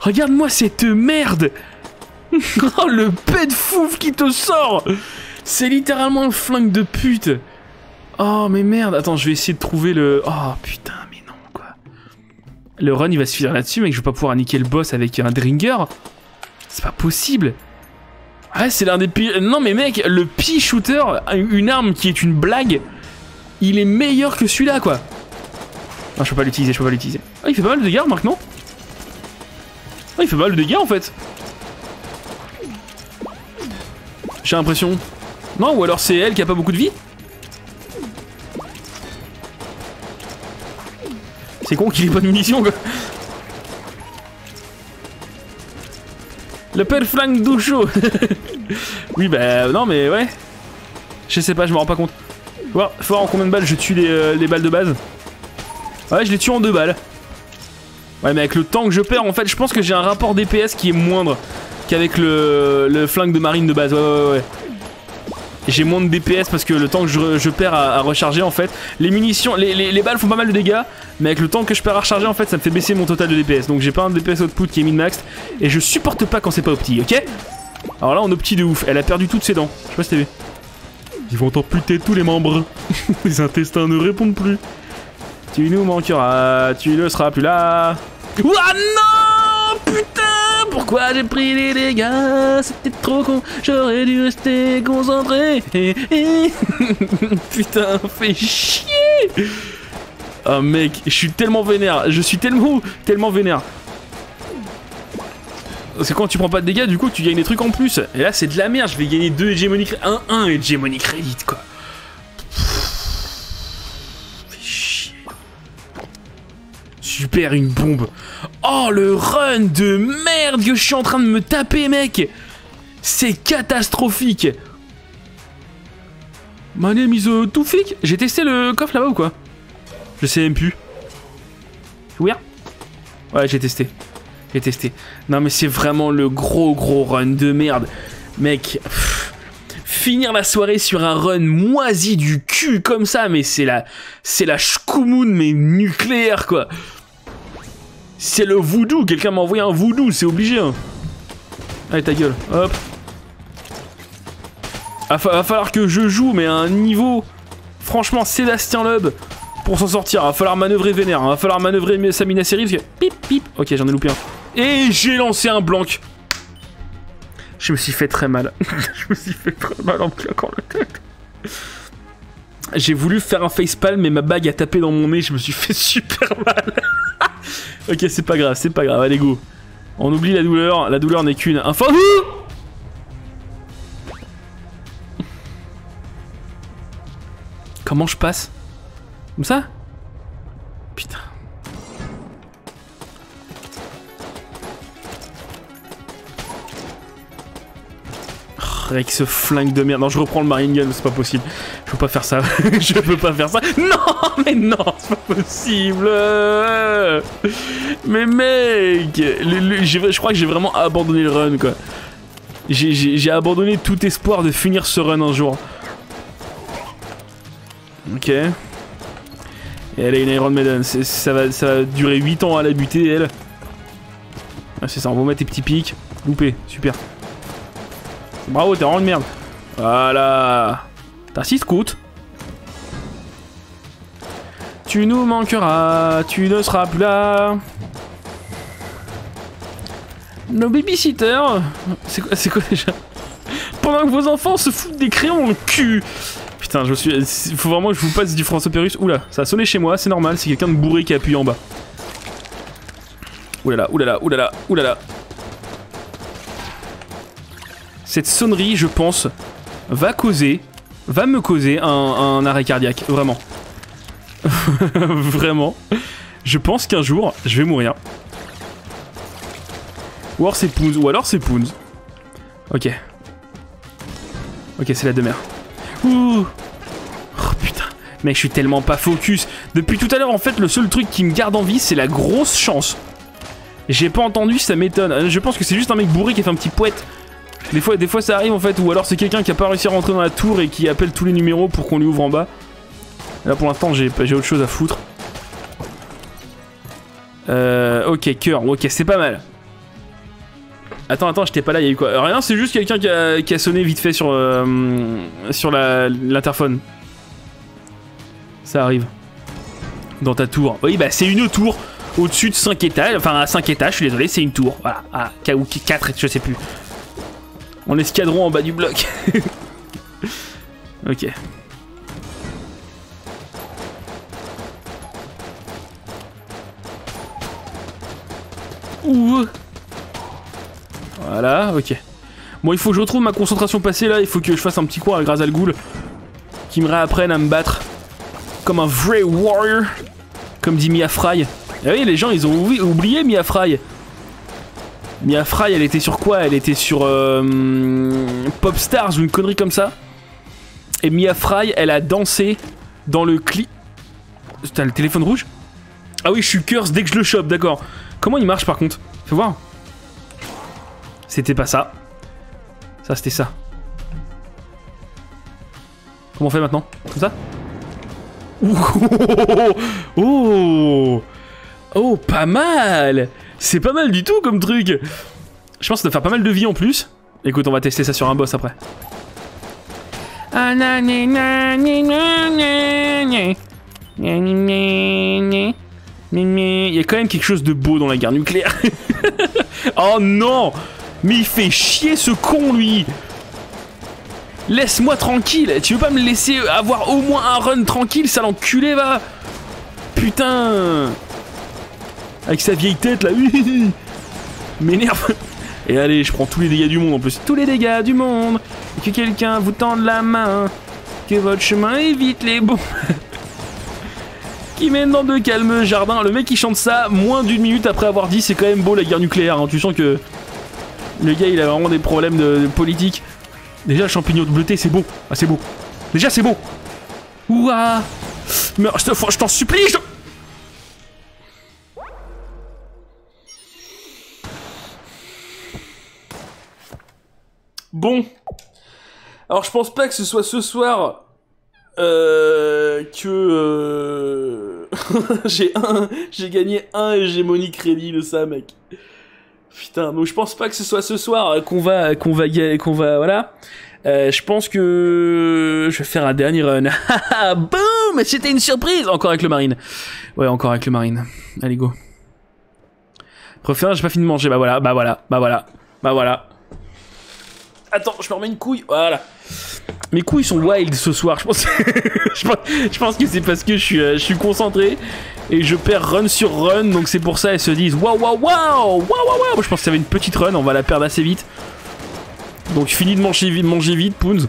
Regarde-moi cette merde. Oh, le pet fouf qui te sort. C'est littéralement le flingue de pute. Oh, mais merde. Attends, je vais essayer de trouver le... Oh, putain. Le run, il va se finir là-dessus, mec. Je vais pas pouvoir niquer le boss avec un Dringer. C'est pas possible Ouais, c'est l'un des pires... Non, mais mec, le pea shooter, une arme qui est une blague il est meilleur que celui-là, quoi. Non, je peux pas l'utiliser, je peux pas l'utiliser. Ah, il fait pas mal de dégâts, non? Ah, il fait pas mal de dégâts, en fait. J'ai l'impression. Non, ou alors c'est elle qui a pas beaucoup de vie? C'est con qu'il ait pas de munitions quoi. Le père flingue douchot Oui bah non mais ouais. Je sais pas, je me rends pas compte. Voir, faut voir en combien de balles je tue les, euh, les balles de base. Ouais, je les tue en deux balles. Ouais, mais avec le temps que je perds, en fait, je pense que j'ai un rapport DPS qui est moindre qu'avec le, le flingue de marine de base. Ouais, ouais, ouais. J'ai moins de DPS parce que le temps que je, je perds à, recharger, en fait, les munitions, les, les, balles font pas mal de dégâts, mais avec le temps que je perds à recharger, en fait, ça me fait baisser mon total de DPS. Donc j'ai pas un DPS output qui est min-max, et je supporte pas quand c'est pas opti, ok? Alors là, on opti de ouf. Elle a perdu toutes ses dents. Je sais pas si t'as vu. Ils vont t'amputer tous les membres. les intestins ne répondent plus. Tu nous manqueras, tu ne seras plus là. Ouah non Putain Pourquoi j'ai pris les dégâts? C'était trop con, j'aurais dû rester concentré. Putain, fais chier Oh mec, je suis tellement vénère, je suis tellement, tellement vénère. C'est quand tu prends pas de dégâts, du coup tu gagnes des trucs en plus. Et là c'est de la merde, je vais gagner 2 hégémoniques, 1-1 hégémonie crédit quoi. Super, une bombe. Oh, le run de merde que je suis en train de me taper, mec C'est catastrophique My name is J'ai testé le coffre là-bas ou quoi? Je sais même plus. Oui Ouais, j'ai testé. J'ai testé. Non, mais c'est vraiment le gros, gros run de merde. Mec, finir la soirée sur un run moisi du cul comme ça, mais c'est la... C'est la shkumoun, mais nucléaire, quoi. C'est le voodoo, quelqu'un m'a envoyé un voodoo, c'est obligé. Hein. Allez, ta gueule, hop. Va, va falloir que je joue, mais à un niveau... Franchement, Sébastien Loeb, pour s'en sortir, va falloir manœuvrer vénère, hein. va falloir manœuvrer Samina Seri, parce que... Pip, pip. Ok, j'en ai loupé un. Et j'ai lancé un blanc. Je me suis fait très mal. je me suis fait très mal en claquant la tête. J'ai voulu faire un facepalm, mais ma bague a tapé dans mon nez, je me suis fait super mal. ok, c'est pas grave, c'est pas grave, allez go. On oublie la douleur, la douleur n'est qu'une info. Comment je passe Comme ça Putain. avec ce flingue de merde. Non, je reprends le marine gun, c'est pas possible. Je peux pas faire ça. je peux pas faire ça. Non, mais non, c'est pas possible. Mais mec, je crois que j'ai vraiment abandonné le run, quoi. J'ai abandonné tout espoir de finir ce run un jour. Ok. Et elle a une Iron Maiden. Ça va, durer 8 ans à la buter, elle. Ah, c'est ça, on va mettre tes petits pics. Loupé, super. Bravo, t'es vraiment une merde. Voilà. T'as 6 scouts. Tu nous manqueras, tu ne seras plus là. Nos babysitters. C'est quoi, quoi déjà? Pendant que vos enfants se foutent des crayons dans le cul. Putain, je suis. Faut vraiment que je vous passe du français pérus. Oula, ça a sonné chez moi, c'est normal, c'est quelqu'un de bourré qui a appuyé en bas. Oulala, oulala, oulala, oulala. cette sonnerie, je pense, va causer, va me causer un, arrêt cardiaque, vraiment. vraiment. Je pense qu'un jour, je vais mourir. Ou alors c'est Poons, ou alors c'est Poons. Ok. Ok, c'est la demeure. Ouh Oh putain. Mec, je suis tellement pas focus. Depuis tout à l'heure, en fait, le seul truc qui me garde en vie, c'est la grosse chance. J'ai pas entendu, ça m'étonne. Je pense que c'est juste un mec bourré qui fait un petit poète des fois, des fois ça arrive en fait, ou alors c'est quelqu'un qui a pas réussi à rentrer dans la tour et qui appelle tous les numéros pour qu'on lui ouvre en bas. Là pour l'instant j'ai autre chose à foutre. Euh, ok, cœur, ok, c'est pas mal. Attends, attends, j'étais pas là, il y a eu quoi? Rien, c'est juste quelqu'un qui a, sonné vite fait sur, euh, l'interphone. Ça arrive. Dans ta tour. Oui, bah c'est une tour au-dessus de 5 étages, enfin à 5 étages, je suis désolé, c'est une tour. Voilà, à, ou 4, je sais plus. On escadron en bas du bloc. ok. Ouh. Voilà, ok. Bon, il faut que je retrouve ma concentration passée là. Il faut que je fasse un petit cours avec Razal Ghoul. Qui me réapprenne à me battre comme un vrai warrior. Comme dit Mia Fry. Ah oui, les gens, ils ont oublié Mia Fry. Mia Fry, elle était sur quoi? Elle était sur euh, Popstars ou une connerie comme ça? Et Mia Fry, elle a dansé dans le clip. T'as le téléphone rouge? Ah oui, je suis curse dès que je le chope, d'accord. Comment il marche par contre? Fais voir. C'était pas ça. Ça, c'était ça. Comment on fait maintenant? Comme ça? Oh, oh, oh, pas mal. C'est pas mal du tout comme truc. Je pense que ça doit faire pas mal de vie en plus. Écoute, on va tester ça sur un boss après. Il y a quand même quelque chose de beau dans la guerre nucléaire. oh non. Mais il fait chier ce con, lui. Laisse-moi tranquille. Tu veux pas me laisser avoir au moins un run tranquille, ça l'enculé, va. Putain Avec sa vieille tête, là, M'énerve Et allez, je prends tous les dégâts du monde, en plus. Tous les dégâts du monde Que quelqu'un vous tende la main Que votre chemin évite les bombes qui mène dans de calmes jardins. Le mec qui chante ça moins d'une minute après avoir dit c'est quand même beau la guerre nucléaire. Hein. Tu sens que le gars il a vraiment des problèmes de, politique. Déjà le champignon de bleuté c'est beau. Ah c'est beau. Déjà c'est beau. Ouah. Mais je t'en supplie. Je Bon. Alors je pense pas que ce soit ce soir euh, que euh, j'ai un, j'ai gagné un hégémonie crédit de ça, mec. Putain, donc je pense pas que ce soit ce soir qu'on va, qu'on va, qu'on va, voilà. Euh, je pense que je vais faire un dernier run. Boum C'était une surprise Encore avec le marine. Ouais, encore avec le marine. Allez, go. J'ai pas fini de manger. Bah voilà, bah voilà, bah voilà, bah voilà. Attends, je me remets une couille. Voilà. Mes couilles sont wild ce soir. Je pense, je pense, que c'est parce que je suis, euh, je suis concentré et je perds run sur run. Donc c'est pour ça elles se disent waouh waouh waouh waouh waouh. Je pense que ça va une petite run. On va la perdre assez vite. Donc fini de manger vite, manger vite, Poons.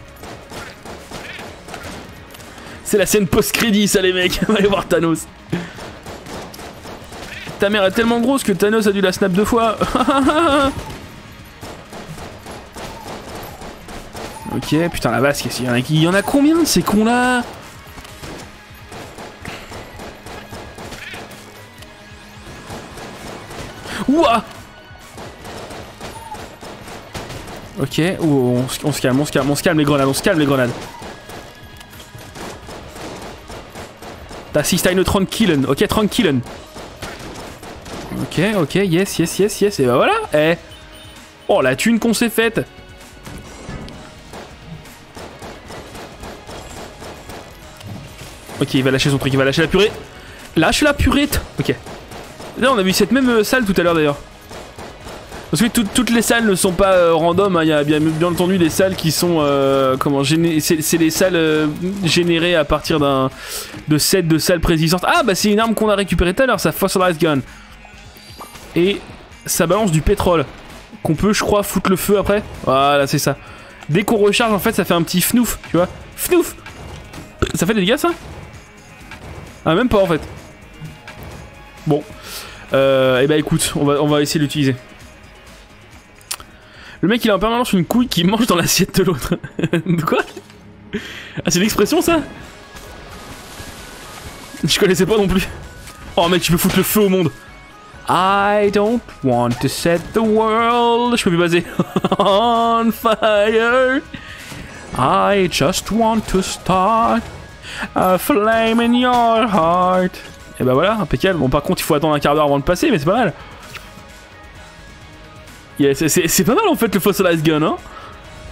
C'est la scène post-crédit, ça les mecs. Va aller voir Thanos. Ta mère est tellement grosse que Thanos a dû la snap deux fois. Ok, putain la vasque, il y, en a, y en a combien de ces cons là Ouah Ok, on, se calme, on se calme, on se calme les grenades, on se calme les grenades. T'assistes à une tranquillen, ok, tranquillen. Ok, ok, yes, yes, yes, yes, et bah voilà, eh. Oh la thune qu'on s'est faite Ok, il va lâcher son truc, il va lâcher la purée. Lâche la purée Ok. Là, on a vu cette même euh, salle tout à l'heure d'ailleurs. Parce que toutes les salles ne sont pas euh, random, hein. il y a bien, entendu des salles qui sont... Euh, comment C'est les salles générées à partir d'un de set de salles préexistantes. Ah bah c'est une arme qu'on a récupérée tout à l'heure, ça Fossilized Gun. Et ça balance du pétrole. Qu'on peut, je crois, foutre le feu après. Voilà, c'est ça. Dès qu'on recharge, en fait, ça fait un petit fnouf, tu vois. Fnouf Ça fait des dégâts, ça? Ah, même pas en fait. Bon. Euh, et eh bah ben, écoute, on va, on va essayer de l'utiliser. Le mec il a en permanence une couille qui mange dans l'assiette de l'autre. de quoi? Ah c'est l'expression ça? Je connaissais pas non plus. Oh mec tu peux foutre le feu au monde. I don't want to set the world. Je peux plus baser. On fire. I just want to start a flame in your heart. Et bah voilà, impeccable. Bon, par contre, il faut attendre un quart d'heure avant de passer, mais c'est pas mal. c'est pas mal en fait le Fossilized Gun, hein.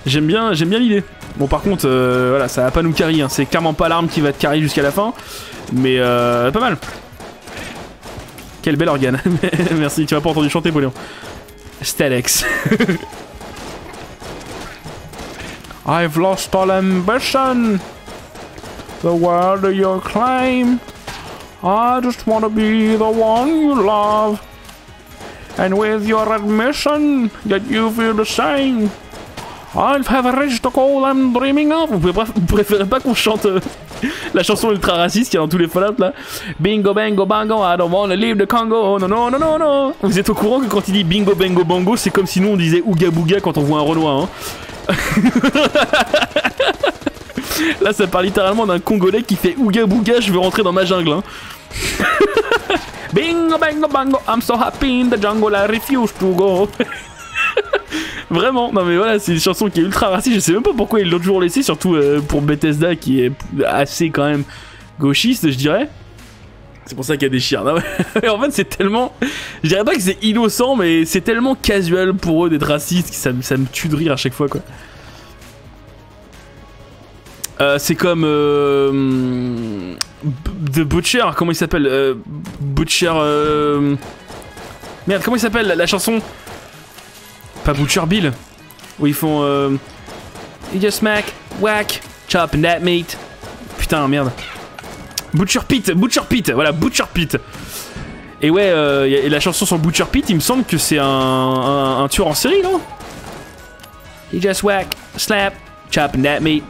J'aime bien, bien l'idée. Bon, par contre, euh, voilà, ça va pas nous carry. Hein. C'est clairement pas l'arme qui va te carry jusqu'à la fin, mais euh, pas mal. Quel bel organe. Merci, tu m'as pas entendu chanter, Poléon. Stalex. I've lost all ambition the world you claim. I just want to be the one you love. And with your admission that you feel the same, I've reached the goal I'm dreaming of. Vous, préférez pas qu'on chante euh, la chanson ultra raciste qui est dans tous les Fallout là Bingo bango bango, I don't wanna leave the Congo. Non, non, non, non, non. Vous êtes au courant que quand il dit bingo bango bango, c'est comme si nous on disait ouga bouga quand on voit un Renoir. Hein Là, ça parle littéralement d'un Congolais qui fait ouga bouga, je veux rentrer dans ma jungle. Hein. Bingo bango bango, I'm so happy in the jungle, I refuse to go. Vraiment, non mais voilà, c'est une chanson qui est ultra raciste. Je sais même pas pourquoi ils l'ont toujours laissé, surtout euh, pour Bethesda qui est assez quand même gauchiste, je dirais. C'est pour ça qu'il y a des chiens. Non, mais en fait, c'est tellement. Je dirais pas que c'est innocent, mais c'est tellement casual pour eux d'être racistes que ça me tue de rire à chaque fois, quoi. Euh, c'est comme. Euh, The Butcher, comment il s'appelle Euh, Butcher. euh, Merde, comment il s'appelle la, chanson? Pas Butcher Bill Où ils font. Euh, just smack, whack, chop and that meat. Putain, merde. Butcher Pete, Butcher Pete, voilà, Butcher Pete. Et ouais, la chanson sur Butcher Pete, il me semble que c'est un, un, un tueur en série, non? You just whack, slap, chop and that meat.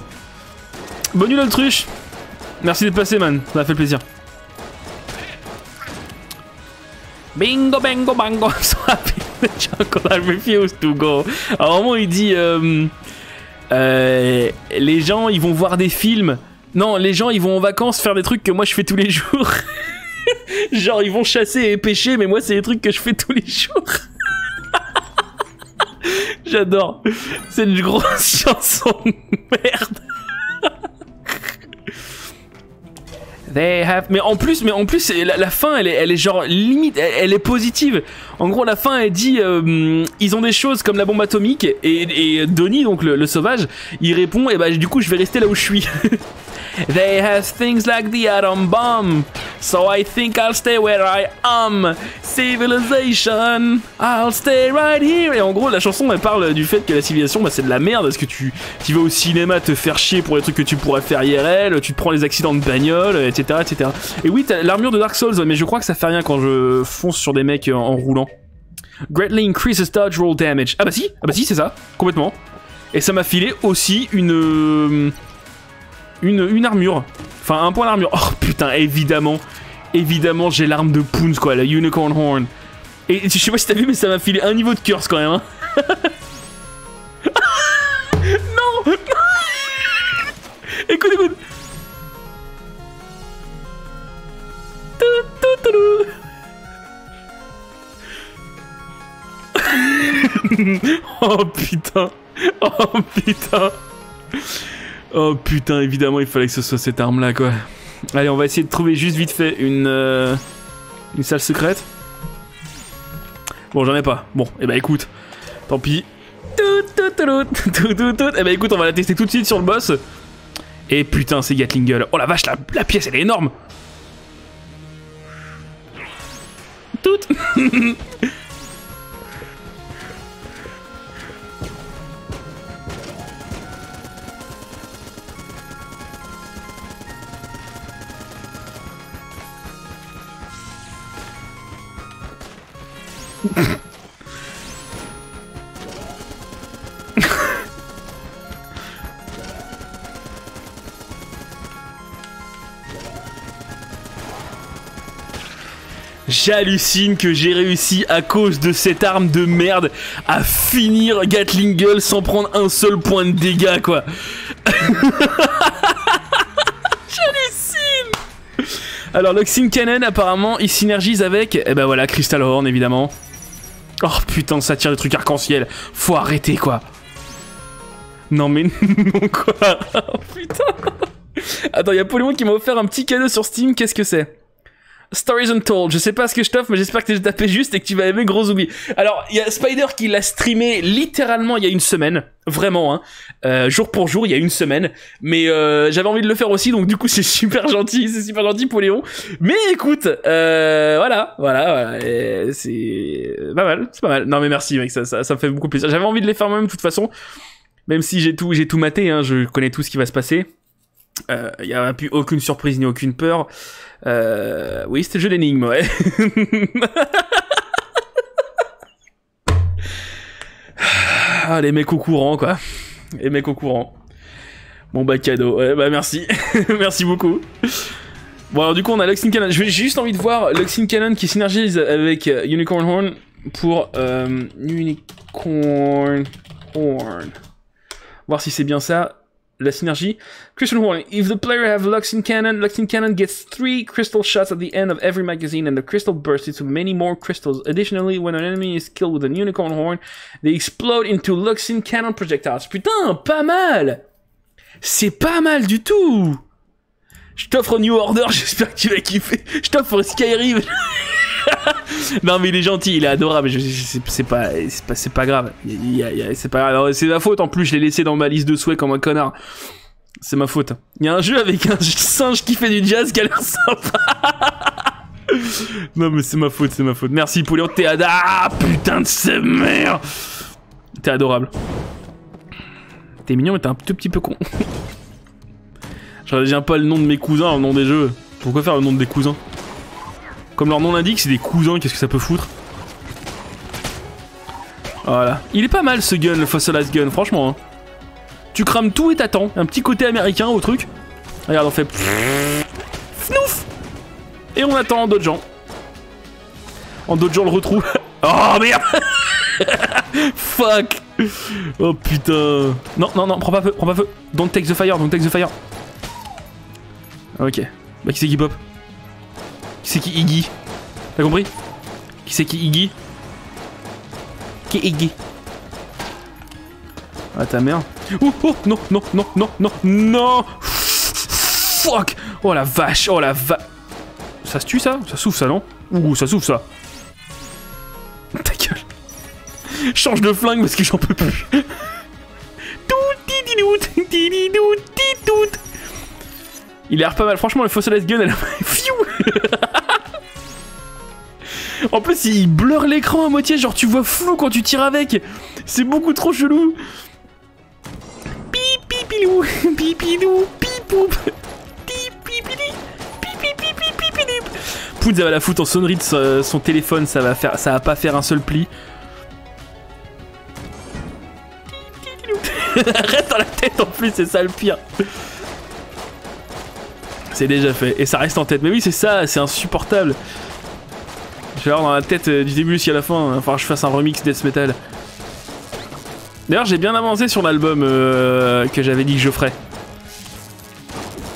Bonne nuit l'autruche Merci d'être passé, man, ça m'a fait plaisir. Bingo, bango, bango, so happy the jungle, I refuse to go. Alors, au moment, il dit euh, euh, Les gens, ils vont voir des films. Non, les gens, ils vont en vacances faire des trucs que moi je fais tous les jours. Genre, ils vont chasser et pêcher, mais moi, c'est des trucs que je fais tous les jours. J'adore. C'est une grosse chanson de merde. They have... Mais en plus, mais en plus, la, fin, elle est, elle est genre limite, elle, est positive. En gros, la fin, elle dit, euh, ils ont des choses comme la bombe atomique et, et Donnie, donc le, sauvage, il répond, et bah du coup, je vais rester là où je suis. They have things like the atom bomb, so I think I'll stay where I am. Civilization, I'll stay right here. Et en gros, la chanson, elle parle du fait que la civilisation, bah, c'est de la merde, parce que tu, tu vas au cinéma te faire chier pour les trucs que tu pourrais faire IRL, tu te prends les accidents de bagnole, etc., etc. Et oui, l'armure de Dark Souls, mais je crois que ça fait rien quand je fonce sur des mecs en, en roulant. Greatly increases dodge roll damage. Ah bah si, ah bah si, c'est ça, complètement. Et ça m'a filé aussi une euh, une, une armure. Enfin, un point d'armure. Oh putain, évidemment. Évidemment, j'ai l'arme de Poons, quoi, la Unicorn Horn. Et je sais pas si t'as vu, mais ça m'a filé un niveau de curse quand même. Hein. non, non Écoute, écoute. Oh putain Oh putain Oh putain, évidemment, il fallait que ce soit cette arme-là, quoi. Allez, on va essayer de trouver juste vite fait une, euh, une salle secrète. Bon, j'en ai pas. Bon, et bah écoute, tant pis. Tout. Eh bah écoute, on va la tester tout de suite sur le boss. Et putain, c'est Gatling. Oh la vache, la, la pièce, elle est énorme. Toute. J'hallucine que j'ai réussi à cause de cette arme de merde à finir Gatling sans prendre un seul point de dégâts quoi. J'hallucine. Alors l'Oxine Cannon apparemment il synergise avec eh ben voilà Crystal Horn évidemment. Oh putain ça tire des trucs arc-en-ciel. Faut arrêter quoi. Non mais non quoi. Oh putain. Attends, il y a Polygon qui m'a offert un petit cadeau sur Steam, qu'est-ce que c'est? Stories Untold, je sais pas ce que je t'offre, mais j'espère que t'es tapé juste et que tu vas aimer Gros Oubli. Alors, il y a Spider qui l'a streamé littéralement il y a une semaine, vraiment, hein, euh, jour pour jour, il y a une semaine, mais euh, j'avais envie de le faire aussi, donc du coup c'est super gentil, c'est super gentil Poléon. Mais écoute, euh, voilà, voilà, voilà, c'est pas mal, c'est pas mal. Non mais merci mec, ça, ça, ça me fait beaucoup plaisir. J'avais envie de les faire moi-même de toute façon, même si j'ai tout, j'ai tout maté, hein, je connais tout ce qui va se passer. Il y a plus aucune surprise ni aucune peur. Euh, oui, c'était le jeu d'énigmes, ouais. ah, les mecs au courant, quoi. Et mec au courant. Bon bah cadeau, bah merci, merci beaucoup. Bon alors du coup on a Luxin Cannon, j'ai juste envie de voir Luxin Cannon qui synergise avec euh, Unicorn Horn pour euh, Unicorn Horn. Voir si c'est bien ça, la synergie. Crystal Horn, if the player have Luxin Cannon, Luxin Cannon gets three crystal shots at the end of every magazine and the crystal bursts into many more crystals. Additionally, when an enemy is killed with a Unicorn Horn, they explode into Luxin Cannon projectiles. Putain, pas mal c'est pas mal du tout Je t'offre New Order, j'espère que tu vas kiffer. Je t'offre Skyrim. non mais il est gentil, il est adorable. C'est pas, pas, grave. C'est pas. C'est ma faute en plus. Je l'ai laissé dans ma liste de souhaits comme un connard. C'est ma faute. Il y a un jeu avec un singe qui fait du jazz qui a l'air sympa. non mais c'est ma faute, c'est ma faute. Merci Pouliot, t'es adorable. Ah putain de ces merde. T'es adorable. T'es mignon, mais t'es un tout petit peu con. Je retiens pas le nom de mes cousins le nom des jeux. Pourquoi faire le nom de des cousins? Comme leur nom l'indique, c'est des cousins, qu'est-ce que ça peut foutre Voilà. Il est pas mal ce gun, le Fossilized Gun, franchement. Hein. Tu crames tout et t'attends. Un petit côté américain au truc. Regarde, on fait... Fnouf Et on attend d'autres gens. En d'autres gens le retrouve. oh merde Fuck Oh putain Non, non, non, prends pas feu, prends pas feu Don't take the fire, don't take the fire Ok. Bah qui c'est qui pop? Qui c'est qui Iggy T'as compris Qui c'est qui Iggy Qui Iggy Ah ta mère Oh oh non non non non non non. Fuck. Oh la vache Oh la va. Ça se tue ça? Ça souffle ça non? Ouh. Ça souffle ça. Ta gueule. Change de flingue parce que j'en peux plus. Il a l'air pas mal. Franchement, le Fossilized Gun, elle a... En plus, il blur l'écran à moitié, genre tu vois flou quand tu tires avec. C'est beaucoup trop chelou. Pipipilou, pipilou, pipoup. Poudre, elle va la foutre en sonnerie de son téléphone, ça va faire, ça va pas faire un seul pli. reste dans la tête en plus, c'est ça le pire. C'est déjà fait. Et ça reste en tête. Mais oui, c'est ça, c'est insupportable. Je vais avoir dans la tête euh, du début jusqu'à la fin. Il va falloir que je fasse un remix death metal. D'ailleurs, j'ai bien avancé sur l'album euh, que j'avais dit que je ferais.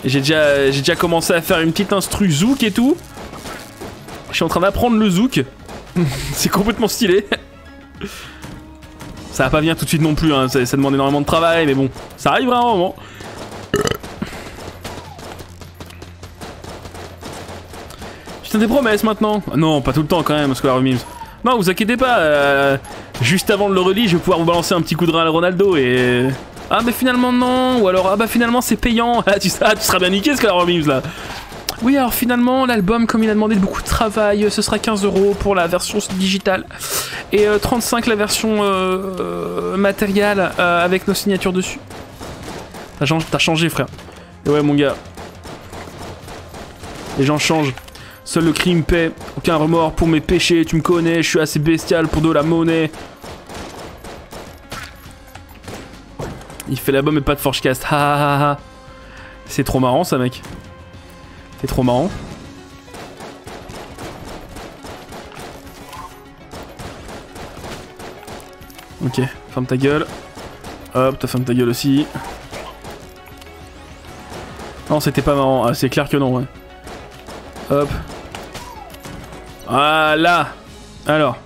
J'ai déjà, déjà commencé à faire une petite instru zouk et tout. Je suis en train d'apprendre le zouk. c'est complètement stylé. Ça va pas venir tout de suite non plus, hein. ça, demande énormément de travail, mais bon, ça arrivera un moment. Putain des promesses maintenant Non, pas tout le temps quand même, Square Mims. Non, vous inquiétez pas, euh, juste avant le release, je vais pouvoir vous balancer un petit coup de rein à Ronaldo et... Ah bah finalement non, ou alors ah bah finalement c'est payant, ah tu, ah, tu seras bien niqué Square Mims là oui, alors finalement, l'album, comme il a demandé beaucoup de travail, ce sera 15 euros pour la version digitale et 35 euh, la version euh, matérielle euh, avec nos signatures dessus. T'as changé, frère. Et ouais, mon gars. Les gens changent. Seul le crime paie. Aucun remords pour mes péchés. Tu me connais, je suis assez bestial pour de la monnaie. Il fait l'album et pas de Forgecast. C'est trop marrant ça, mec. C'est trop marrant. Ok, ferme ta gueule. Hop, t'as ferme ta gueule aussi. Non, c'était pas marrant. Ah, c'est clair que non, ouais. Hop. Voilà. Alors.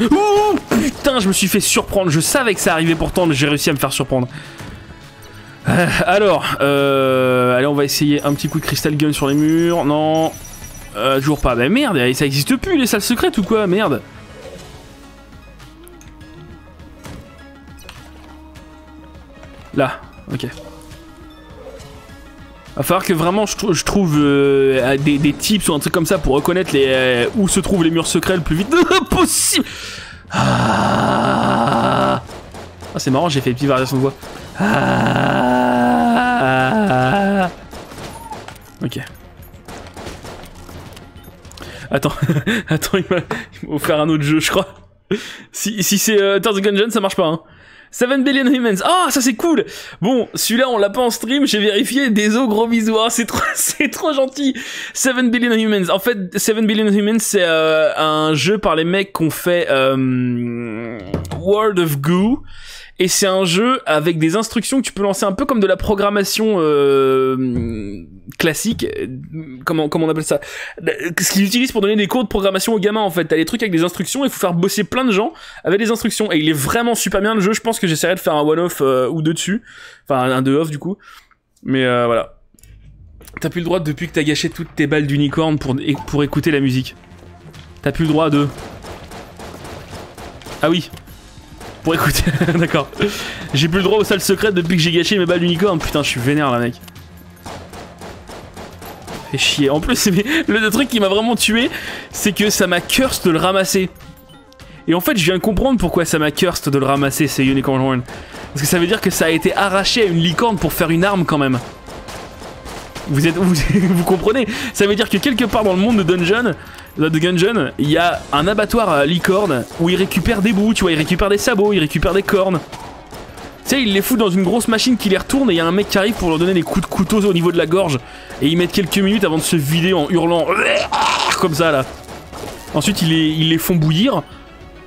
Ouh, putain, je me suis fait surprendre. Je savais que ça arrivait pourtant, mais j'ai réussi à me faire surprendre. Euh, alors, euh, allez, on va essayer un petit coup de crystal gun sur les murs. Non, euh, toujours pas. Bah merde, ça existe plus les salles secrètes ou quoi Merde. Là, ok. Va falloir que vraiment je, trouve euh, des, tips ou un truc comme ça pour reconnaître les, où se trouvent les murs secrets le plus vite possible. Ah, ah c'est marrant, j'ai fait une petite variation de voix. Ah. Ok. Attends, attends, il m'a offert un autre jeu, je crois. si si c'est euh, Turtles Gungeon, ça marche pas. Hein. 7 billion humans. Ah, ça c'est cool. Bon, celui-là on l'a pas en stream, j'ai vérifié. Désolé, gros bisous. Ah, c'est trop, c'est trop gentil. 7 billion humans. En fait, 7 billion humans, c'est euh, un jeu par les mecs qu'on fait euh, World of Goo. Et c'est un jeu avec des instructions que tu peux lancer un peu comme de la programmation euh, classique. Comment, comment on appelle ça? Ce qu'ils utilisent pour donner des cours de programmation aux gamins en fait. T'as des trucs avec des instructions, il faut faire bosser plein de gens avec des instructions. Et il est vraiment super bien le jeu. Je pense que j'essaierai de faire un one-off euh, ou deux dessus. Enfin, un deux-off du coup. Mais euh, voilà. T'as plus le droit depuis que t'as gâché toutes tes balles d'unicorne pour, pour écouter la musique. T'as plus le droit de... Ah oui, pour. D'accord. J'ai plus le droit aux salles secrètes depuis que j'ai gâché mes balles d'unicorne. Putain, je suis vénère là, mec. Fait chier. En plus, le truc qui m'a vraiment tué, c'est que ça m'a cursed de le ramasser. Et en fait, je viens de comprendre pourquoi ça m'a cursed de le ramasser, ces Unicorn Horn. Parce que ça veut dire que ça a été arraché à une licorne pour faire une arme quand même. Vous êtes, vous comprenez? Ça veut dire que quelque part dans le monde de Dungeon, de Gungeon, il y a un abattoir à licorne où il récupère des bouts, tu vois, il récupère des sabots, il récupère des cornes. Tu sais, il les fout dans une grosse machine qui les retourne et il y a un mec qui arrive pour leur donner des coups de couteau au niveau de la gorge. Et ils mettent quelques minutes avant de se vider en hurlant comme ça là. Ensuite, ils les, ils les font bouillir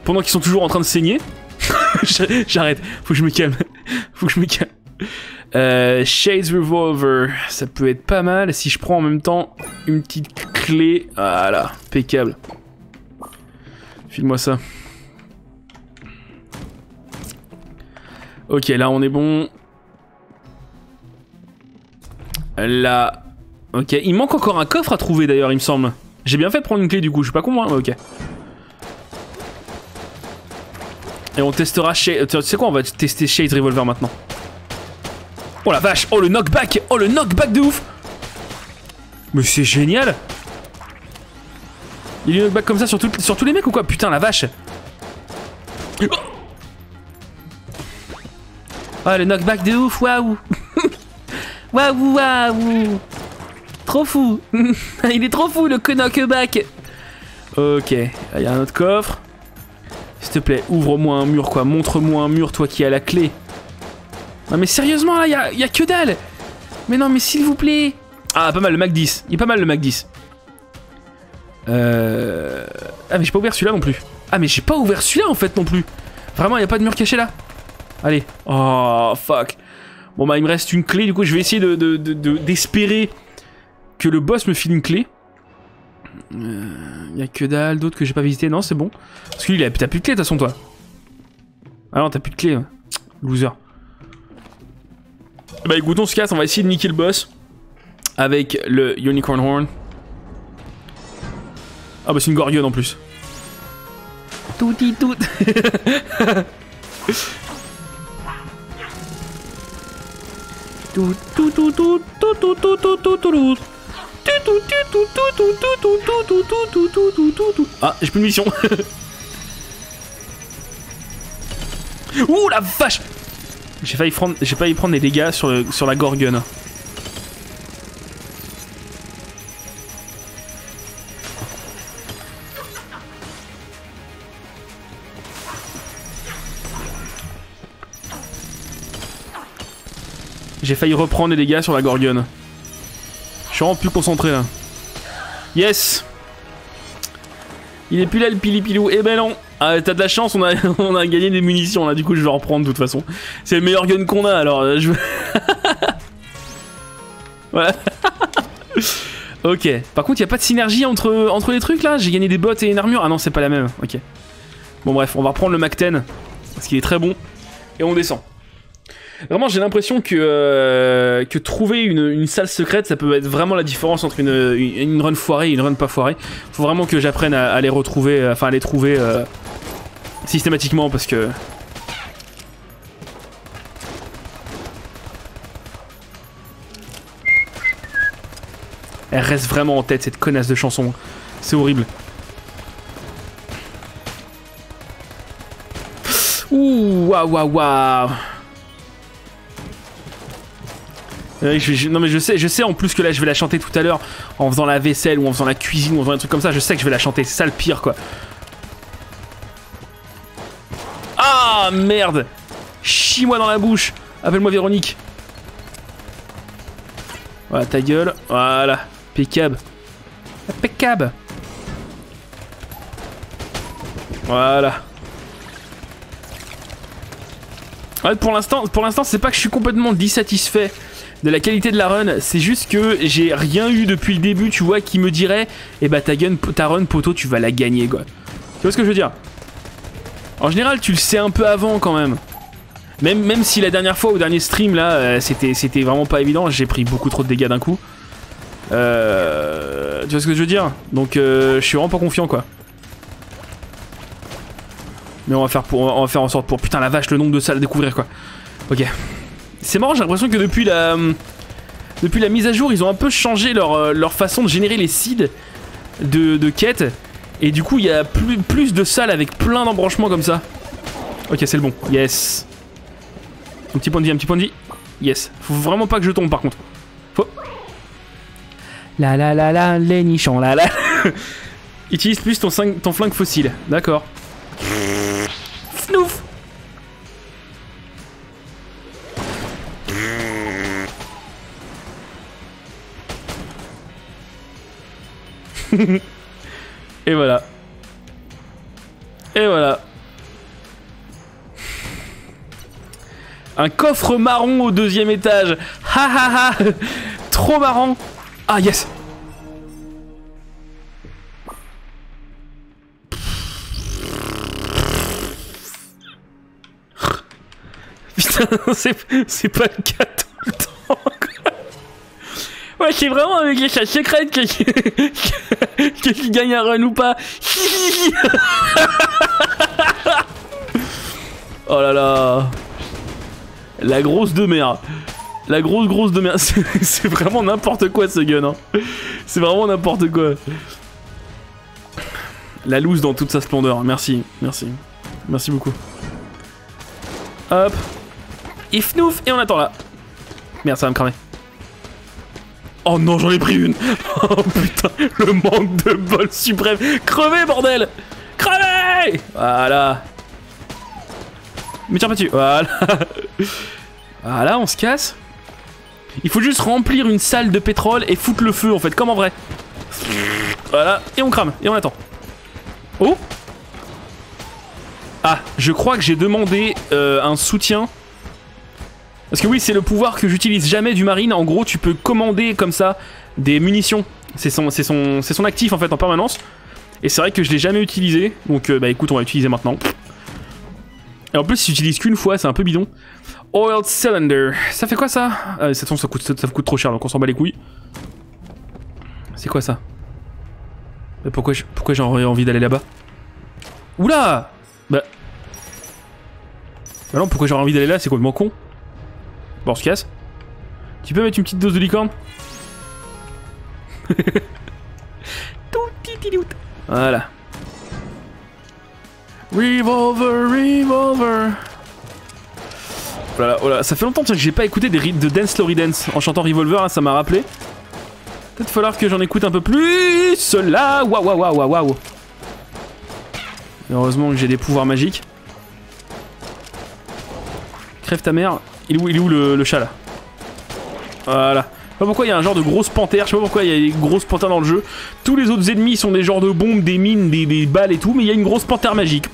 pendant qu'ils sont toujours en train de saigner. J'arrête, faut que je me calme. faut que je me calme. Euh, Shades Revolver, ça peut être pas mal si je prends en même temps une petite clé. Voilà, impeccable. File-moi ça. Ok, là on est bon. Là. Ok, il manque encore un coffre à trouver d'ailleurs, il me semble. J'ai bien fait de prendre une clé du coup, je suis pas con moi. Ok. Et on testera Shades. Tu sais quoi, on va tester Shades Revolver maintenant. Oh la vache Oh le knockback Oh le knockback de ouf. Mais c'est génial. Il y a un knockback comme ça sur, sur tous les mecs ou quoi? Putain la vache. Oh, oh le knockback de ouf Waouh. Waouh waouh. Trop fou. Il est trop fou le knockback. Ok, il y a un autre coffre. S'il te plaît, ouvre-moi un mur quoi, montre-moi un mur toi qui as la clé. Non mais sérieusement là, y'a y a que dalle Mais non mais s'il vous plaît Ah pas mal le Mac 10, il est pas mal le Mac 10. Euh... Ah mais j'ai pas ouvert celui-là non plus. Ah mais j'ai pas ouvert celui-là en fait non plus. Vraiment, y a pas de mur caché là Allez. Oh fuck. Bon bah il me reste une clé, du coup je vais essayer d'espérer de, de, que le boss me file une clé. Euh, y a que dalle, d'autres que j'ai pas visité. Non, c'est bon. Parce que t'as plus de clé de toute façon toi. Ah non, t'as plus de clé. Loser. Bah écoute, on se casse, on va essayer de niquer le boss avec le Unicorn Horn. Ah bah c'est une Gorgon en plus. Touti tout. Ah, j'ai plus de mission. Ouh la vache j'ai failli prendre, j'ai des dégâts sur, sur la Gorgon. J'ai failli reprendre des dégâts sur la Gorgon. Je suis vraiment plus concentré là. Yes Il est plus là le pilipilou. Eh ben non ah, t'as de la chance, on a, gagné des munitions là, du coup je vais en reprendre de toute façon. C'est le meilleur gun qu'on a alors. Euh, je... voilà. ok. Par contre, il a pas de synergie entre, entre les trucs là? J'ai gagné des bottes et une armure Ah non, c'est pas la même. Ok. Bon, bref, on va reprendre le Mac 10 parce qu'il est très bon. Et on descend. Vraiment, j'ai l'impression que, euh, que trouver une, salle secrète, ça peut être vraiment la différence entre une, une, run foirée et une run pas foirée. Faut vraiment que j'apprenne à, les retrouver, enfin à les trouver euh, systématiquement parce que... Elle reste vraiment en tête cette connasse de chanson. C'est horrible. Ouh, waouh, waouh, waouh. Non mais je sais, je sais en plus que là je vais la chanter tout à l'heure en faisant la vaisselle ou en faisant la cuisine ou en faisant un truc comme ça, je sais que je vais la chanter, c'est ça le pire quoi. Ah merde Chie-moi dans la bouche Appelle-moi Véronique. Voilà, ta gueule. Voilà. Impeccable. Impeccable. Voilà. Ouais, pour l'instant, pour l'instant, c'est pas que je suis complètement dissatisfait de la qualité de la run, c'est juste que j'ai rien eu depuis le début, tu vois, qui me dirait, eh bah ta, run, poteau, tu vas la gagner, quoi. Tu vois ce que je veux dire? En général, tu le sais un peu avant, quand même. Même, même si la dernière fois, au dernier stream, là, euh, c'était vraiment pas évident, j'ai pris beaucoup trop de dégâts d'un coup. Euh, tu vois ce que je veux dire? Donc, euh, je suis vraiment pas confiant, quoi. Mais on va faire, on va faire en sorte pour... Putain, la vache, le nombre de salles à découvrir, quoi. Ok. C'est marrant, j'ai l'impression que depuis la... Depuis la mise à jour, ils ont un peu changé leur, euh, leur façon de générer les seeds de, de. Et du coup, il y a plus, plus de salles avec plein d'embranchements comme ça. Ok, c'est le bon. Yes. Un petit point de vie, un petit point de vie. Yes. Faut vraiment pas que je tombe par contre. Faut... La la la la, les nichons, la la. Utilise plus ton, ton flingue fossile. D'accord. Fnouf Et voilà. Et voilà. Un coffre marron au deuxième étage. Ha ha ha Trop marrant. Ah yes Putain, c'est pas le cas tout le temps. Ouais, c'est vraiment avec les chats secrètes que, que, gagne un run ou pas. oh là là. La grosse de merde. La grosse grosse de merde. C'est vraiment n'importe quoi ce gun. Hein. C'est vraiment n'importe quoi. La loose dans toute sa splendeur. Merci, merci. Merci beaucoup. Hop. Fnouf, et on attend là. Merde, ça va me cramer. Oh non, j'en ai pris une. Oh putain, le manque de bol suprême. Crevez, bordel. Crevez. Voilà. Mais tiens pas dessus, voilà. Voilà, on se casse. Il faut juste remplir une salle de pétrole et foutre le feu, en fait, comme en vrai. Voilà, et on crame, et on attend. Oh. Ah, je crois que j'ai demandé euh, un soutien parce que oui, c'est le pouvoir que j'utilise jamais du marine. En gros, tu peux commander comme ça des munitions. C'est son, son, son actif en fait en permanence. Et c'est vrai que je l'ai jamais utilisé. Donc euh, bah écoute, on va l'utiliser maintenant. Et en plus, j'utilise qu'une fois, c'est un peu bidon. Oil cylinder. Ça fait quoi ça? Ah, ça, ça, coûte, ça, coûte trop cher, donc on s'en bat les couilles. C'est quoi ça? Pourquoi j'aurais envie d'aller là-bas? Oula Bah... Bah non, pourquoi j'aurais envie d'aller là? C'est complètement con. Bon, on se casse. Tu peux mettre une petite dose de licorne Voilà. Revolver, revolver. Voilà, voilà. Ça fait longtemps que j'ai pas écouté des de Dance Story Dance en chantant Revolver, hein, ça m'a rappelé. Peut-être falloir que j'en écoute un peu plus. Là, waouh, waouh, waouh, waouh. Heureusement que j'ai des pouvoirs magiques. Crève ta mère. Il est où, il le, chat là Voilà. Je sais pas pourquoi il y a un genre de grosse panthère, je sais pas pourquoi il y a des grosses panthères dans le jeu. Tous les autres ennemis sont des genres de bombes, des mines, des, balles et tout, mais il y a une grosse panthère magique.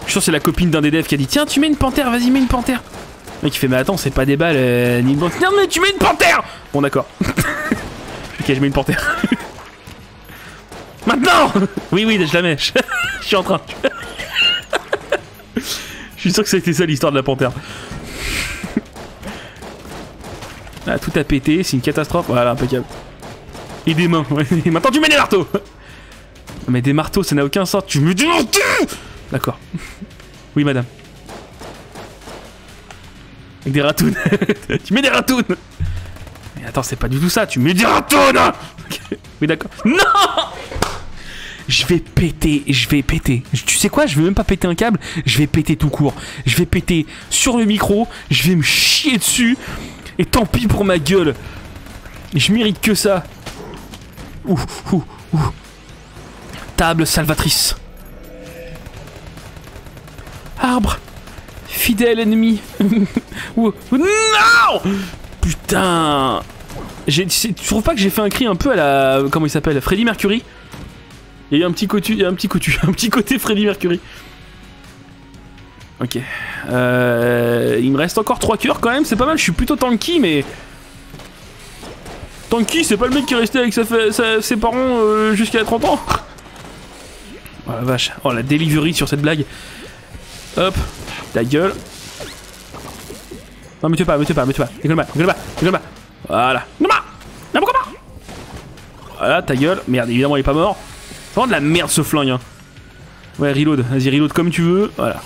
Je suis sûr c'est la copine d'un des devs qui a dit Tiens, tu mets une panthère, vas-y, mets une panthère. Le mec il fait Mais attends, c'est pas des balles euh, ni une Non, mais tu mets une panthère Bon, d'accord. ok, je mets une panthère. Maintenant Oui, oui, je la mets. je suis en train. Je suis sûr que c'était ça l'histoire de la panthère. Ah, tout a pété, c'est une catastrophe. Voilà, impeccable. Et des mains. Maintenant tu mets des marteaux Mais des marteaux, ça n'a aucun sens. Tu mets des marteaux D'accord. Oui, madame. Avec des ratounes. tu mets des ratounes Mais attends, c'est pas du tout ça. Tu mets des ratounes Oui, d'accord. Non je vais péter, je vais péter. Tu sais quoi, je vais même pas péter un câble, je vais péter tout court. Je vais péter sur le micro, je vais me chier dessus, et tant pis pour ma gueule. Je mérite que ça. Ouh, ouh, ouh. table salvatrice. Arbre, fidèle ennemi. non Putain Tu trouves pas que j'ai fait un cri un peu à la... Comment il s'appelle Freddy Mercury? Il y a eu un petit côté, un petit un petit côté Freddy Mercury. Ok. Euh, il me reste encore 3 cœurs quand même, c'est pas mal, je suis plutôt tanky mais... Tanky, c'est pas le mec qui est resté avec ses parents euh, jusqu'à 30 ans Oh la vache, oh la delivery sur cette blague. Hop, ta gueule. Non, me tue pas, me tue pas, me tue pas. Pas, décolle pas. Voilà. Non, non, pourquoi pas? Voilà, ta gueule. Merde, évidemment, il est pas mort. C'est vraiment de la merde ce flingue. Hein. Ouais, reload. Vas-y, reload comme tu veux. Voilà.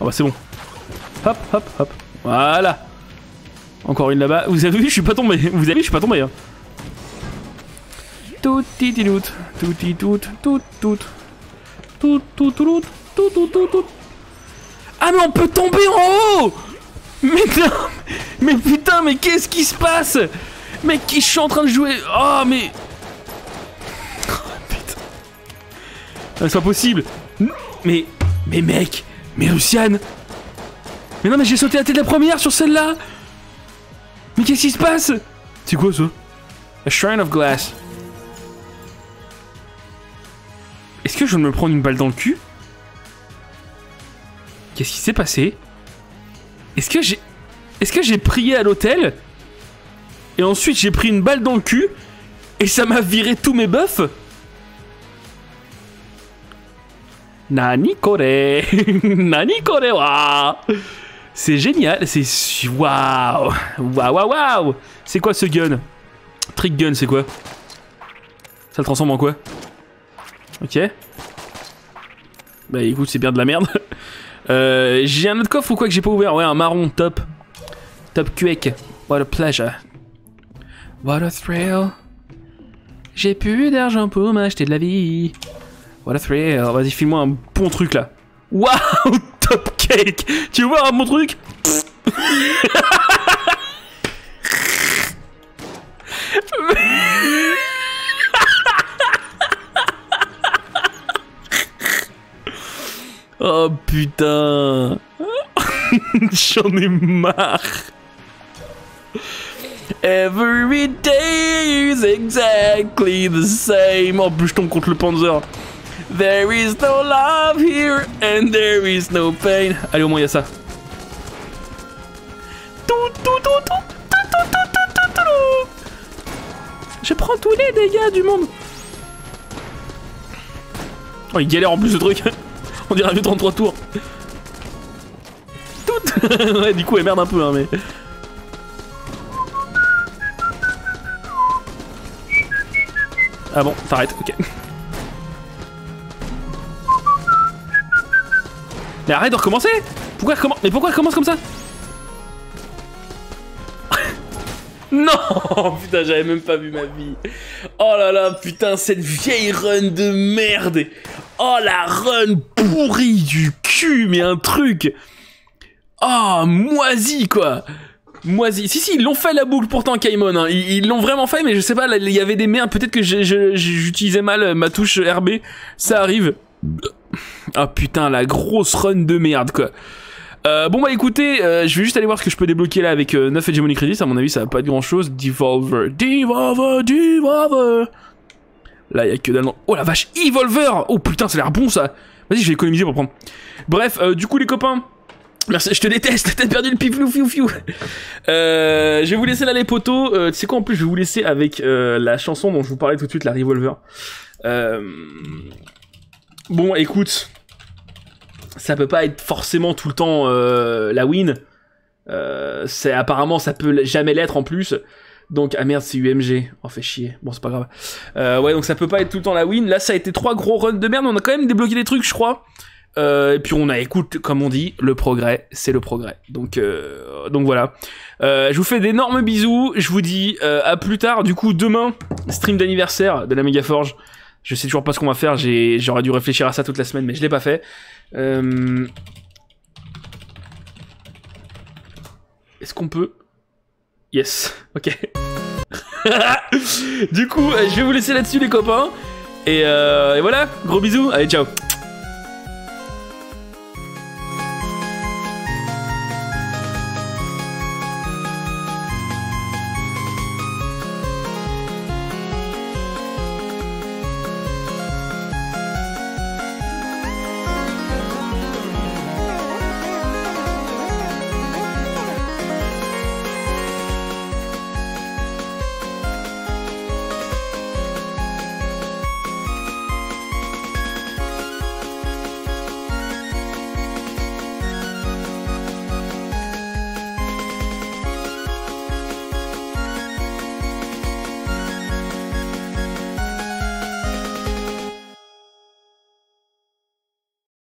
Oh bah, c'est bon. Hop, hop, hop. Voilà. Encore une là-bas. Vous avez vu, je suis pas tombé. Vous avez vu, je suis pas tombé. Hein. Tout, tout, tout, tout, tout, tout, tout, tout, tout, tout, tout, tout. Ah mais on peut tomber en haut Mais non Mais putain, mais qu'est-ce qui se passe? Qui je suis en train de jouer? Oh mais... C'est pas possible. Mais... Mais mec Mais Luciane. Mais non mais j'ai sauté la tête de la première sur celle-là. Mais qu'est-ce qui se passe? C'est quoi ça? A Shrine of Glass. Est-ce que je viens de me prendre une balle dans le cul? Qu'est-ce qui s'est passé? Est-ce que j'ai... Est-ce que j'ai prié à l'hôtel? Et ensuite j'ai pris une balle dans le cul Et ça m'a viré tous mes buffs? Nani kore Nani kore C'est génial, c'est... Waouh Waouh waouh waouh C'est quoi ce gun? Trick gun, c'est quoi? Ça le transforme en quoi? Ok. Bah écoute, c'est bien de la merde. Euh, j'ai un autre coffre ou quoi que j'ai pas ouvert? Ouais, un marron, top. Top cuec. What a pleasure. What a thrill. J'ai plus d'argent pour m'acheter de la vie. What a thrill. Vas-y, file-moi un bon truc là. Waouh, top cake. Tu vois un bon truc? Oh putain J'en ai marre Every day is exactly the same. Oh, plus je tombe contre le Panzer. There is no love here and there is no pain. Allez, au moins il y a ça. Je prends tous les dégâts du monde. Oh, il galère en plus ce truc. On dirait vieux 33 tours. Tout Ouais, du coup, elle merde un peu, hein, mais... Ah bon, t'arrêtes, ok. Mais arrête de recommencer Pourquoi Mais pourquoi elle commence comme ça Non Putain, j'avais même pas vu ma vie. Oh là là, putain, cette vieille run de merde. Oh la run pourrie du cul, mais un truc. Oh, moisi quoi. Moisi. Si, si, ils l'ont fait la boucle pourtant, Kaimon. Hein. Ils l'ont vraiment fait, mais je sais pas, il y avait des merdes. Peut-être que j'utilisais mal ma touche RB. Ça arrive. Ah putain, la grosse run de merde quoi. Euh, bon bah écoutez, euh, je vais juste aller voir ce que je peux débloquer là avec 9 euh, Hegemony Credits, à mon avis ça va pas être grand chose. Devolver, Devolver, Devolver Là y a que dalle... Oh la vache, Evolver Oh putain ça a l'air bon ça Vas-y je vais économiser pour prendre. Bref, du coup les copains, Merci, je te déteste, t'as perdu le piflou fiou fiou. Euh, je vais vous laisser là les potos. Euh, tu sais quoi en plus, je vais vous laisser avec la chanson dont je vous parlais tout de suite, la Revolver. Bon, écoute, ça peut pas être forcément tout le temps euh, la win. Euh, apparemment ça peut jamais l'être en plus. Donc ah merde c'est UMG. Oh fait chier. Bon c'est pas grave. Euh, ouais donc ça peut pas être tout le temps la win. Là ça a été trois gros runs de merde. On a quand même débloqué des trucs je crois. et puis on a écoute comme on dit le progrès c'est le progrès. Donc donc voilà. je vous fais d'énormes bisous. Je vous dis à plus tard. Du coup demain stream d'anniversaire de la Megaforge. Je sais toujours pas ce qu'on va faire. J'aurais dû réfléchir à ça toute la semaine mais je l'ai pas fait. Euh, est-ce qu'on peut... Yes, ok. du coup, euh, je vais vous laisser là-dessus les copains. Et, euh, et voilà, gros bisous. Allez, ciao.